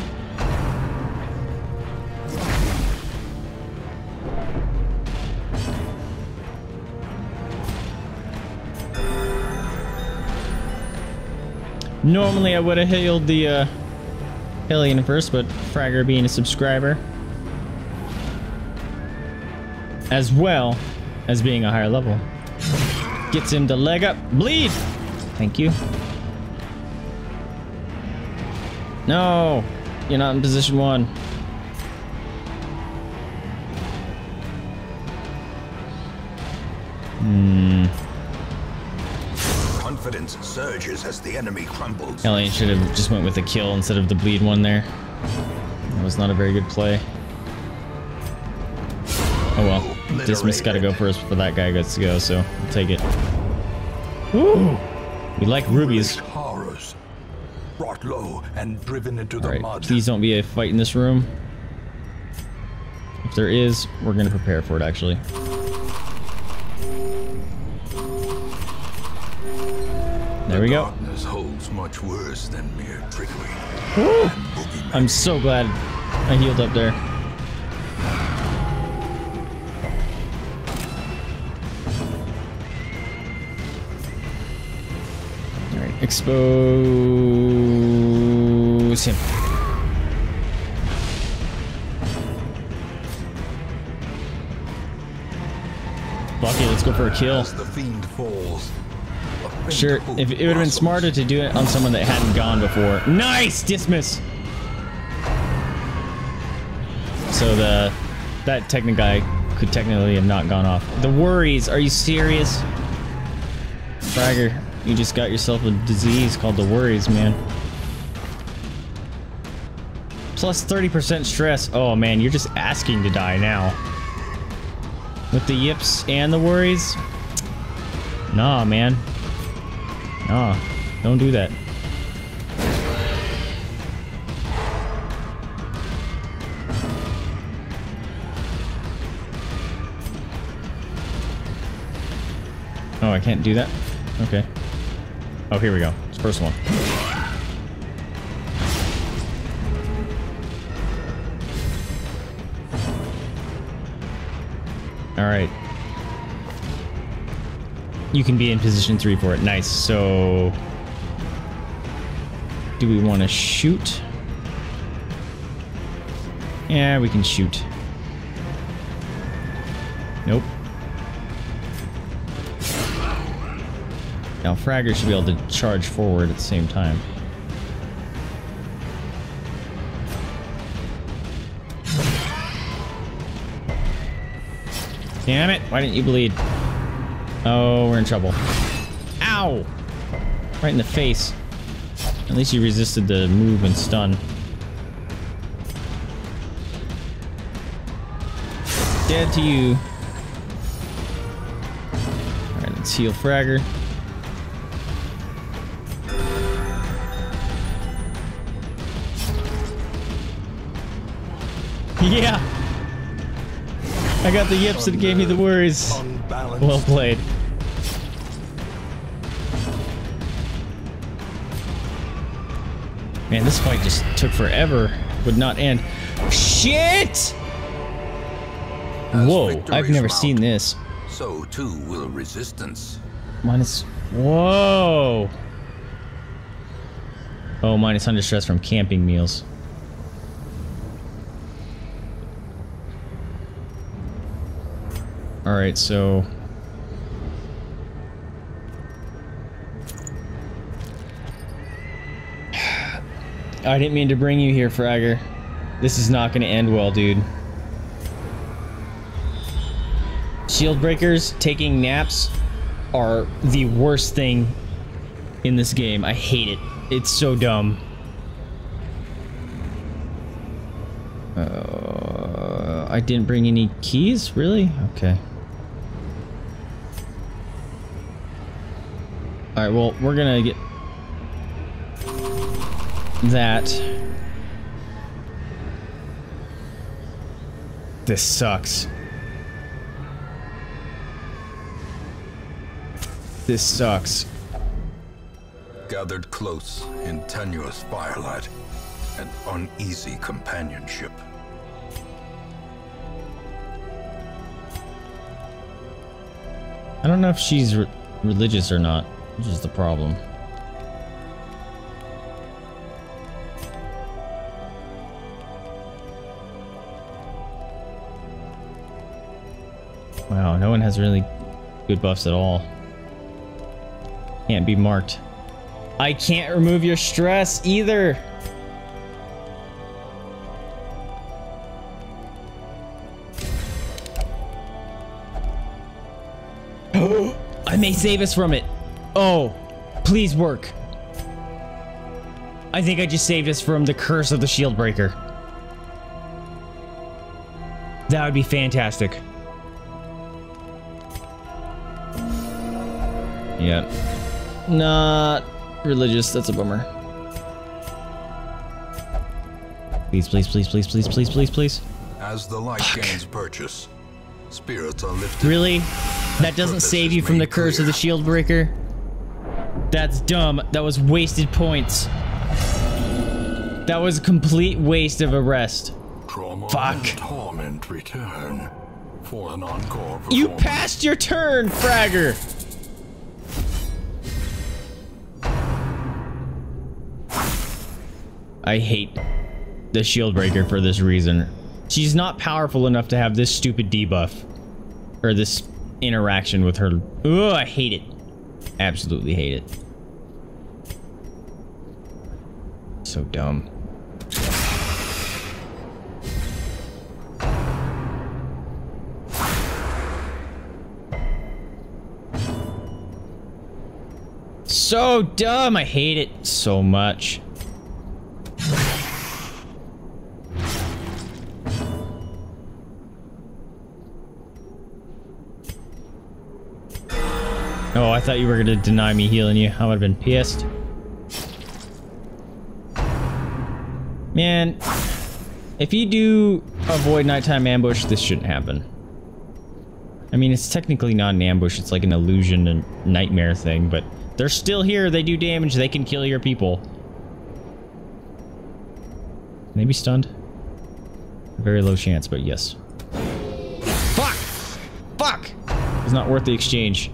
Normally I would have healed the uh, Hellion first, but Fragger being a subscriber, as well as being a higher level, gets him to leg up. Bleed! Thank you. No! You're not in position one. Hmm. Confidence surges as the enemy crumbles. Elliot should have just went with the kill instead of the bleed one there. That was not a very good play. Oh well. Dismas gotta go first before that guy gets to go, so I'll take it. Woo! We like rubies. Horrors. Brought low and driven into the Alright, mud. please don't be a fight in this room. If there is, we're gonna prepare for it actually. There we go. Darkness holds much worse than mere trickery. I'm so glad I healed up there. Expose him. Lucky, let's go for a kill. As the fiend falls. a faint Sure, if it would have been smarter to do it on someone that hadn't gone before. Nice Dismas. So the that technic guy could technically have not gone off. The worries, are you serious? Fragger, you just got yourself a disease called the worries, man. Plus 30% stress. Oh man, you're just asking to die now. With the yips and the worries? Nah, man. Nah, don't do that. Oh, I can't do that? Okay. Oh, here we go. It's the first one. Alright. You can be in position three for it. Nice. So... Do we want to shoot? Yeah, we can shoot. Now Fragger should be able to charge forward at the same time. Damn it, why didn't you bleed? Oh, we're in trouble. Ow! Right in the face. At least you resisted the move and stun. Dead to you. Alright, let's heal Fragger. Yeah! I got the yips that gave me the worries. Well played. Man, this fight just took forever. Would not end. Shit! Whoa, I've never mount, seen this. So too will resistance. Minus. Whoa! Oh, minus 100 stress from camping meals. Alright, so. I didn't mean to bring you here, Fragger. This is not going to end well, dude. Shield breakers taking naps are the worst thing in this game. I hate it. It's so dumb. Uh, I didn't bring any keys? Really? Okay. Alright, well, we're gonna get that. This sucks. This sucks. Gathered close in tenuous firelight and uneasy companionship. I don't know if she's re religious or not, which is the problem. Wow, no one has really good buffs at all. Can't be marked. I can't remove your stress either. I may save us from it. Oh, please work. I think I just saved us from the curse of the shield breaker. That would be fantastic. Yeah. Not religious. That's a bummer. Please, please, please, please, please, please, please, please. As the light Fuck. gains purchase, spirits are lifted. Really? That doesn't save you from the curse clear. of the shield breaker? That's dumb. That was wasted points. That was a complete waste of a rest. Trauma Fuck. torment return for an encore You passed your turn, Fragger! I hate the shield breaker for this reason. She's not powerful enough to have this stupid debuff. Or this interaction with her. Ugh, I hate it. Absolutely hate it. So dumb. So dumb. I hate it so much. Oh, I thought you were gonna deny me healing you. I would have been pissed. Man, if you do avoid nighttime ambush, this shouldn't happen. I mean, it's technically not an ambush, it's like an illusion and nightmare thing, but they're still here, they do damage, they can kill your people. Can they be stunned? Very low chance, but yes. Fuck! Fuck! It's not worth the exchange.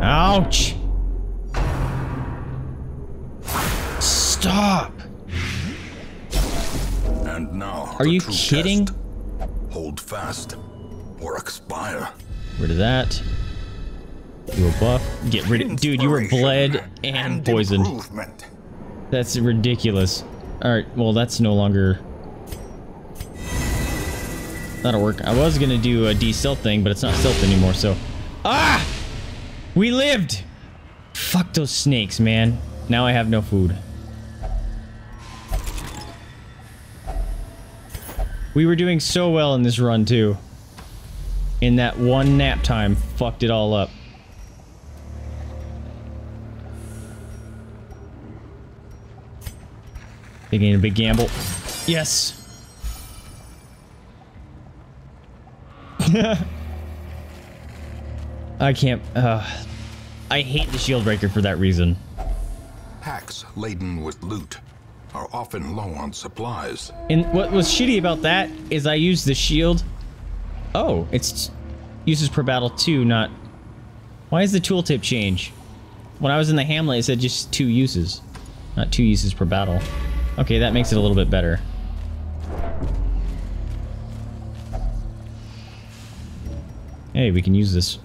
Ouch! Stop! And now, Are you kidding? test. Hold fast or expire. Rid of that. Do a buff. Get rid of- Dude, you were bled Inspiration and poisoned. That's ridiculous. Alright, well, that's no longer... That'll work. I was gonna do a de-stealth thing, but it's not stealth anymore, so... Ah! We lived! Fuck those snakes, man. Now I have no food. We were doing so well in this run, too. In that one nap time, fucked it all up. Taking a big gamble. Yes! I can't, uh... I hate the shield breaker for that reason. Packs laden with loot are often low on supplies. And what was shitty about that is I used the shield. Oh, it's uses per battle two, not. Why is the tooltip change? When I was in the Hamlet, it said just two uses, not two uses per battle. Okay, that makes it a little bit better. Hey, we can use this.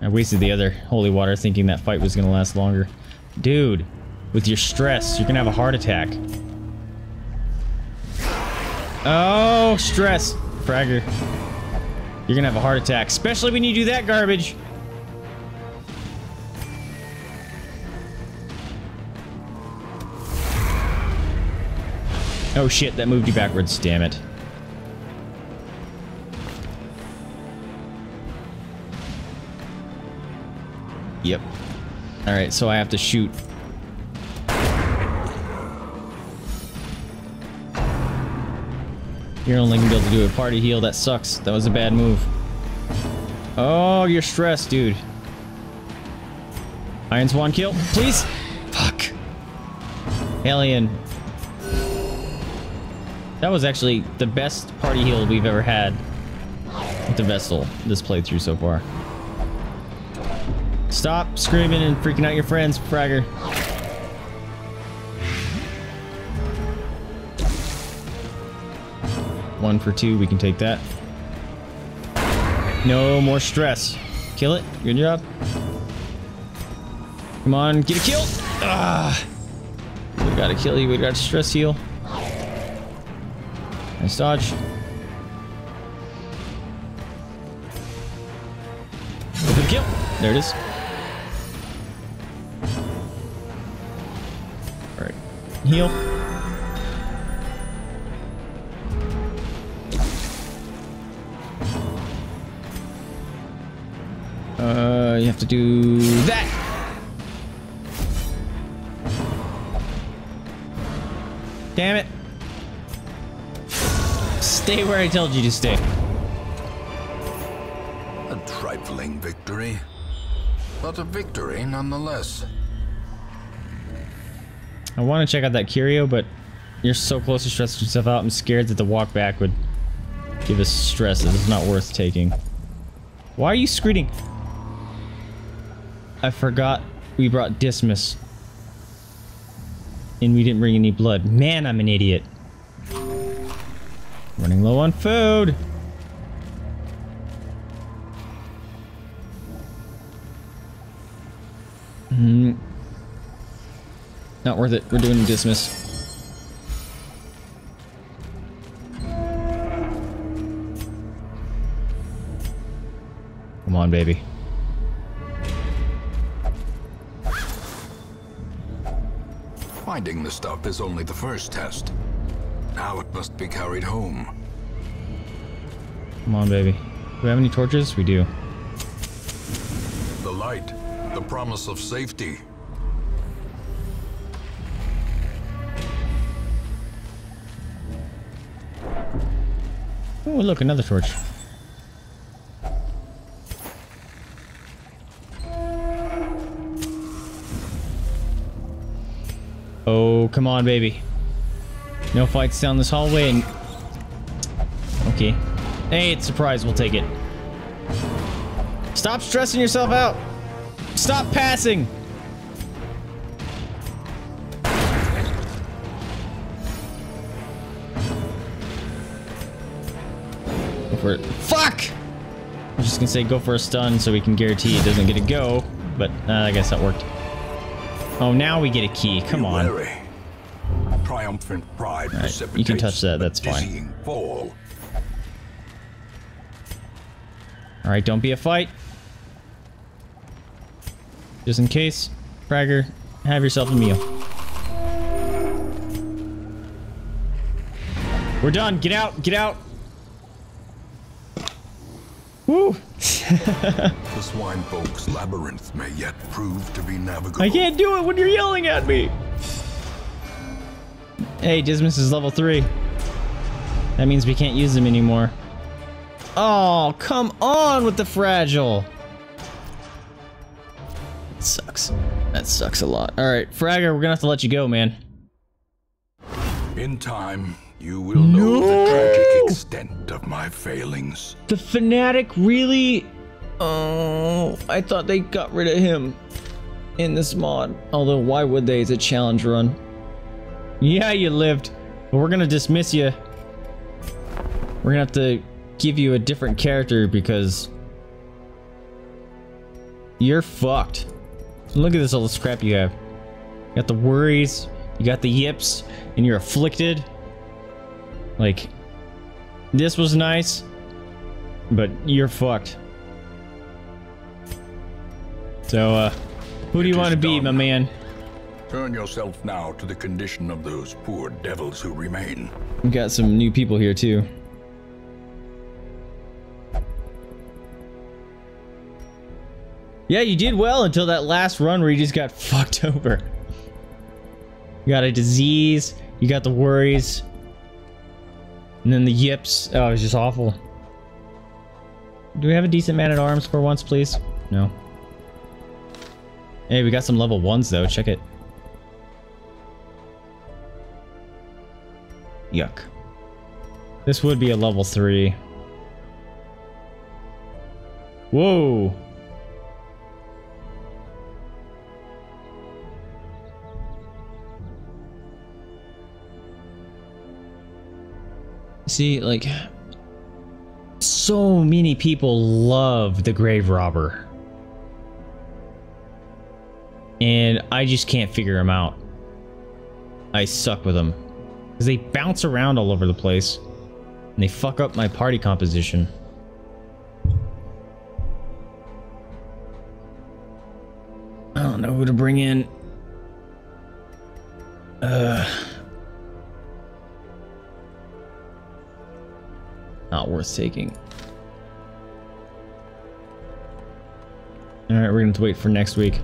I wasted the other holy water thinking that fight was gonna last longer. Dude, with your stress, you're gonna have a heart attack. Oh, stress. Fragger. You're gonna have a heart attack, especially when you do that garbage. Oh shit, that moved you backwards, damn it. Yep. Alright, so I have to shoot. You're only gonna be able to do a party heal. That sucks. That was a bad move. Oh, you're stressed, dude. Iron Swan kill, please. Fuck. Alien. That was actually the best party heal we've ever had with the Vestal this playthrough so far. Stop screaming and freaking out your friends, Fragger. One for two, we can take that. No more stress. Kill it. Good job. Come on, get a kill. Ah. We got to kill you. We got to stress heal. Nice dodge. Good kill. There it is. heal. Uh, you have to do that. Damn it. Stay where I told you to stay. A trifling victory, but a victory nonetheless. I want to check out that curio, but you're so close to stressing yourself out. I'm scared that the walk back would give us stress is not worth taking. Why are you screaming? I forgot we brought Dismas. And we didn't bring any blood. Man, I'm an idiot. Running low on food. Hmm. Not worth it. We're doing Dismas. Come on, baby. Finding the stuff is only the first test. Now it must be carried home. Come on, baby. Do we have any torches? We do. The light, the promise of safety. Oh, look, another torch. Oh, come on, baby. No fights down this hallway and... Okay. Hey, it's a surprise. We'll take it. Stop stressing yourself out. Stop passing. For it. Fuck! I'm just gonna say go for a stun so we can guarantee it doesn't get a go, but uh, I guess that worked. Oh, now we get a key. Come on. Triumphant pride right, you can touch that, that's fine. fall. All right, don't be a fight. Just in case, Fragger, have yourself a meal. We're done. Get out. Get out. Woo! The swine folk's labyrinth may yet prove to be navigable. I can't do it when you're yelling at me. Hey, Dismas is level 3. That means we can't use them anymore. Oh, come on with the fragile. It sucks. That sucks a lot. All right, Fragger, we're gonna have to let you go, man. In time, you will know the tragic extent of my failings. The fanatic really. Oh, I thought they got rid of him in this mod. Although, why would they? It's a challenge run. Yeah, you lived, but we're gonna dismiss you. We're gonna have to give you a different character because you're fucked. Look at this all this crap you have. You got the worries, you got the yips, and you're afflicted. Like, this was nice, but you're fucked. So, uh, who do you want to be, my man? Turn yourself now to the condition of those poor devils who remain. We've got some new people here too. Yeah, you did well until that last run where you just got fucked over. You got a disease, you got the worries, and then the yips. Oh, it was just awful. Do we have a decent man at arms for once, please? No. Hey, we got some level ones though. Check it. Yuck. This would be a level 3. Whoa! See, like... So many people love the Grave Robber. And I just can't figure them out. I suck with them. Because they bounce around all over the place. And they fuck up my party composition. I don't know who to bring in. Uh, not worth taking. Alright, we're gonna have to wait for next week.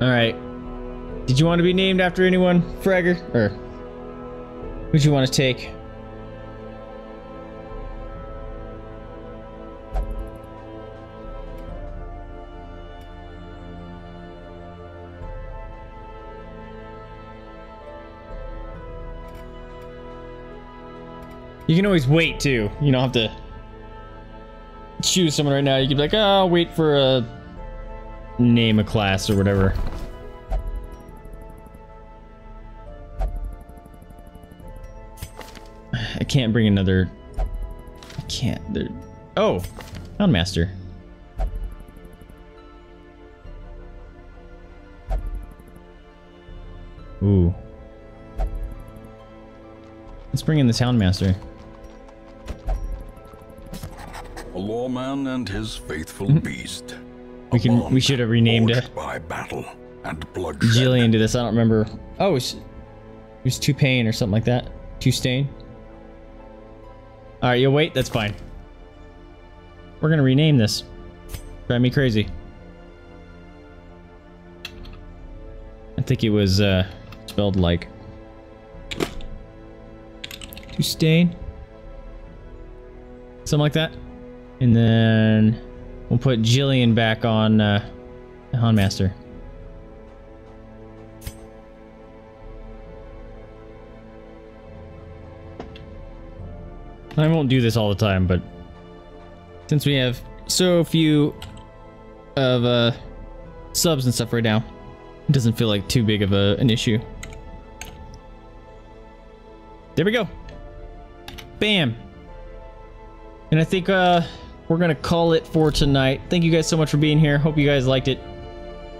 Alright. Did you want to be named after anyone, Fragger? Or who'd you want to take? You can always wait too. You don't have to choose someone right now. You can be like, oh, I'll wait for a name a class or whatever. I can't bring another. I can't. There. Oh, Houndmaster. Ooh. Let's bring in the Houndmaster. A lawman and his faithful beast. Mm-hmm. We can- we should have renamed it. by battle and bloodshed. Jillian did this. I don't remember. Oh, it was, it was Two Pain or something like that. Two Stain. All right, you'll wait. That's fine. We're gonna rename this. Drive me crazy. I think it was uh, spelled like Two Stain. Something like that. And then we'll put Jillian back on uh, Houndmaster. I won't do this all the time, but since we have so few of uh, subs and stuff right now, it doesn't feel like too big of a, an issue. There we go. Bam. And I think uh, we're gonna call it for tonight. Thank you guys so much for being here. Hope you guys liked it.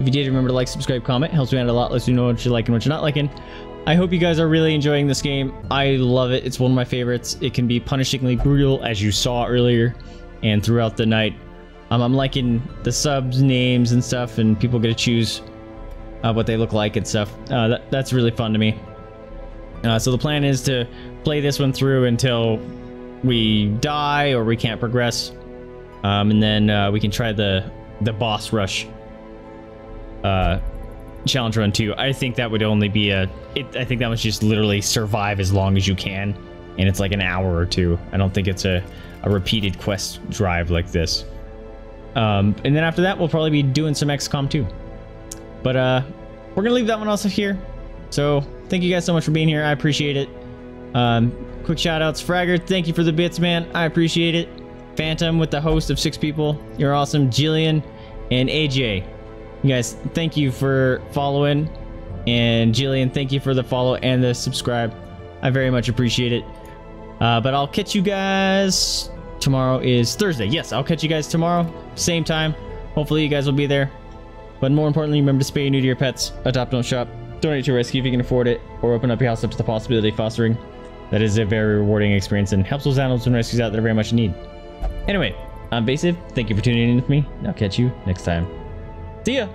If you did, remember to like, subscribe, comment. Helps me out a lot. Lets you know what you like and what you're not liking. I hope you guys are really enjoying this game. I love it. It's one of my favorites. It can be punishingly brutal, as you saw earlier, and throughout the night. Um, I'm liking the subs names and stuff, and people get to choose uh, what they look like and stuff. Uh, that, that's really fun to me. Uh, so the plan is to play this one through until we die or we can't progress, um, and then uh, we can try the the boss rush uh, challenge run too. I think that would only be a. It, I think that was just literally survive as long as you can, and it's like an hour or two. I don't think it's a a repeated quest drive like this. Um, and then after that, we'll probably be doing some XCOM 2. But uh, we're gonna leave that one also here. So thank you guys so much for being here. I appreciate it. Um, quick shout outs, Fragger. Thank you for the bits, man. I appreciate it. Phantom with the host of six people. You're awesome. Jillian and AJ. You guys, thank you for following. And Jillian, thank you for the follow and the subscribe. I very much appreciate it. Uh, but I'll catch you guys. Tomorrow is Thursday. Yes, I'll catch you guys tomorrow, same time. Hopefully, you guys will be there. But more importantly, remember to spay and neuter your pets, adopt, don't shop, donate to rescue if you can afford it, or open up your house up to the possibility of fostering. That is a very rewarding experience and helps those animals and rescues out that are very much in need. Anyway, I'm Vaesive. Thank you for tuning in with me. I'll catch you next time. See ya!